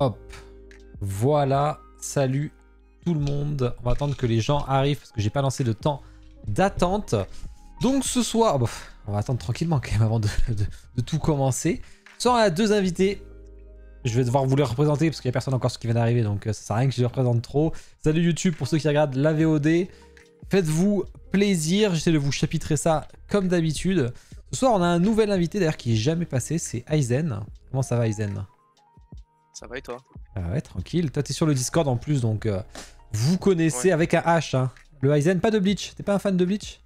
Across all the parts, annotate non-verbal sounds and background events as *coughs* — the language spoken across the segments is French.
Hop. Voilà. Salut tout le monde. On va attendre que les gens arrivent parce que j'ai pas lancé de temps d'attente. Donc ce soir, bon, on va attendre tranquillement quand même avant de, tout commencer. Ce soir, on a deux invités. Je vais devoir vous les représenter parce qu'il y a personne encore qui vient d'arriver, donc euh, ça sert à rien que je les représente trop. Salut YouTube pour ceux qui regardent la VOD. Faites-vous plaisir, j'essaie de vous chapitrer ça comme d'habitude. Ce soir, on a un nouvel invité d'ailleurs qui est jamais passé, c'est Aizen. Comment ça va Aizen? Ça va et toi ah ouais, tranquille. Toi, t'es sur le Discord en plus, donc euh, vous connaissez Ouais. avec un H. hein. Le Aizen, pas de Bleach. T'es pas un fan de Bleach?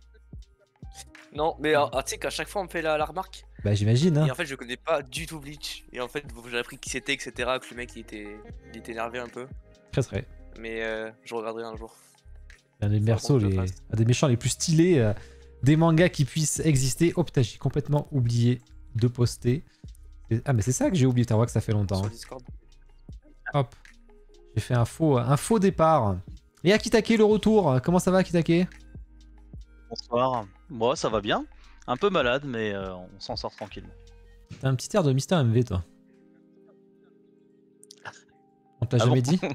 Non, mais ah, ah, tu sais qu'à chaque fois on me fait la, la remarque. Bah, j'imagine. Hein. Et en fait, je connais pas du tout Bleach. Et en fait, j'ai appris qui c'était, etc. Que le mec il était, il était énervé un peu. Très très. Mais euh, je regarderai un jour. Un des persos, les... un des méchants les plus stylés euh, des mangas qui puissent exister. Oh putain, j'ai complètement oublié de poster. Ah, mais c'est ça que j'ai oublié. T'as que ça fait longtemps. Sur hein. Hop. J'ai fait un faux, un faux départ. Et Akitake, le retour. Comment ça va, Akitake? Bonsoir. Moi, ça va bien. Un peu malade, mais euh, on s'en sort tranquillement. T'as un petit air de Mister MV, toi. On te l'a Ah jamais bon dit? *laughs*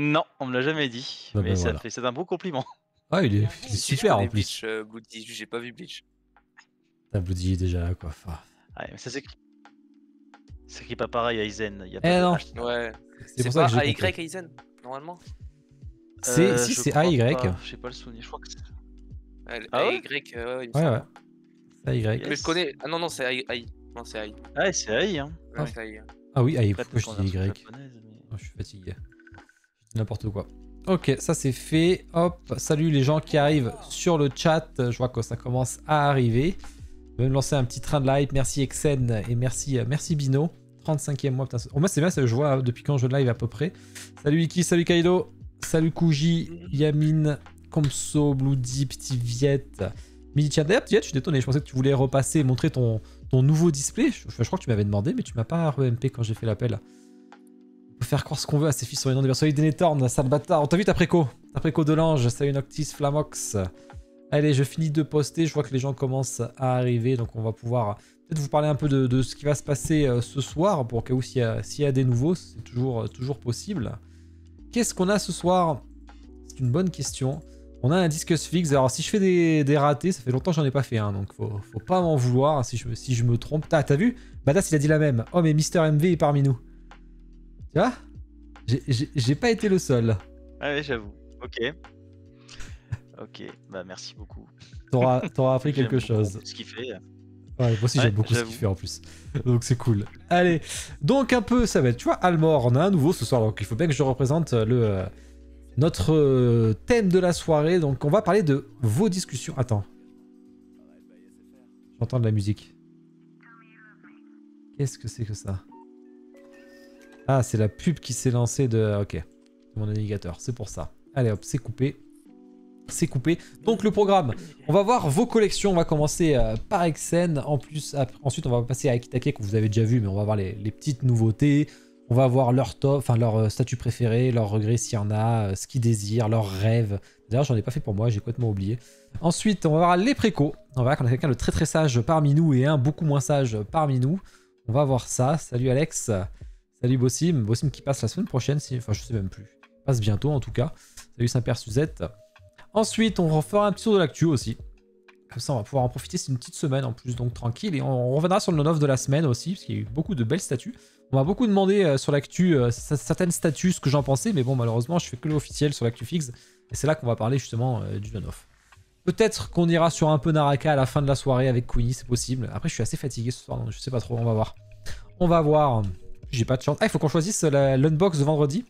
Non, on me l'a jamais dit. Bah, mais bah, ça voilà. fait- c'est un beau compliment. Ah, il est, il je super en plus. Bleach, euh, Bloody, j'ai pas vu Bleach. T'as Bloody déjà quoi. Enfin, Ouais, mais ça s'écrit. Ça s'écrit pas pareil à Aizen. il Y a Eh pas de non. H. Ouais. c'est C'est pas que j'ai AY. Aizen, normalement C'est Euh, si je c'est AY. pas, J'ai pas le souvenir. Je crois que c'est. Ouais, Ah ouais AY, euh, il me Ouais. C'est AY. Yes. Mais je connais. Ah non, non, c'est AI. AI. Non, c'est AI. C'est AI. Hein. Ouais, Ah. c'est AI. Ah oui, AY. Après, Pourquoi je dis Y? mais- Oh, Je suis fatigué. Je N'importe quoi. Ok, ça c'est fait. Hop, salut les gens qui arrivent sur le chat. Je vois que ça commence à arriver. Je vais me lancer un petit train de live. Merci Exen et merci, euh, merci Bino. 35e mois, putain. Au moins c'est bien, ça, je vois depuis quand je live à peu près. Salut Iki, salut Kaido, salut Kuji, Yamin, Komso, Bloody, Petit Viette, Milichan. D'ailleurs, Petit je suis détonné. Je pensais que tu voulais repasser, montrer ton, ton nouveau display. Je, crois que tu m'avais demandé, mais tu m'as pas re-MP quand j'ai fait l'appel. On faire croire ce qu'on veut à ses fils sur les noms des personnages d'Enetorn, sale bâtard. On t'a vu ta préco Ta préco de l'ange, salut Noctis, Flamox. Allez, je finis de poster. Je vois que les gens commencent à arriver, donc on va pouvoir peut-être vous parler un peu de, ce qui va se passer euh, ce soir, pour cas où s'il y, a- des nouveaux, c'est toujours, euh, possible. Qu'est-ce qu'on a ce soir? C'est une bonne question. On a un Discus Fix. Alors, si je fais des, des ratés, ça fait longtemps que j'en ai pas fait un, donc faut, faut pas m'en vouloir si je, me- si je me trompe. T'as t'as vu? Badass, il a dit la même. Oh, mais Mister MV est parmi nous. Tu vois? J'ai- pas été le seul. Ah ouais, j'avoue. Ok. Ok, bah merci beaucoup. T'auras *laughs* t'auras appris quelque chose. Ce qu'il fait. Ouais, moi aussi Ouais, j'aime beaucoup ce qu'il fait en plus. Donc c'est cool. Allez, donc un peu, ça va être, tu vois, Almor, on a un nouveau ce soir, donc il faut bien que je représente le euh, notre euh, thème de la soirée. Donc on va parler de vos discussions. Attends. J'entends de la musique. Qu'est-ce que c'est que ça? Ah, c'est la pub qui s'est lancée de... Ok, mon navigateur, c'est pour ça. Allez hop, c'est coupé. C'est coupé. Donc le programme, on va voir vos collections. On va commencer euh, par Exen. En plus, ensuite, on va passer à Akitake que vous avez déjà vu, mais on va voir les, petites nouveautés. On va voir leur top, enfin leur euh, statut préféré, leurs regrets s'il y en a, euh, ce qu'ils désirent, leurs rêves. D'ailleurs, j'en ai pas fait pour moi, j'ai complètement oublié. Ensuite, on va voir les précos. On va voir qu'on a quelqu'un de très très sage parmi nous et un beaucoup moins sage parmi nous. On va voir ça. Salut Alex. Salut Bossim. Bossim qui passe la semaine prochaine, si... enfin je sais même plus. Passe bientôt en tout cas. Salut Saint-Père Suzette. Ensuite, on refera un petit tour de l'actu aussi. Comme ça, on va pouvoir en profiter. C'est une petite semaine en plus, donc tranquille. Et on reviendra sur le non-off de la semaine aussi, parce qu'il y a eu beaucoup de belles statues. On m'a beaucoup demandé euh, sur l'actu euh, certaines statues, ce que j'en pensais, mais bon, malheureusement, je fais que l'officiel sur l'actu fixe. Et c'est là qu'on va parler justement euh, du non-off. Peut-être qu'on ira sur un peu Naraka à la fin de la soirée avec Queenie, c'est possible. Après, je suis assez fatigué ce soir, donc je sais pas trop, on va voir. On va voir. J'ai pas de chance. Ah, il faut qu'on choisisse l'unbox de vendredi.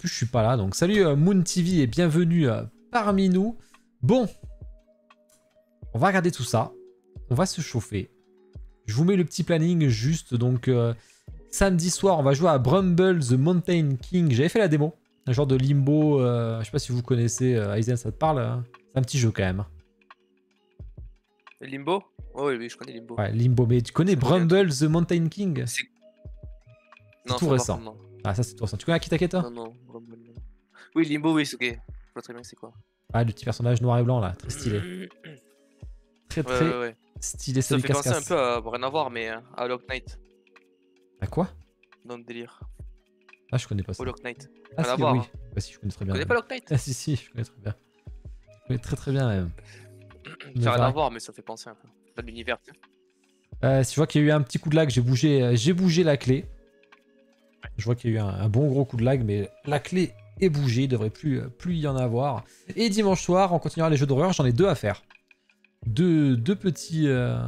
Plus, je suis pas là, donc salut euh, Moon TV et bienvenue euh, parmi nous. Bon, on va regarder tout ça. On va se chauffer. Je vous mets le petit planning juste. Donc, euh, samedi soir, on va jouer à Brumble the Mountain King. J'avais fait la démo. Un genre de limbo. euh, je sais pas si vous connaissez. Euh, Aizen, ça te parle hein C'est un petit jeu quand même. Limbo? Oh, oui, oui, je connais Limbo. Ouais, limbo. Mais tu connais Brumble the Mountain King? C'est tout récent. Ah, ça c'est tout récent. Tu connais Akitaketa Non, non. Oui, Limbo, oui, c'est ok. Je vois très bien c'est quoi. Ah, le petit personnage noir et blanc là. Très stylé. *clears throat* Très très ouais, ouais. stylé. Ça fait penser un peu à rien à voir, mais euh, à Lock Knight. À quoi? Dans le délire. Ah, je connais pas ça. Hollow Knight. Ah, rien à si, voir, oui. hein. Bah, si, je connais très Tu bien. connais pas Hollow Knight? Ah, si, si, je connais très bien. Je connais très très bien, même. Ça n'a rien à voilà. voir, mais ça fait penser un peu. Pas de l'univers. tu sais. Euh, si je vois qu'il y a eu un petit coup de lag, j'ai bougé, euh, j'ai bougé la clé. Je vois qu'il y a eu un, un bon gros coup de lag, mais la clé est bougée, il devrait plus, euh, plus y en avoir. Et dimanche soir, on continuera les jeux d'horreur, j'en ai deux à faire. Deux, deux petits, euh,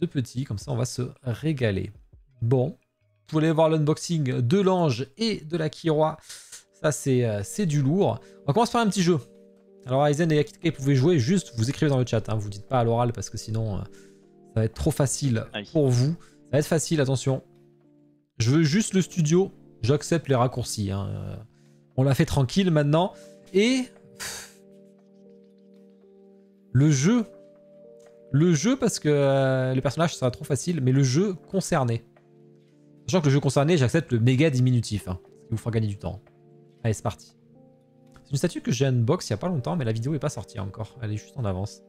deux petits, comme ça on va se régaler. Bon, vous voulez voir l'unboxing de l'ange et de la Kiroa. Ça c'est euh, c'est du lourd. On commence par un petit jeu. Alors Aizen et Akitake, vous pouvez jouer, juste vous écrivez dans le chat, hein, vous dites pas à l'oral parce que sinon... euh, ça va être trop facile pour vous. Ça va être facile, attention. Je veux juste le studio. J'accepte les raccourcis. hein. Euh, On l'a fait tranquille maintenant. Et le jeu. Le jeu, parce que euh, le personnage sera trop facile, mais le jeu concerné. Sachant que le jeu concerné, j'accepte le méga diminutif. hein, ce qui vous fera gagner du temps. Allez, c'est parti. C'est une statue que j'ai unbox il y a pas longtemps, mais la vidéo est pas sortie encore. Elle est juste en avance.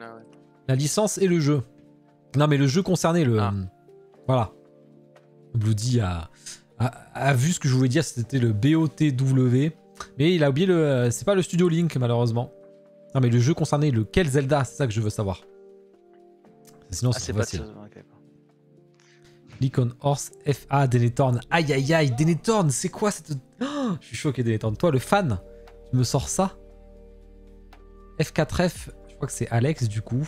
Ah ouais. La licence et le jeu. Non, mais le jeu concerné, le. Ah. Voilà. Bloody a, a, a vu ce que je voulais dire, c'était le BOTW. Mais il a oublié le. euh, C'est pas le studio Link, malheureusement. Non, mais le jeu concerné, lequel Zelda, c'est ça que je veux savoir. Sinon, Ah, c'est facile. de... ok, d'accord. Lycon Horse FA Denethorn. Aïe aïe aïe, Denethorn, c'est quoi cette. Oh, je suis choqué, Denethorn. Toi, le fan, tu me sors ça? F4F, je crois que c'est Alex du coup.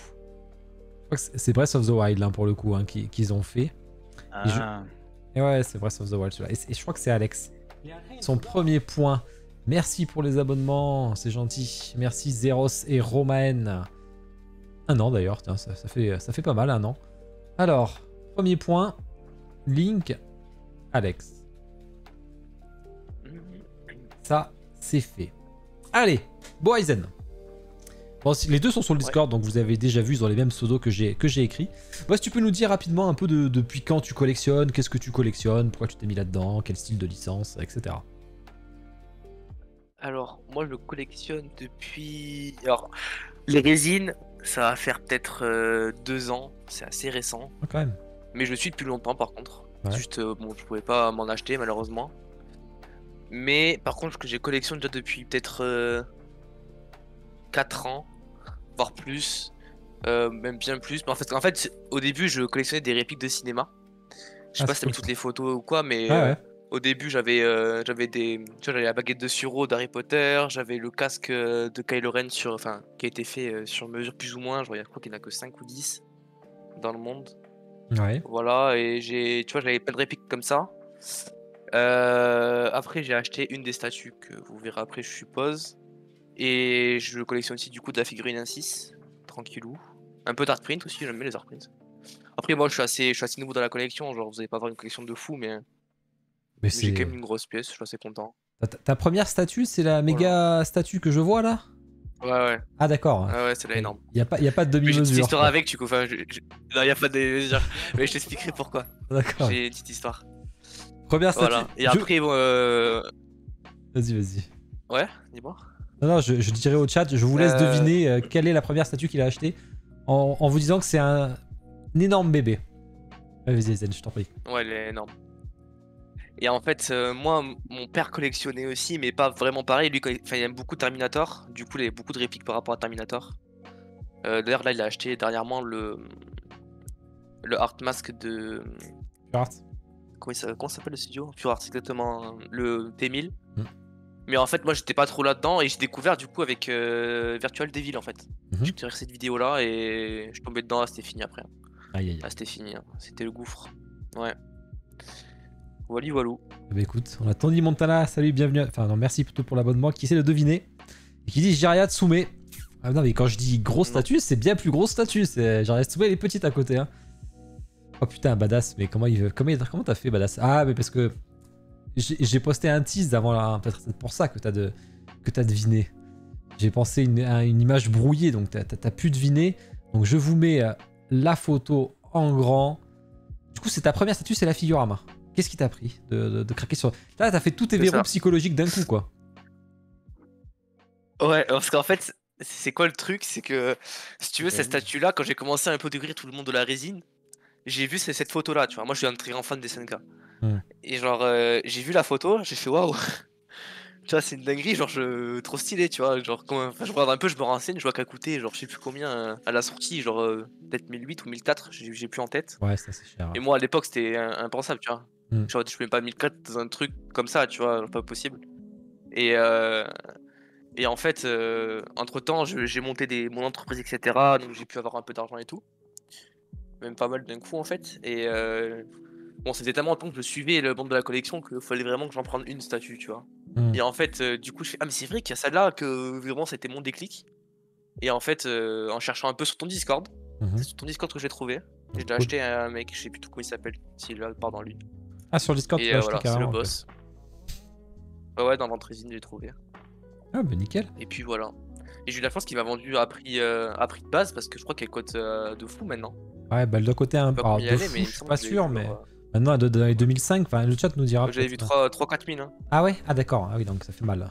Je c'est- Breath of the Wild hein, pour le coup hein, qui- qu'ils ont fait. Et je- Ah, Et ouais, c'est Breath of the Wild celui-là. Et, je crois que c'est Alex. Son premier point. Merci pour les abonnements, c'est gentil. Merci Zeros et Romaen. Un an d'ailleurs, ça, ça fait, ça fait pas mal un an. Alors, premier point, Link, Alex. Ça, c'est fait. Allez, Boyzen. Bon, les deux sont sur le Discord, donc vous avez déjà vu, ont les mêmes pseudos que j'ai que j'ai écrit. Bah, si tu peux nous dire rapidement un peu de, depuis quand tu collectionnes, qu'est-ce que tu collectionnes, pourquoi tu t'es mis là-dedans, quel style de licence, etc. Alors, moi, je collectionne depuis. Alors, les résines, ça va faire peut-être euh, deux ans. C'est assez récent. Ah, quand même. Mais je le suis depuis longtemps, par contre. Ouais. Juste, euh, bon, je pouvais pas m'en acheter, malheureusement. Mais par contre, que j'ai collectionné déjà depuis peut-être 4 ans, voire plus. euh, même bien plus. Mais en fait, en fait, c'est- au début, je collectionnais des répliques de cinéma. Je sais Ah, pas si t'as cool, toutes les photos ou quoi, mais Ah euh, ouais. au début, j'avais euh, j'avais des. Tu vois, j'avais la baguette de Suro d'Harry Potter, j'avais le casque de Kylo Ren sur, enfin, qui a été fait sur mesure plus ou moins. Je crois qu'il n'y en a que 5 ou 10 dans le monde. Ouais. Voilà, et j'ai, tu vois, j'avais pas de réplique comme ça. Euh, après, j'ai acheté une des statues que vous verrez après, je suppose. Et je collectionne aussi du coup de la figurine 1-6, tranquillou. Un peu d'art print aussi, j'aime bien les art prints. Après, moi, je suis assez, je suis assez nouveau dans la collection, genre, vous allez pas avoir une collection de fou, mais, Mais j'ai quand même une grosse pièce, je suis assez content. Ta, première statue, c'est la méga statue que je vois là? Ouais, ouais, Ah d'accord. ouais, ouais c'est là énorme. Il y a pas, y a pas de Mais j'ai une petite demi-mesure. histoire quoi. avec, du coup, enfin, je- je- non, y a pas de *laughs* mais je t'expliquerai pourquoi. D'accord. J'ai une petite histoire. Première statue. Voilà, et je- après, bon, euh... Vas-y, vas-y. ouais, dis-moi. Non, non, je, je dirais au chat, je vous laisse Euh. deviner euh, quelle est la première statue qu'il a achetée en, en vous disant que c'est un, un énorme bébé. Ouais, Vas-y, Zen, je t'en prie. Ouais, elle est énorme. Et en fait, euh, moi, mon père collectionnait aussi, mais pas vraiment pareil. Lui, il aime beaucoup Terminator. Du coup, il a beaucoup de répliques par rapport à Terminator. Euh, D'ailleurs, là, il a acheté dernièrement le le Art Mask de Art. comment comment s'appelle le studio? Pure Art, exactement. Le T1000. Mais en fait, moi, j'étais pas trop là-dedans et j'ai découvert du coup avec euh, Virtual Devil en fait. Mhm. J'ai découvert cette vidéo là et je tombé dedans, ah, c'était fini après. Aïe, aïe, aïe. Ah, c'était fini, hein. c'était le gouffre. Ouais. Wally Walou. Eh ben, écoute, on a Tony Montana, salut, bienvenue. à- Enfin, non, merci plutôt pour l'abonnement, qui essaie de deviner. Et qui dit Jaria Tsume. Ah non, mais quand je dis grosse statue, c'est bien plus grosse statue. Jaria Tsume, elle est petite à côté. Hein. Oh putain, badass. Mais comment il veut. Comment il- comment t'as fait, badass? Ah, mais parce que. J'ai posté un tease avant là. Peut-être c'est pour ça que t'as de... que t'as deviné. J'ai pensé une, à une image brouillée, donc t'as pu deviner. Donc je vous mets euh, la photo en grand. Du coup, c'est ta première statue, c'est la figurama. Qu'est-ce qui t'a pris de, de- de craquer sur. Là, t'as fait tous tes verrous psychologiques d'un coup, quoi. Ouais, parce qu'en fait, c'est quoi le truc C'est que, si tu veux, cette statue-là, quand j'ai commencé à un peu découvrir tout le monde de la résine, j'ai vu cette photo-là, tu vois. Moi, je suis un très grand fan des SNK. Et genre, euh, j'ai vu la photo, j'ai fait waouh. *laughs* tu vois, c'est une dinguerie, genre, je... trop stylé, tu vois. Genre, quand... enfin, je regarde un peu, je me renseigne, je vois qu'à coûter, genre, je sais plus combien euh, à la sortie, genre, euh, peut-être 1008 ou 1004, j'ai plus en tête. Ouais, ça c'est cher. Et moi, à l'époque, c'était impensable, tu vois. Hmm. Genre, je mets pas 1004 dans un truc comme ça, tu vois, genre, pas possible. Et, euh, et en fait, entre temps, j'ai monté des, mon entreprise, etc. Donc j'ai pu avoir un peu d'argent et tout. Même pas mal d'un coup, en fait. Et bon, c'était tellement longtemps que je suivais le monde de la collection qu'il fallait vraiment que j'en prenne une statue, tu vois. Hmm. Et en fait, euh, du coup, je fais Ah, mais c'est vrai qu'il y a celle-là que vraiment c'était mon déclic. Et en fait, euh, en cherchant un peu sur ton Discord, Mhm. c'est sur ton Discord que j'ai trouvé. J'ai Cool. acheté un mec, je sais plus tout comment il s'appelle, s'il a pardon lui. Ah, sur Discord, tu l'as euh, acheté voilà, c'est le boss. Ouais, ouais, dans Ventrésine, j'ai trouvé. Ah, bah nickel. Et puis voilà. Et j'ai eu la chance qu'il m'a vendu à prix, euh, à prix de base parce que je crois qu'elle cote de fou maintenant. Ouais, bah, le côté un Je peu. de fou, je suis pas je l'ai sûr, mais maintenant, de- dans les 2005, enfin, le chat nous dira. euh, J'avais vu peut-être. 3-4 000. Hein. Ah ouais? Ah, d'accord. Ah oui, donc ça fait mal.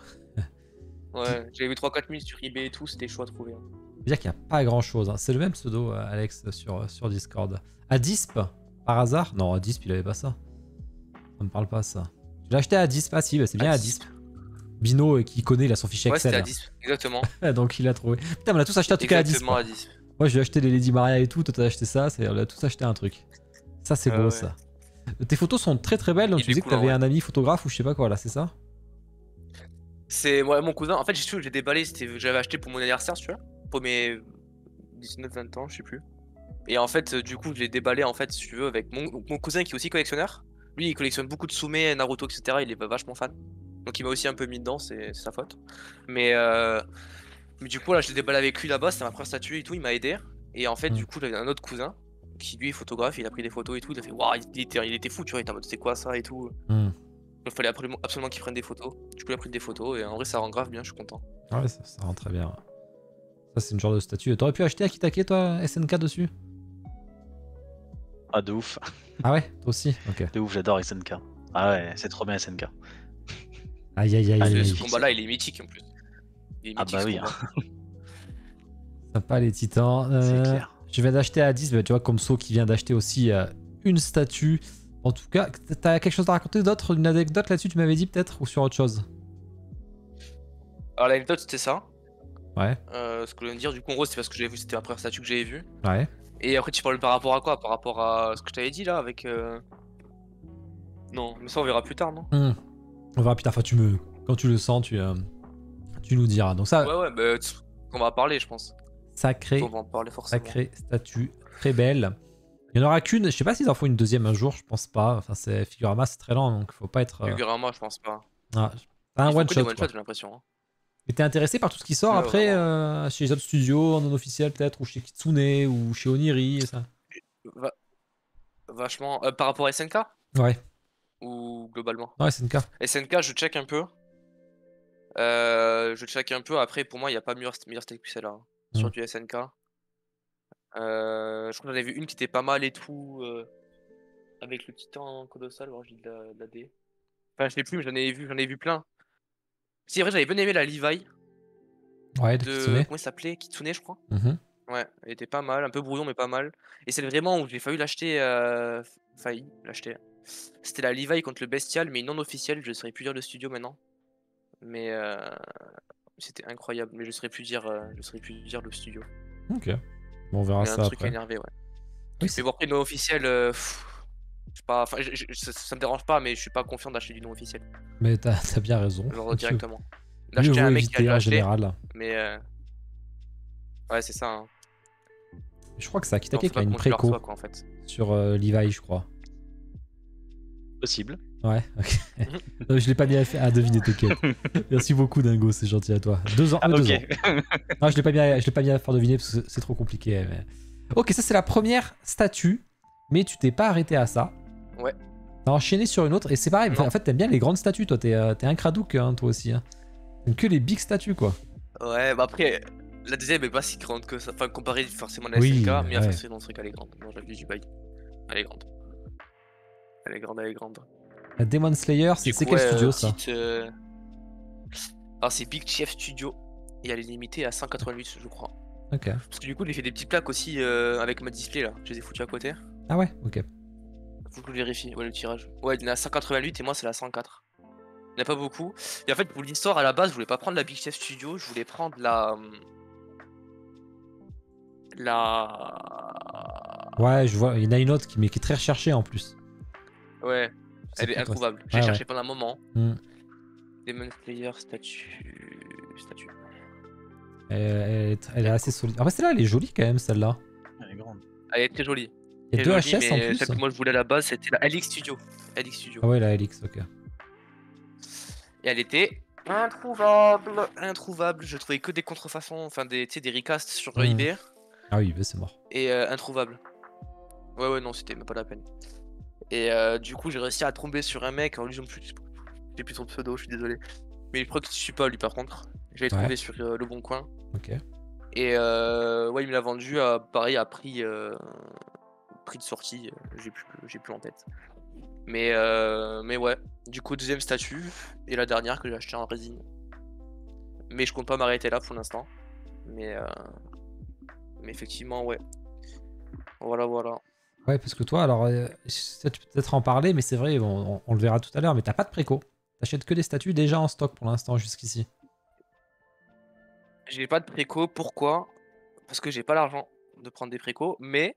Ouais, j'avais vu 3-4 000 sur eBay et tout, c'était chaud à trouver. hein. Je dire qu'il n'y a pas grand chose. C'est le même pseudo, euh, Alex, sur, sur Discord. À Disp, par hasard? Non, à Disp, il avait pas ça. Ça me parle pas, ça. Tu l'as acheté à Disp Ah si, bah, c'est bien à Disp. Bino, euh, qui connaît, il a son fichier Ouais, Excel. à 10, exactement. *laughs* Donc il a trouvé. Putain, on a tous acheté un truc à Disp. exactement à 10. Moi, j'ai acheté les Lady Maria et tout. Toi, t'as acheté ça. c'est- On a tous acheté un truc. Ça, c'est Ah beau, ouais. ça. Tes photos sont très très belles. Donc tu disais que t'avais vrai. un ami photographe ou je sais pas quoi, là, c'est ça? C'est ouais, mon cousin. En fait, j'ai j'ai déballé. C'était, j'avais acheté pour mon anniversaire, tu vois, pour mes 19-20 ans, je sais plus. Et en fait, euh, du coup, je l'ai déballé en fait, si tu veux, avec mon, mon cousin qui est aussi collectionneur. Lui, il collectionne beaucoup de Sume, Naruto, etc. Il est vachement fan. Donc, il m'a aussi un peu mis dedans, c'est sa faute. Mais, euh, mais du coup, là, je l'ai déballé avec lui là-bas. C'était ma première statue et tout. Il m'a aidé. Et en fait, Mm. du coup, j'avais un autre cousin qui lui est photographe. Il a pris des photos et tout. Il a fait, waouh, il, était, il était fou, tu vois. Il était en mode, c'est quoi ça et tout. Hmm. Il fallait absolument, absolument qu'il prenne des photos. Du coup, il a pris des photos et en vrai, ça rend grave bien, je suis content. Ah Ouais, ça, ça rend très bien. Ça, c'est une genre de statue. T'aurais pu acheter Akitake, toi, SNK dessus? Ah, de ouf. *laughs* Ah ouais Toi aussi? Ok. De ouf, j'adore SNK. Ah ouais, c'est trop bien SNK. Aïe aïe aïe Ah, aïe. je aïe. ce combat-là, il est mythique en plus. Il est Ah mythique, bah ce oui, combat. *laughs* Sympa les titans. C'est Euh, clair. Je viens d'acheter à 10, bah, tu vois, comme So qui vient d'acheter aussi euh, une statue. En tout cas, t'as quelque chose à raconter d'autre Une anecdote là-dessus, tu m'avais dit peut-être Ou sur autre chose? Alors, l'anecdote, c'était ça. Ouais, Euh, ce que je viens de dire, du coup, en gros, c'était parce que j'avais vu, c'était la première statue que j'avais vue. ouais. Et après, tu parles par rapport à quoi? Par rapport à ce que je t'avais dit là, avec. euh, Non, mais ça, on verra plus tard, non? Hmm. On verra plus tard. Enfin, tu me... Quand tu le sens, tu, euh, tu nous diras. Donc ça, Ouais, ouais, bah, on va parler, je pense. Sacré, parler sacré statue, très belle. Il n'y en aura qu'une. Je sais pas s'ils en font une deuxième un jour, je pense pas. Enfin, c'est Figurama, c'est très lent, donc faut pas être... euh, Figurama, je pense pas. ah, un one shot. one shot, j'ai l'impression. hein. T'es intéressé par tout ce qui sort Ouais, après euh, chez les autres studios, en non officiel peut-être, ou chez Kitsune, ou chez Oniri, et ça? Va- Vachement. euh, par rapport à SNK Ouais, Ou globalement? Ouais, SNK. SNK, je check un peu. Euh, je check un peu. Après, pour moi, il n'y a pas meilleur, meilleur que celle-là. hein, Sur Mm. du SNK. Euh, je crois que j'en avais vu une qui était pas mal et tout. euh, avec le titan colossal. Alors, j'ai de la, de la D. Enfin, je sais plus, mais j'en ai vu, j'en ai vu plein. C'est vrai, j'avais bien aimé la Levi. Ouais, de. Comment il s'appelait? Kitsune, je crois. Mhm. Ouais, elle était pas mal. Un peu brouillon, mais pas mal. Et c'est vraiment où j'ai failli l'acheter. Euh... Failli l'acheter. C'était la Levi contre le Bestial, mais non officielle. Je ne saurais plus dire le studio maintenant. Mais euh, c'était incroyable. Mais je ne saurais plus dire, euh, je saurais plus dire le studio. Ok. Bon, on verra Mais un ça truc après. énervé, ouais. Oui, Mais bon, après, non officiel, euh, pff, je sais pas, enfin, je- je- ça, ça me dérange pas, mais je suis pas confiant d'acheter du non officiel. Mais t'as as bien raison. Genre directement. *laughs* D'acheter un mec qui a déjà acheté, général. mais. euh, Ouais, c'est ça. Hein. Je crois que c'est Akitake qui a une préco quoi, en fait. sur euh, Levi, je crois. Possible. Ouais, ok. *laughs* Non, je l'ai pas bien fait à deviner, t'inquiète. *laughs* Merci beaucoup, Dingo, c'est gentil à toi. Deux ans, Ah, deux ans. Non, je l'ai pas bien, je l'ai pas bien faire deviner parce que c'est trop compliqué. mais- Ok, ça c'est la première statue, mais tu t'es pas arrêté à ça. Ouais. T'as enchaîné sur une autre et c'est pareil. Non. En fait, t'aimes bien les grandes statues, toi. T'es euh, un cradouk, hein, toi aussi. Hein. T'aimes que les big statues, quoi. Ouais, bah après, la deuxième est pas si grande que ça. Enfin, comparée forcément à la Oui, mais ouais. c'est dans ce truc, elle est grande. J'avais du bail. Elle est grande. Elle est grande, elle est grande. La Demon Slayer, c'est quel studio euh, ça petite, euh, Alors, c'est Big Chief Studio. et elle est limitée à 188, je crois. Ok. Parce que du coup, j'ai fait des petites plaques aussi euh, avec ma display là. Je les ai foutues à côté. Ah ouais, ok. Faut que je vérifie. Ouais, le tirage. Ouais, il y en a 188 et moi, c'est la 104. Il n'y en a pas beaucoup. Et en fait, pour l'histoire, à la base, je voulais pas prendre la Big Chef Studio, je voulais prendre la. La. Ouais, je vois, il y en a une autre qui, mais qui est très recherchée en plus. Ouais, elle est introuvable. J'ai cherché ouais. pendant un moment. Hmm. Demon Slayer, statue. Statue. Elle, elle est, elle est assez solide. Après, celle-là, elle est jolie quand même, celle-là. Elle est grande. Elle est très jolie. Il y a deux jolie, HS en plus. Celle que moi je voulais à la base, c'était la LX Studio. LX Studio. Ah ouais, la Helix, ok. Et elle était introuvable. Introuvable. Je trouvais que des contrefaçons, enfin des, tu sais, des recasts sur Mhm. eBay. Ah oui, c'est mort. et euh, introuvable. Ouais, ouais, non, c'était même pas la peine. Et euh, du coup, j'ai réussi à tomber sur un mec. Alors, lui, suis. J'ai plus son pseudo, je suis désolé. Mais je crois qu'il ne suit pas, lui, par contre. Je l'ai Ouais. trouvé sur euh, Le Bon Coin. Ok. Et euh, ouais, il me l'a vendu à pareil, à prix, euh, prix de sortie. J'ai plus, j'ai plus en tête. Mais, euh, mais ouais, du coup, deuxième statue. Et la dernière que j'ai acheté en résine. Mais je compte pas m'arrêter là pour l'instant. Mais, euh, mais effectivement, ouais. Voilà, voilà. Ouais, parce que toi, alors, euh, tu peux peut-être en parler, mais c'est vrai, on, le verra tout à l'heure, mais t'as pas de préco. T'achètes que des statues déjà en stock pour l'instant jusqu'ici. J'ai pas de préco, pourquoi? Parce que j'ai pas l'argent de prendre des précos, mais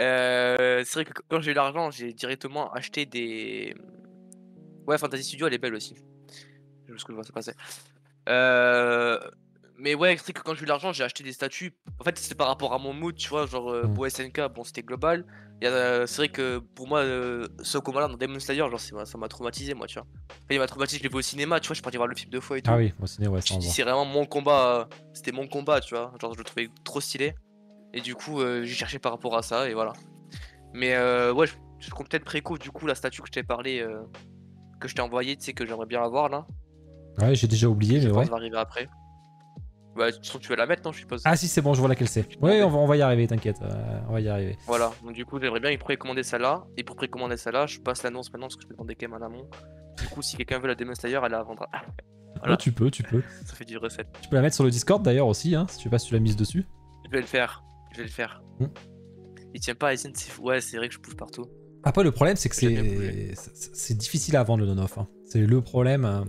euh, c'est vrai que quand j'ai eu l'argent, j'ai directement acheté des. Ouais, Fantasy Studio, elle est belle aussi. Parce que je vois ça passer. Euh, Mais ouais, c'est vrai que quand j'ai eu l'argent, j'ai acheté des statues. En fait, c'était par rapport à mon mood, tu vois. Genre, euh, Mm. pour SNK, bon, c'était global. Euh, C'est vrai que pour moi, euh, ce combat-là dans Demon Slayer, genre, ça m'a traumatisé, moi, tu vois. Enfin, il m'a traumatisé, je l'ai vu au cinéma, tu vois. Je suis parti voir le film deux fois et tout. Ah oui, moi, ciné, ouais, c'est vraiment mon combat, euh, c'était mon combat, tu vois. Genre, je le trouvais trop stylé. Et du coup, euh, j'ai cherché par rapport à ça, et voilà. Mais euh, ouais, je, je compte peut-être préco, du coup, la statue que je t'ai parlé, euh, que je t'ai envoyé, tu sais, que j'aimerais bien avoir là. Ouais, j'ai déjà oublié, Je mais pense ouais. va arriver après. Bah, façon, tu vas la mettre, non, je suppose. Ah si, c'est bon, je vois laquelle c'est. Ouais, on va, on va y arriver, t'inquiète. euh, on va y arriver. Voilà, donc du coup, j'aimerais bien y précommander celle-là. Et pour précommander celle-là, je passe l'annonce maintenant parce que je me demandais quand même en amont. Du coup, si quelqu'un veut la Demon Slayer, elle la vendra. *laughs* Voilà. Ouais, tu peux, tu peux. Ça fait du recette. Tu peux la mettre sur le Discord d'ailleurs aussi, hein, si tu sais pas si tu l'as mise dessus. Je vais le faire. Je vais le faire. Hmm. Il tient pas à Essen, c'est. Ouais, c'est vrai que je bouge partout. Après, le problème, c'est que c'est difficile à vendre le non-off. hein. C'est le problème. hein.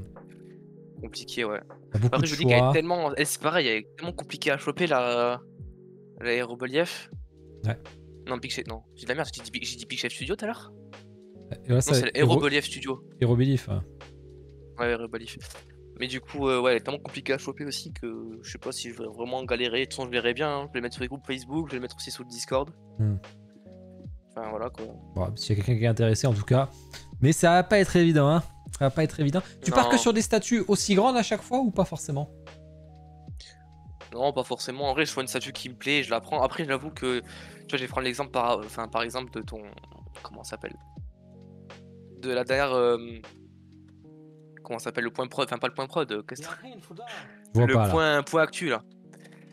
Compliqué, ouais. Après, je dis qu'elle est tellement. elle, C'est pareil, elle est tellement compliquée à choper la. L'aérobelief. Ouais. Non, Big Chef, non. J'ai de la merde, j'ai dit, dit Big Chef Studio tout à l'heure? Non, c'est l'aérobelief Studio. Hérobelif, hein. Ouais, aérobelief. Mais du coup, euh, ouais, elle est tellement compliquée à choper aussi que je sais pas si je vais vraiment galérer. De toute façon, je verrai bien. hein. Je vais le mettre sur les groupes Facebook, je vais le mettre aussi sur le Discord. Hmm. Enfin, voilà quoi. Bon, s'il y a quelqu'un qui est intéressé, en tout cas. Mais ça va pas être évident, hein. Ça va pas être évident. Tu pars que sur des statues aussi grandes à chaque fois ou pas forcément? Non, pas forcément. En vrai, je vois une statue qui me plaît, je la prends. Après, j'avoue que, tu vois, je vais prendre l'exemple par, enfin, par exemple de ton, comment ça s'appelle? De la dernière, euh, comment ça s'appelle? Le point prod, enfin pas le point prod, euh, le pas là. point, point actu là.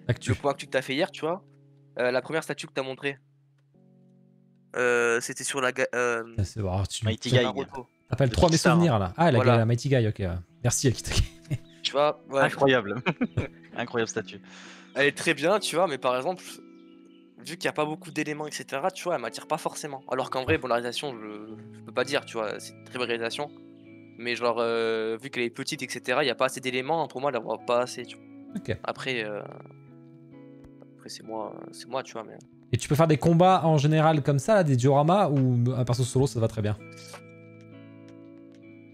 Actu. Le point actu que t'as fait hier, tu vois. euh, la première statue que t'as montré. Euh, c'était sur la, euh, Ah, c'est bon, alors tu Mighty Guy. Le trop mes Kickstarter. souvenirs là. Ah, la, Voilà. la Mighty Guy, ok. Merci Akitake. *laughs* Tu vois, ouais, Incroyable. *laughs* Incroyable statue. elle est très bien, tu vois, mais par exemple, vu qu'il n'y a pas beaucoup d'éléments, etc., tu vois, elle m'attire pas forcément. Alors qu'en vrai, bon, la réalisation, je, je peux pas dire, tu vois, c'est une très belle réalisation. Mais genre, euh, vu qu'elle est petite, etc., il n'y a pas assez d'éléments, pour moi, elle voit pas assez, tu vois. Ok. Après, euh, après c'est moi, c'est moi, tu vois, mais... Et tu peux faire des combats en général comme ça, là, des dioramas ou un perso solo, ça va très bien?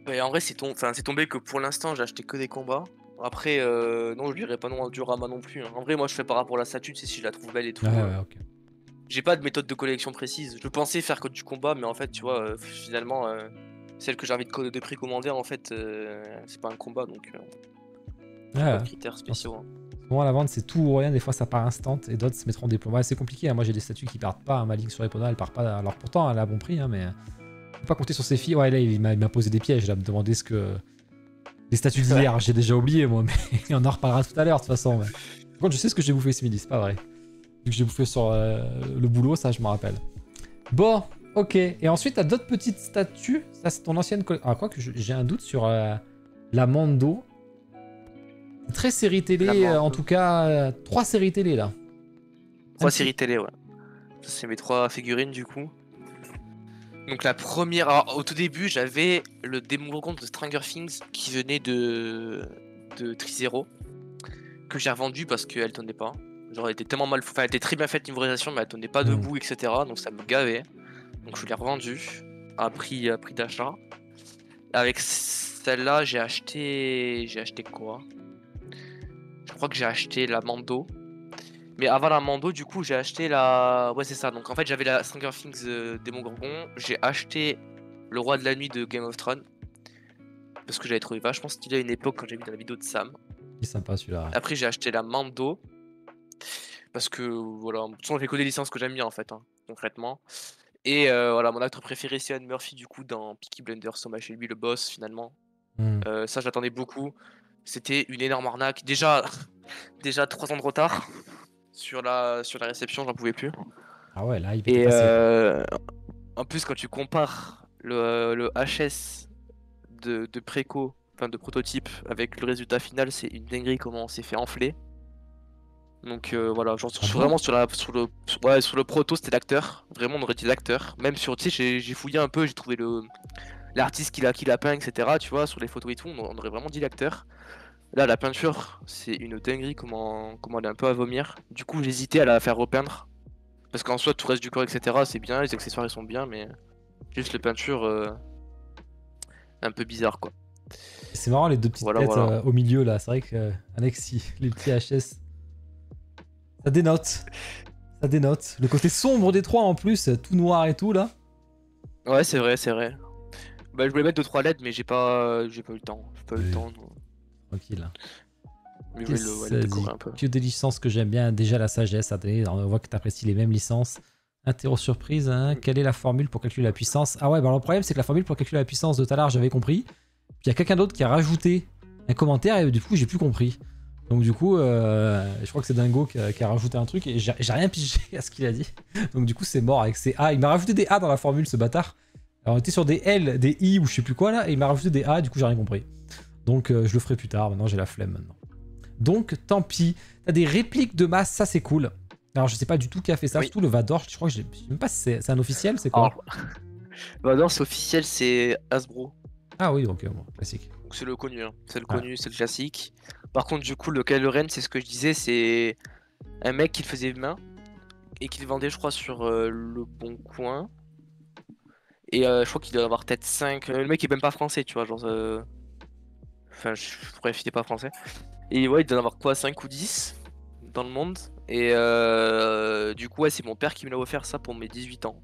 Mais en vrai, c'est tom- enfin, c'est tombé que pour l'instant, j'ai acheté que des combats. Après, euh, non, je dirais pas non à Durama non plus. hein. En vrai, moi, je fais par rapport à la statue, tu sais, si je la trouve belle et tout. Ouais, ok. J'ai pas de méthode de collection précise. Je pensais faire que du combat, mais en fait, tu vois, euh, finalement, euh, celle que j'ai envie de, de précommander, en fait, c'est pas un combat, donc Ouais, pas critères spéciaux. hein. Souvent, la vente, c'est tout ou rien. Des fois, ça part instant et d'autres se mettront des plombs. Ouais, c'est compliqué. hein. Moi, j'ai des statues qui partent pas. hein. Ma ligne sur Epona, elle part pas. Alors, pourtant, elle a bon prix, mais. Faut pas compter sur ses filles. Ouais, là, il m'a il posé des pièges. Là, me demander ce que. Les statues d'hier, j'ai déjà oublié, moi, *laughs* mais on en reparlera tout à l'heure, de toute façon. mais. Par contre, je sais ce que j'ai bouffé ce midi, c'est pas vrai. Vu que j'ai bouffé sur euh, le boulot, ça, je me rappelle. Bon, ok. Et ensuite, t'as d'autres petites statues. Ça, c'est ton ancienne collection. Ah, quoi que j'ai un doute sur euh, la Mando. Très série télé, euh, en tout cas, trois séries télé là. Trois séries télé, ouais. C'est mes trois figurines du coup. Donc la première, alors, au tout début, j'avais le Démogorgon de Stranger Things qui venait de de Trizero que j'ai revendu parce qu'elle tenait pas. Genre elle était tellement mal, enfin elle était très bien faite niveau réalisation, mais elle tenait pas Mm. debout, etc. Donc ça me gavait. Donc je l'ai revendu à prix à prix d'achat. Avec celle-là, j'ai acheté, j'ai acheté quoi? Je crois que j'ai acheté la Mando. Mais avant la Mando, du coup, j'ai acheté la. Ouais, c'est ça. Donc en fait, j'avais la Stranger Things euh, Démogorgon. J'ai acheté le Roi de la Nuit de Game of Thrones. Parce que j'avais trouvé vachement stylé à une époque quand j'ai vu dans la vidéo de Sam. Il est sympa celui-là. Après, j'ai acheté la Mando. Parce que, voilà, de toute façon, j'ai que des licences que j'aime bien en fait, hein, concrètement. Et euh, voilà, mon acteur préféré, c'est Anne Murphy, du coup, dans Peaky Blinders, Thomas chez lui, le boss, finalement. Hmm. Euh, ça, j'attendais beaucoup. C'était une énorme arnaque. Déjà, *laughs* déjà 3 ans de retard sur la, sur la réception, j'en pouvais plus. Ah ouais, là, il était Et euh, en plus, quand tu compares le, le HS de, de préco, enfin de prototype, avec le résultat final, c'est une dinguerie comment on s'est fait enfler. Donc euh, voilà, genre sur- Ah vraiment sur, la, sur, le, sur- ouais, sur le proto, c'était l'acteur. Vraiment, on aurait dit l'acteur. Même sur, tu sais, j'ai- j'ai fouillé un peu, j'ai trouvé le l'artiste qui l'a qui l'a peint, etc. Tu vois, sur les photos et tout, on on aurait vraiment dit l'acteur. Là, la peinture, c'est une dinguerie, comment, comment elle est un peu à vomir. Du coup, j'hésitais à la faire repeindre. Parce qu'en soi, tout reste du corps, etc. C'est bien, les accessoires ils sont bien, mais juste la peinture, euh, un peu bizarre quoi. C'est marrant les deux petites Voilà, têtes voilà. euh, au milieu là. C'est vrai que euh, Alexis, les petits HS, ça dénote. Ça dénote. Le côté sombre des trois en plus, tout noir et tout là. Ouais, c'est vrai, c'est vrai. Bah, je voulais mettre 2-3 LED, mais j'ai pas, j'ai pas eu le temps. J'ai pas eu le temps. donc- Tranquille. Mais le, ouais, dit un peu. Que des licences que j'aime bien. Déjà la sagesse. On voit que tu apprécies les mêmes licences. Interro surprise. hein, Quelle est la formule pour calculer la puissance? Ah ouais, bah alors, le problème c'est que la formule pour calculer la puissance de Talar, j'avais compris. Puis il y a quelqu'un d'autre qui a rajouté un commentaire et du coup j'ai plus compris. Donc du coup, euh, je crois que c'est Dingo qui a, qui a rajouté un truc et j'ai j'ai rien pigé *laughs* à ce qu'il a dit. Donc du coup c'est mort avec ses A. Il m'a rajouté des A dans la formule ce bâtard. Alors on était sur des L, des I ou je sais plus quoi là et il m'a rajouté des A du coup j'ai rien compris. Donc euh, je le ferai plus tard, maintenant j'ai la flemme maintenant. Donc tant pis. T'as des répliques de masse, ça c'est cool. Alors je sais pas du tout qui a fait ça, Oui. surtout le Vador, je crois que j'ai- je sais même pas si c'est un officiel, c'est quoi Alors, bah *laughs* non, c'est officiel, c'est Hasbro. Ah oui, bon, classique. Donc c'est le connu, hein. c'est le Ah. connu, c'est le classique. Par contre, du coup, le Kylo Ren, c'est ce que je disais, c'est un mec qui le faisait main et qui le vendait, je crois, sur euh, le bon coin. Et euh, je crois qu'il doit avoir peut-être 5. Le mec il est même pas français, tu vois, genre. Enfin, je... bref, il pas français. Et ouais, il doit en avoir quoi, 5 ou 10 dans le monde. Et euh, du coup, ouais, c'est mon père qui me l'a offert ça pour mes 18 ans.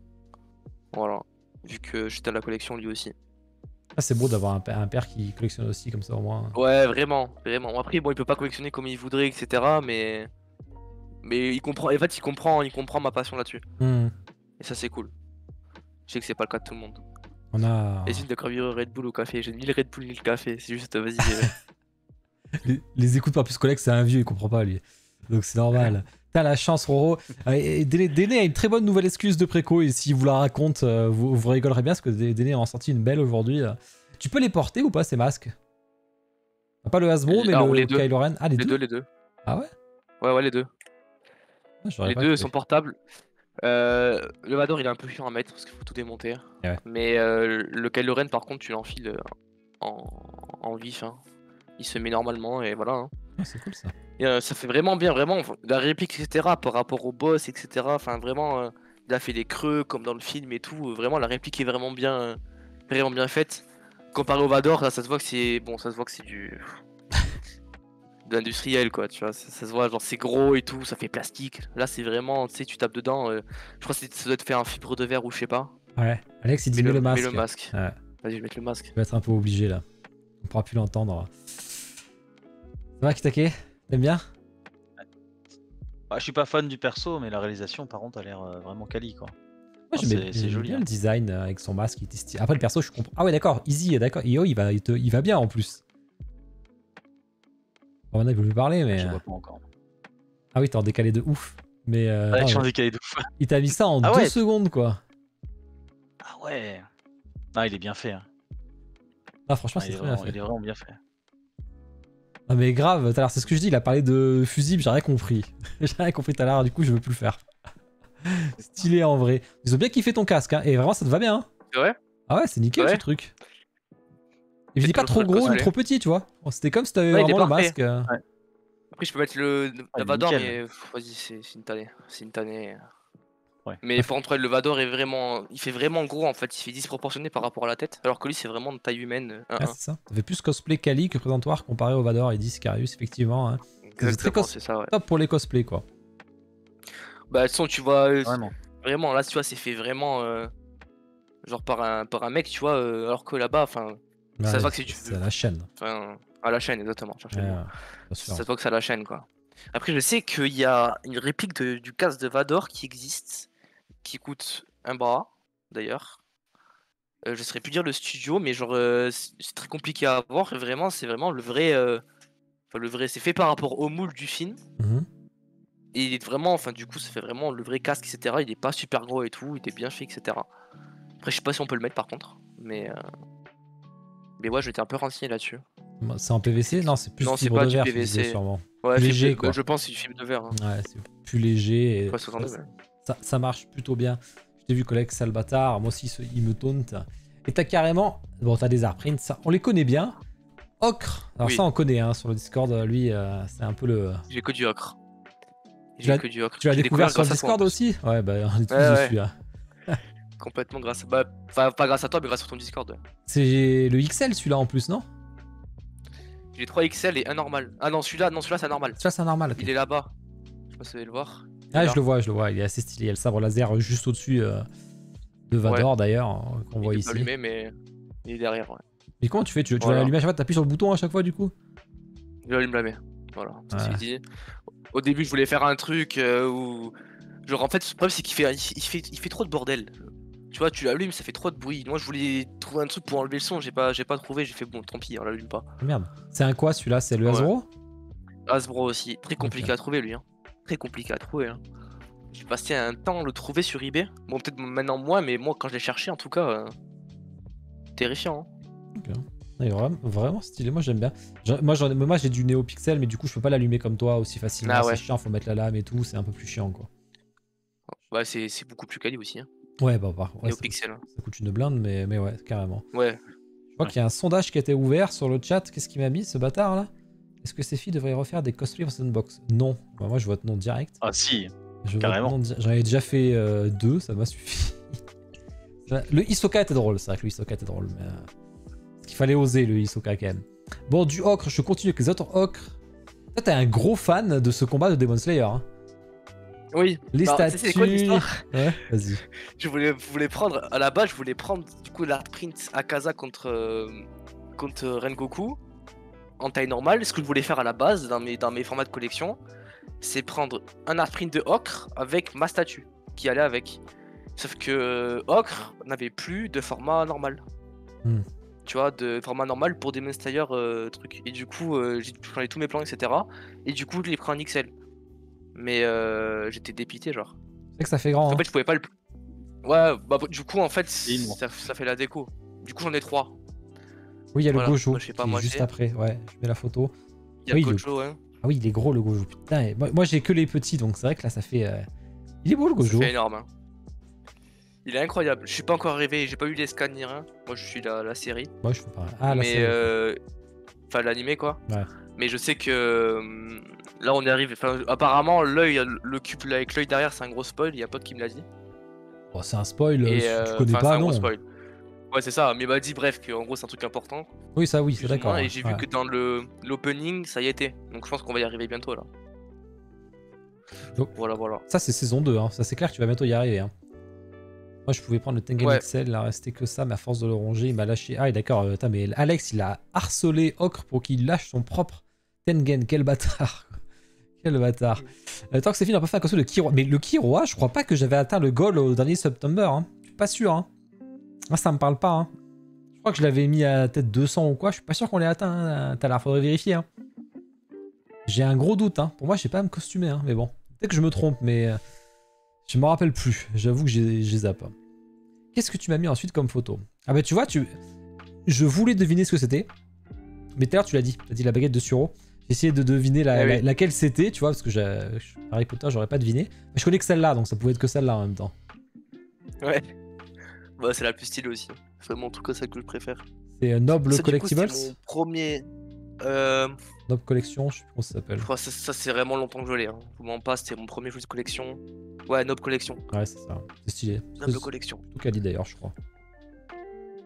Voilà. Vu que j'étais à la collection lui aussi. Ah, c'est beau d'avoir un, père- un père qui collectionne aussi comme ça au moins. Ouais, vraiment, vraiment. Après, bon, il peut pas collectionner comme il voudrait, etc. Mais, mais il comprend. En fait, il comprend, il comprend ma passion là-dessus. Hmm. Et ça, c'est cool. Je sais que c'est pas le cas de tout le monde. On a Essaye de gravir Red Bull au café. J'ai ni le Red Bull ni le café. C'est juste, vas-y. euh, *laughs* les, les écoutes par plus collègues, c'est un vieux, il comprend pas lui. Donc c'est normal. *laughs* T'as la chance, Roro. Euh, et Déné a une très bonne nouvelle excuse de préco et si vous la raconte, euh, vous, vous rigolerez bien parce que Dé- Déné en a sorti une belle aujourd'hui. Tu peux les porter ou pas ces masques? Pas le Hasbro, mais Alors, le les deux. Kylo Ren. Ah, les, les deux, deux, les deux. Ah ouais? Ouais, ouais, les deux. Ah, Les deux sont portables. Euh, le Vador, il est un peu chiant à mettre parce qu'il faut tout démonter. Ouais. Mais euh, le Kylo Ren, par contre, tu l'enfiles euh, en, en vif. hein. Il se met normalement et voilà. hein. Ah, c'est cool ça. Et, euh, ça fait vraiment bien, vraiment. La réplique, etc. par rapport au boss, etc. Enfin, vraiment, il a fait des creux comme dans le film et tout. Vraiment, la réplique est vraiment bien, vraiment bien faite. Comparé au Vador, là, ça se voit que c'est bon, ça se voit que c'est du de l'industriel quoi, tu vois. Ça, ça se voit, genre c'est gros et tout, ça fait plastique. Là, c'est vraiment, tu sais, tu tapes dedans. euh, je crois que c'est- ça doit être fait en fibre de verre ou je sais pas. Ouais. Alex, il dit mets le, le mets masque. le masque. Ouais. Vas-y, je vais mettre le masque. Tu vas être un peu obligé là. On pourra plus l'entendre. Ça va, Kitake? T'aimes bien? Bah, je suis pas fan du perso, mais la réalisation, par contre, a l'air euh, vraiment quali, quoi. Moi, j'aimais c'est- joli, bien hein. le design euh, avec son masque. Il. Après, le perso, je comprends. Ah ouais, d'accord. Easy, d'accord. Io, il va, il, te- il va bien en plus. Bon, maintenant, il peut plus parler, mais. Je vois pas encore. Ah oui, t'es en décalé de ouf. Mais. euh, Ouais, non, je suis en décalé de ouf. il t'a mis ça en Ah deux ouais. secondes, quoi. Ah ouais. Ah, il est bien fait. hein. Ah, franchement, Ah, c'est est très bien vraiment, fait. il est vraiment bien fait. Ah mais grave, tout à l'heure, c'est ce que je dis, il a parlé de fusible, j'ai rien compris. *laughs* j'ai rien compris tout à l'heure, du coup je veux plus le faire. Stylé en vrai. Ils ont bien kiffé ton casque, hein, et vraiment ça te va bien. Hein. C'est vrai? Ah ouais, c'est nickel Ouais. ce truc. Il dit C'est pas trop gros ni trop petit, tu vois. Bon, C'était comme si t'avais Ouais, vraiment le masque. euh. Après, je peux mettre le Ah, Vador, nickel. mais pff, vas-y, c'est c'est une tannée. C'est une tannée. Ouais. Mais par contre, ouais, le Vador est vraiment. Il fait vraiment gros en fait. Il fait disproportionné par rapport à la tête. Alors que lui, c'est vraiment de taille humaine. euh, Ah, c'est ça. Ça fait plus cosplay Kali que présentoir comparé au Vador et 10 Carius, effectivement. hein. très Exactement, cos- c'est ça, ouais. Top pour les cosplays, quoi. Bah, de toute façon, tu vois. euh, Vraiment. Vraiment, là, tu vois, c'est fait vraiment. euh, Genre par un, par un mec, tu vois. euh, alors que là-bas, enfin. Ça se voit que c'est du- C'est à la chaîne. enfin, À la chaîne, exactement. Ouais. Ça se voit que c'est à la chaîne, quoi. Après, je sais qu'il y a une réplique de- du casque de Vador qui existe, qui coûte un bras, d'ailleurs. Euh, je saurais plus dire le studio, mais genre, euh, c'est très compliqué à avoir. Vraiment, c'est vraiment le vrai. euh, Enfin, le vrai, c'est fait par rapport au moule du film. Mhm. Et il est vraiment, enfin, du coup, ça fait vraiment le vrai casque, etc. Il est pas super gros et tout, il est bien fait, etc. Après, je sais pas si on peut le mettre par contre, mais. Mais ouais, je m'étais un peu renseigné là-dessus. C'est en PVC Non, c'est plus Non, fibre pas de verre, PVC. sûrement. Ouais, Léger, léger, quoi. Je pense que c'est du film de verre. hein. Ouais, c'est plus léger. Et Ouais, 62, ça, ouais. ça, ça marche plutôt bien. Je t'ai vu, collègue Salvatore, moi aussi, il me taunte. Et t'as carrément. Bon, t'as des artprints, ça, on les connaît bien. Ocre, alors Oui. ça, on connaît hein, sur le Discord, lui, euh, c'est un peu le. J'ai que du ocre. J'ai que du ocre. Tu l'as J'ai découvert sur le Discord aussi? Ouais, bah, on est tous dessus. hein. Complètement grâce à. Bah, enfin, pas grâce à toi, mais grâce à ton Discord. C'est le XL, celui-là, en plus, non? J'ai 3 XL et un normal. Ah non, celui-là, non, celui-là, c'est normal. Ça, c'est normal. Il est là-bas. Je sais pas si vous allez le voir. Il est Ah, je le vois, je le vois. Il est assez stylé. Il y a le sabre laser juste au-dessus euh, de Vador, d'ailleurs, qu'on Il voit est ici. pas allumé, mais il est derrière. Ouais. Mais comment tu fais? Tu, tu vas l'allumer à chaque fois T'appuies sur le bouton à chaque fois, du coup? Il allume la main. Voilà, dit. Au début, je voulais faire un truc euh, où. Genre, en fait, le problème, c'est qu'il fait, il fait, il fait trop de bordel. Tu vois, tu l'allumes, ça fait trop de bruit. Moi, je voulais trouver un truc pour enlever le son. J'ai pas, j'ai pas trouvé. J'ai fait bon, tant pis, on l'allume pas. Merde. C'est un quoi celui-là? C'est le Ouais. Hasbro? Hasbro aussi, très compliqué à trouver lui. Hein. Très compliqué à trouver. Hein. J'ai passé un temps à le trouver sur eBay. Bon, peut-être maintenant moins, mais moi, quand je l'ai cherché, en tout cas, euh, terrifiant. hein. Il est vraiment, vraiment stylé, moi j'aime bien. Moi j'en moi j'ai du NeoPixel, mais du coup je peux pas l'allumer comme toi aussi facilement. Ah ouais. C'est chiant, faut mettre la lame et tout, c'est un peu plus chiant quoi. Ouais, c'est c'est beaucoup plus quali aussi. Hein. Ouais, bah, bah ouais, ça, ça coûte une blinde, mais, mais ouais, carrément. Ouais, Je vois qu'il y a un sondage qui a été ouvert sur le chat. Qu'est-ce qu'il m'a mis ce bâtard là? Est-ce que ces filles devraient refaire des cosplays pour Sandbox Non. Bah, moi je vote non direct. Ah si, Je Carrément. J'en ai déjà fait euh, deux, ça m'a suffi. *laughs* Le Hisoka était drôle, c'est vrai que le Hisoka était drôle, mais. euh, qu'il fallait oser le Hisoka quand même. Bon, du ocre, je continue avec les autres ocres. Toi, t'es un gros fan de ce combat de Demon Slayer. hein. Oui. Les Alors, statues. c'est quoi l'histoire? Ouais, vas-y. Je voulais, prendre, à la base, je voulais prendre du coup l'art print Akaza contre, euh, contre Rengoku en taille normale. Ce que je voulais faire à la base dans mes, dans mes formats de collection, c'est prendre un art print de Ocre avec ma statue qui allait avec. Sauf que euh, Ocre n'avait plus de format normal. Hmm. Tu vois, de format normal pour Demon Slayer euh, truc. Et du coup, euh, j'ai pris tous mes plans, etc. Et du coup, je l'ai pris en XL. Mais euh, j'étais dépité, genre. C'est vrai que ça fait grand. En hein. fait, je pouvais pas le. Ouais, bah du coup, en fait, ça, ça fait la déco. Du coup, j'en ai trois. Oui, il y a le. Gojo Moi, je sais pas, qui est moi, juste après. Ouais, je mets la photo. Il y a Oui, le- Gojo, hein. Ah oui, il est gros le Gojo. Putain, et moi, j'ai que les petits, donc c'est vrai que là ça fait. euh, Il est beau le Gojo. fait énorme. hein. Il est incroyable. Je suis pas encore arrivé, j'ai pas eu les scans ni rien. Moi, je suis la, la série. Moi je fais pareil. Ah là mais. c'est. euh, Enfin, l'animé, quoi. Ouais. Mais je sais que. hum, Là, on est arrivé. Enfin, apparemment, l'œil, le cube là, avec l'œil derrière, c'est un gros spoil. Il y a un pote qui me l'a dit. Bon, c'est un spoil, euh, Et, euh, tu connais enfin, c'est pas, un gros non. spoil. Ouais, c'est ça. Mais il m'a dit, bref, qu'en gros, c'est un truc important. Oui, ça oui, c'est d'accord. Et j'ai Ouais. vu que dans le l'opening, ça y était. Donc je pense qu'on va y arriver bientôt là. Donc- Voilà, voilà. Ça, c'est saison 2, hein. ça c'est clair que tu vas bientôt y arriver. Hein. Moi, je pouvais prendre le Tengen Ouais. Il a resté que ça, mais à force de le ronger, il m'a lâché. Ah, d'accord, euh, mais Alex, il a harcelé Ocre pour qu'il lâche son propre Tengen. Quel bâtard. *laughs* Quel bâtard. Euh, tant que c'est fini, on a pas fait un cosplay de Kiroa. Mais le Kiroa, je crois pas que j'avais atteint le goal au dernier September. Hein. Je suis pas sûr. Hein. Ah, ça me parle pas. Hein. Je crois que je l'avais mis à peut-être 200 ou quoi. Je suis pas sûr qu'on l'ait atteint. À l'heure, faudrait vérifier. J'ai un gros doute. Pour moi, je sais pas à me costumer. Mais bon, peut-être que je me trompe, mais euh, je me rappelle plus. J'avoue que j'ai zappé. Qu'est-ce que tu m'as mis ensuite comme photo? Ah bah tu vois, tu... je voulais deviner ce que c'était. Mais tout à tu l'as dit. Tu as dit la baguette de Suro. Essayé de deviner la- oui. la- laquelle c'était, tu vois, parce que Harry Potter, j'aurais pas deviné. Mais je connais que celle-là, donc ça pouvait être que celle-là en même temps. Ouais. Bah, c'est la plus stylée aussi. C'est vraiment en tout cas ça que je préfère. C'est euh, Noble Ça, du coup, Collectibles? mon premier. Euh, Noble Collection, je sais plus comment ça s'appelle. je crois que ça, ça, c'est vraiment longtemps que je l'ai. Hein. Je vous mens pas, c'était mon premier jeu de collection. Ouais, Noble Collection. Ouais, c'est ça. C'est stylé. Noble Collection. tout quali d'ailleurs, je crois.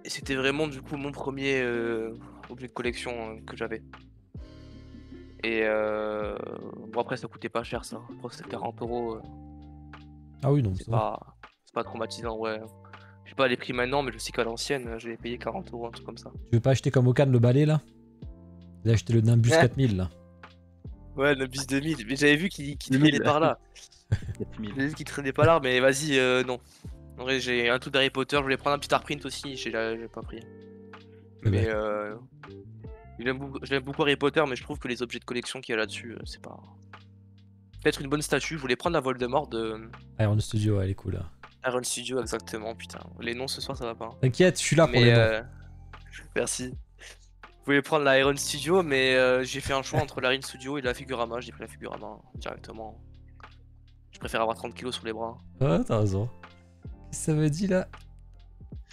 Et c'était vraiment du coup mon premier euh, objet de collection euh, que j'avais. Et euh... bon après ça coûtait pas cher ça. Je crois que c'était 40 euros. euh, Ah oui, non, C'est pas... c'est pas traumatisant ouais. Je sais pas les prix maintenant mais je sais qu'à l'ancienne euh, je l'ai payé 40 euros un truc comme ça. Tu veux pas acheter comme Okan le balai là? J'ai acheté le Nimbus Ouais. 4000 là. Ouais le bis 2000 mais j'avais vu qu'il qu'il 2000. traînait par là. 4000. *laughs* J'avais vu qu'il traînait pas là mais vas-y euh, non. En vrai j'ai un truc d'Harry Potter, je voulais prendre un petit artprint aussi, j'ai j'ai pas pris. Mais euh... J'aime beaucoup, beaucoup Harry Potter, mais je trouve que les objets de collection qu'il y a là-dessus, euh, c'est pas. Peut-être une bonne statue. Je voulais prendre la Voldemort de Iron Studio, elle est cool. là. Iron Studio, exactement. Putain, les noms ce soir ça va pas. hein. T'inquiète, je suis là pour les noms. euh, *laughs* merci. Je voulais prendre la Iron Studio, mais euh, j'ai fait un choix entre la Iron Studio et la Figurama. J'ai pris la Figurama directement. Je préfère avoir 30 kilos sur les bras. Ouais, t'as raison. Qu'est-ce que ça veut dire là?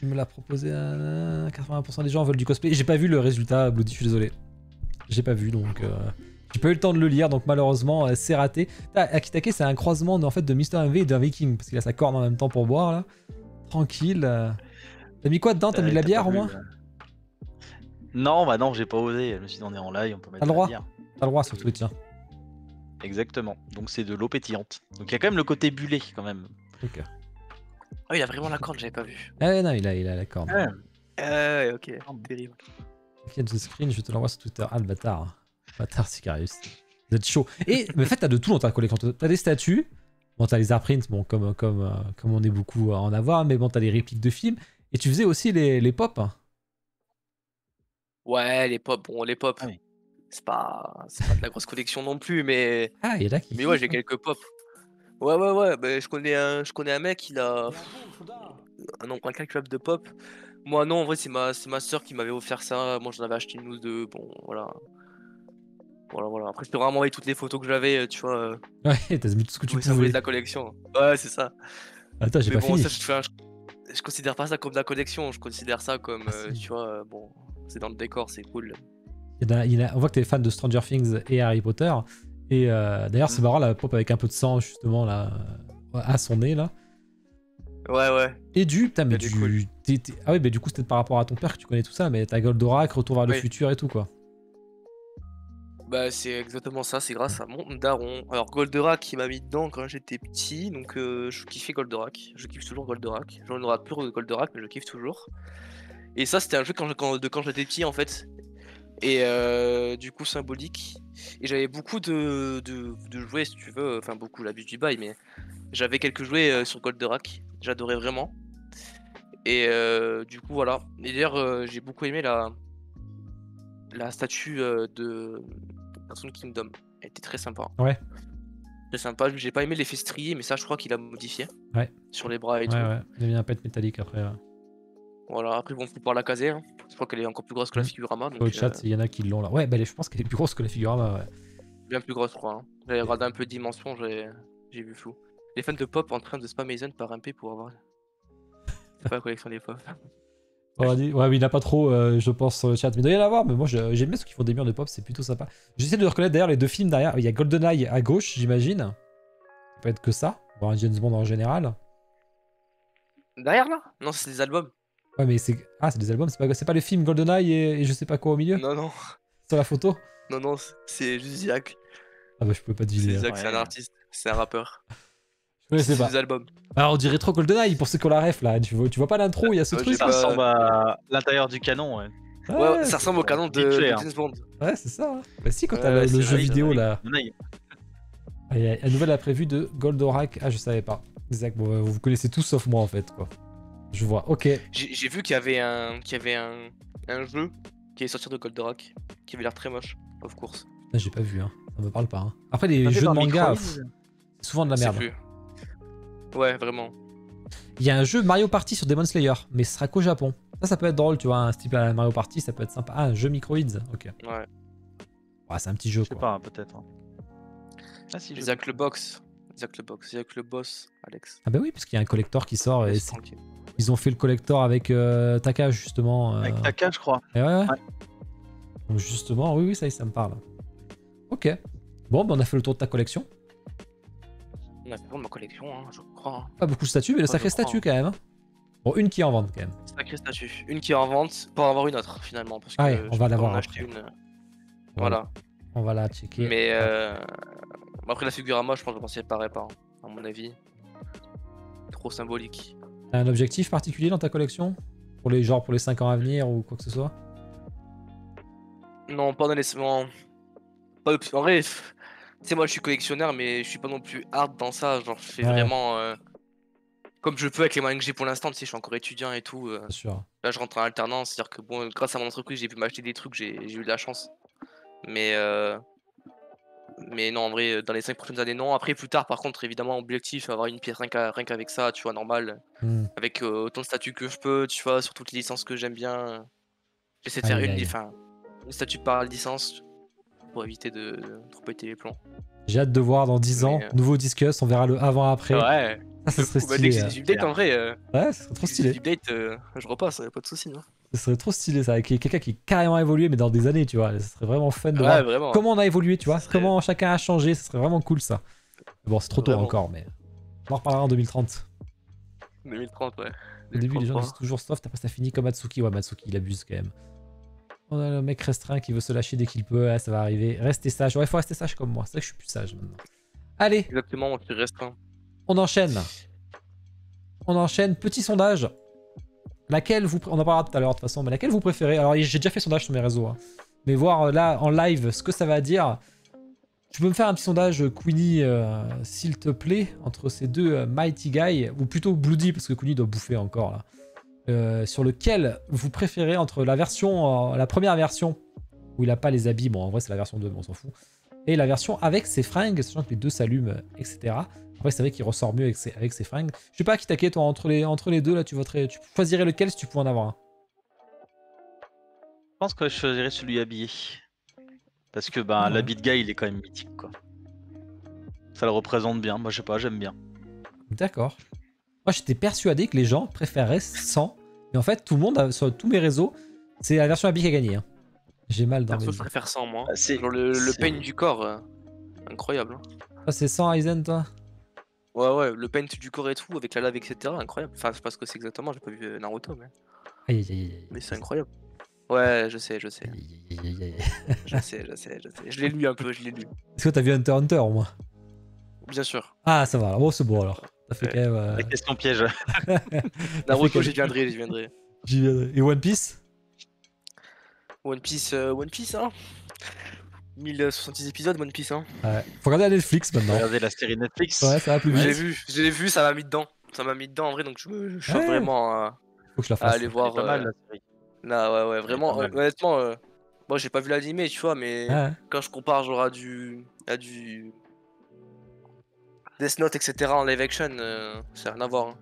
Il me l'a proposé à 80% des gens veulent du cosplay. J'ai pas vu le résultat, Bloody, je suis désolé. J'ai pas vu donc. euh, J'ai pas eu le temps de le lire donc malheureusement euh, c'est raté. Ah, Akitake c'est un croisement en fait de Mr. MV et d'un Viking parce qu'il a sa corne en même temps pour boire là. Tranquille. euh. T'as mis quoi dedans? T'as mis de la Euh, bière au moins. Non, bah non, j'ai pas osé. Je me suis dit, on est en live, on peut mettre T'as le de droit. T'as le droit sur Twitch. Hein. Exactement. Donc c'est de l'eau pétillante. Donc il y a quand même le côté bulé quand même. Ok. Ah, il a vraiment la corne, j'avais pas vu. Ah ouais, non, il a, il a la corne. Ouais. Ah, ouais, ok. Terrible. T'inquiète, The Screen, je te l'envoie sur Twitter. Ah, le bâtard. Bâtard Sicarius. Vous êtes chaud. Et, *laughs* mais en fait, t'as de tout dans ta collection. T'as des statues. Bon, t'as les artprints, bon, comme, comme, euh, comme on est beaucoup à en avoir. Mais bon, t'as les répliques de films. Et tu faisais aussi les, les pop. hein. Ouais, les pop, bon, les pop. Ah oui. C'est pas... c'est pas de la grosse collection non plus, mais. Ah, il y en a qui. Mais ouais, j'ai hein. quelques pop. Ouais, ouais, ouais, bah, je, connais un, je connais un mec, il a un incalculable de pop. Moi, non, en vrai, c'est ma, ma soeur qui m'avait offert ça. Moi, j'en avais acheté une ou deux. Bon, voilà. Voilà, voilà. Après, je peux vraiment envoyer toutes les photos que j'avais, euh, tu vois. euh, Ouais, t'as mis tout ce que tu oui, ça pouvais. de la collection. Ouais, c'est ça. Attends, j'ai pas bon, fini. ça, je, je, je considère pas ça comme de la collection. Je considère ça comme, Ah, euh, tu vois, bon, c'est dans le décor, c'est cool. Il y en a- il y en a- on voit que t'es fan de Stranger Things et Harry Potter. Et euh, d'ailleurs, c'est marrant, la pop avec un peu de sang, justement, là, euh, à son nez, là. Ouais, ouais. Et du, putain, mais du. Ah oui, mais du coup, c'était par rapport à ton père que tu connais tout ça, mais t'as Goldorak, Retour vers le Oui. futur et tout, quoi. Bah c'est exactement ça, c'est grâce à mon daron. Alors Goldorak qui m'a mis dedans quand j'étais petit, donc euh, je kiffais Goldorak. Je kiffe toujours Goldorak. J'en aurai plus de Goldorak, mais je kiffe toujours. Et ça c'était un jeu quand, quand- de quand j'étais petit en fait. Et euh, du coup symbolique. Et j'avais beaucoup de, de, de jouets si tu veux, enfin beaucoup l'abus du bail, mais j'avais quelques jouets euh, sur Goldorak. J'adorais vraiment. Et euh, du coup voilà. Et d'ailleurs euh, j'ai beaucoup aimé la, la statue euh, de Person Kingdom. Elle était très sympa. Ouais. Très sympa. J'ai pas aimé l'effet strié, mais ça, je crois qu'il a modifié. Ouais. Sur les bras et Ouais, tout. ouais. Il a mis un pet métallique après. ouais. Voilà. Après, bon, faut pouvoir la caser. hein. Je crois qu'elle est encore plus grosse que la. Figurama. Donc, Sur le chat, euh, il y en a qui l'ont là. Ouais, bah, je pense qu'elle est plus grosse que la Figurama, ouais. bien plus grosse, je crois. hein. J'avais regardé un peu de dimension, j'ai j'ai vu flou. Les fans de pop en train de spam Mason par MP pour avoir. *laughs* Pas la collection des pop. Ouais, mais il n'y en a pas trop, euh, je pense, sur le chat. Mais il doit y en avoir, mais moi j'aime bien ceux qui font des murs de pop, c'est plutôt sympa. J'essaie de reconnaître d'ailleurs les deux films derrière. Il y a GoldenEye à gauche, j'imagine. Ça peut être que ça, ou un James Bond en général. Derrière là? Non, c'est des albums. Ouais, mais c'est. Ah, c'est des albums, c'est pas, c'est pas le film GoldenEye et, et je sais pas quoi au milieu Non, non. Sur la photo Non, non, c'est- juste Ziak. Ah, bah je pouvais pas deviner. hein. Ziak, c'est un Ouais. artiste. C'est un rappeur. Je connaissais C'est pas. des albums. Alors on dirait trop GoldenEye pour ceux qui ont la ref là. Tu vois, tu vois pas l'intro, il y a ce Euh, truc. j'ai Ça ressemble à l'intérieur du canon, ouais. Ouais, Ouais, ça ressemble au canon de, de hein. James Bond. ouais, c'est ça. hein. Bah si, quand Ouais, t'as le, ouais, jeu vrai, vidéo là. GoldenEye. Ah, Il y a une nouvelle prévue de Goldorak. Ah, je savais pas. Exact. Bon, euh, vous connaissez tous sauf moi en fait, quoi. Je vois. Ok. J'ai vu qu'il y avait un, qu'il y avait un, un jeu qui allait sortir de Goldorak, qui avait l'air très moche, of course. Ah, J'ai pas vu, hein. Ça me parle pas. hein. Après, les jeux de manga, c'est souvent de la merde. plus. Ouais, vraiment. Il y a un jeu Mario Party sur Demon Slayer, mais ce sera qu'au Japon. Ça, ça peut être drôle, tu vois. Un style à la Mario Party, ça peut être sympa. Ah, un jeu Microids. Ok. Ouais. Ouais, c'est un petit jeu, Je sais quoi. pas, hein, peut-être. hein. Ah si. Zach le box. Zach le box. Zach le boss, Alex. Ah bah oui, parce qu'il y a un collector qui sort et c'est- tranquille. Ils ont fait le collector avec euh, Taka, justement. euh, Avec Taka, je crois. et ouais, ouais. Ouais. Donc justement, oui, oui, ça, y est, ça me parle. Ok. Bon, bah, on a fait le tour de ta collection. On a fait bon de ma collection, hein, je crois. Pas beaucoup de statues, mais le Ouais, sacré je crois. statue quand même. hein. Bon, une qui est en vente quand même. Sacré statut. Une qui est en vente pour en avoir une autre finalement. Parce que Ah ouais, on je va l'avoir en acheter après. une. Va- Voilà. On va la checker. Mais euh... après la figure à moi, je pense que je m'en pas, hein, à mon avis. Trop symbolique. T'as un objectif particulier dans ta collection Pour les genre pour les 5 ans à venir ou quoi que ce soit Non, pas non. Pas En vrai, tu sais, moi je suis collectionneur, mais je suis pas non plus hard dans ça. Genre, je fais Ouais. vraiment. euh, Comme je peux avec les moyens que j'ai pour l'instant, tu sais, je suis encore étudiant et tout. euh, Bien sûr. Là, je rentre en alternance, c'est-à-dire que bon, grâce à mon entreprise, j'ai pu m'acheter des trucs, j'ai j'ai eu de la chance. Mais euh, mais non, en vrai, euh, dans les 5 prochaines années, non. Après, plus tard, par contre, évidemment, objectif, avoir une pièce rien qu'à- rien qu'avec ça, tu vois, normal. Hmm. Avec euh, autant de statuts que je peux, tu vois, sur toutes les licences que j'aime bien. J'essaie de faire Aïe, une, aïe. enfin, une statue par licence pour éviter de, de trop péter les plombs. J'ai hâte de voir dans 10 ans. Euh, Nouveau discuss, on verra le avant-après. Ouais, Ça, ça serait Ou bah, dès stylé. que c'est hein. du update, en vrai, euh, Ouais, ça serait trop dès que c'est stylé. du update, euh, je repasse, pas de soucis. hein. Ça serait trop stylé ça. Avec quelqu'un qui est carrément évolué, mais dans des années, tu vois. Ça serait vraiment fun de Ouais, voir vraiment. comment on a évolué, tu vois. Serait- Comment chacun a changé. Ça serait vraiment cool ça. Bon, c'est trop tôt Vraiment. encore, mais on en reparlera en 2030. 2030, ouais. Au début, les gens 2033. disent toujours soft, après ça finit comme Matsuki. Ouais, Matsuki, il abuse quand même. On a le mec restreint qui veut se lâcher dès qu'il peut. Ouais, ça va arriver. Restez sage. Ouais, faut rester sage comme moi. C'est vrai que je suis plus sage maintenant. Allez, Exactement, suis restreint. on enchaîne. On enchaîne. Petit sondage. Laquelle vous. On en parlera tout à l'heure de toute façon, mais laquelle vous préférez? Alors, j'ai déjà fait sondage sur mes réseaux. hein. Mais voir euh, là en live ce que ça va dire. Tu peux me faire un petit sondage, Queenie, euh, s'il te plaît, entre ces deux euh, Mighty Guy, ou plutôt Bloody, parce que Queenie doit bouffer encore là. Sur lequel vous préférez entre la version, la première version où il a pas les habits, bon en vrai c'est la version 2, mais on s'en fout, et la version avec ses fringues, sachant que les deux s'allument, etc. Après c'est vrai qu'il ressort mieux avec ses, avec ses fringues. Je sais pas qui taquer toi entre les, entre les deux là, tu voterais, tu choisirais lequel si tu pouvais en avoir un? Je pense que je choisirais celui habillé. Parce que bah, Ouais. l'habit de gars, il est quand même mythique, quoi. Ça le représente bien. Moi, je sais pas, j'aime bien. D'accord. Moi j'étais persuadé que les gens préféraient sans, mais en fait tout le monde, a- sur tous mes réseaux, c'est la version habillée qui a gagné. hein. J'ai mal dans Perso, mes... je préfère en moi. Bah, c'est- le, le paint du corps, euh, incroyable. hein. Ah, c'est sans Aizen toi? Ouais, ouais, le paint du corps et tout, avec la lave, etc. Incroyable. Enfin, je sais pas ce que c'est exactement, j'ai pas vu euh, Naruto, mais, Aïe aïe aïe aïe. mais c'est incroyable. Ouais, je sais, je sais, Aïe, aïe, aïe, aïe, aïe. je sais, je sais, je sais. Je l'ai lu un peu, je l'ai lu. Est-ce que t'as vu Hunter x Hunter au moins? Bien sûr. Ah, ça va, alors. Bon, c'est bon alors. Ça fait Ouais. quand même. euh, La question piège. *laughs* *laughs* Naruto, j'y viendrai, j'y viendrai. j'y viendrai. Et One Piece? One Piece, euh, One Piece, hein 1070 épisodes, One Piece, hein. Ouais. Faut regarder la Netflix maintenant. Regardez la série Netflix. Ouais, ça va plus Je l'ai vite. vu, je l'ai vu, ça m'a mis dedans. Ça m'a mis dedans en vrai, donc je me je suis Ouais. vraiment à, Faut que je la à fasse. aller Elle est voir. pas mal, euh, la série. Là, ouais, ouais, vraiment, honnêtement, euh, moi j'ai pas vu l'animé, tu vois, mais Ouais. quand je compare genre à du. à du. Death Note, etc. en live action, euh, ça n'a rien à voir. hein.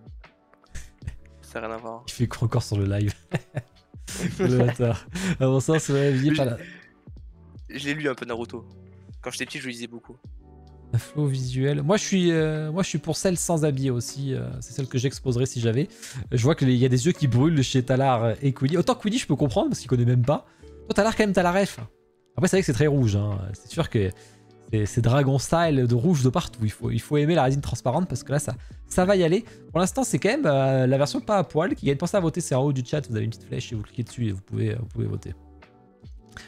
Ça n'a rien à voir. Il fait quoi encore sur le live *laughs* Le bâtard. Avant ça, c'est la vie, Je l'ai lu un peu Naruto. Quand j'étais petit, je lisais beaucoup. un flow visuel. Moi, je suis, euh, moi, je suis pour celle sans habiller aussi. euh, c'est celle que j'exposerai si j'avais. Je vois qu'il y a des yeux qui brûlent chez Talar et Quilly. Autant Quilly, je peux comprendre parce qu'il connaît même pas. Toi, Talar, quand même, t'as la ref. Après, c'est vrai que c'est très rouge. hein. C'est sûr que c'est- c'est dragon style de rouge de partout. Il faut, il faut aimer la résine transparente parce que là, ça, ça va y aller. Pour l'instant, c'est quand même euh, la version pas à poil qui gagne. Pensez à voter, c'est en haut du chat. Vous avez une petite flèche et vous cliquez dessus et vous pouvez, vous pouvez voter.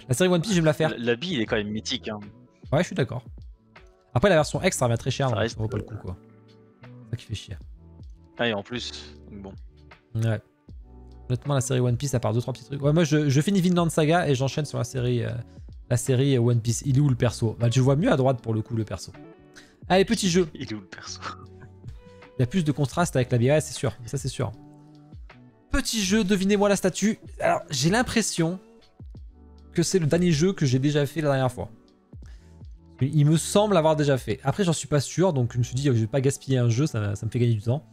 La série One Piece, je vais me la faire. L'habit, il est quand même mythique. Hein. Ouais, je suis d'accord. Après, la version extra va très cher, Ça donc reste, ça vaut pas le euh, coup, quoi. C'est ça qui fait chier. Ah, et en plus, bon. Ouais. Honnêtement, la série One Piece, à part 2-3 petits trucs. Ouais, moi, je, je finis Vinland Saga et j'enchaîne sur la série, euh, la série One Piece. Il est où le perso? Bah, tu vois mieux à droite pour le coup, le perso. Allez, petit jeu. Il est où le perso? Il y a plus de contraste avec la BRS, c'est sûr. Ça, c'est sûr. Petit jeu, devinez-moi la statue. Alors, j'ai l'impression que c'est le dernier jeu que j'ai déjà fait la dernière fois. Il me semble l'avoir déjà fait. Après, j'en suis pas sûr, donc je me suis dit, je vais pas gaspiller un jeu, ça, me fait gagner du temps.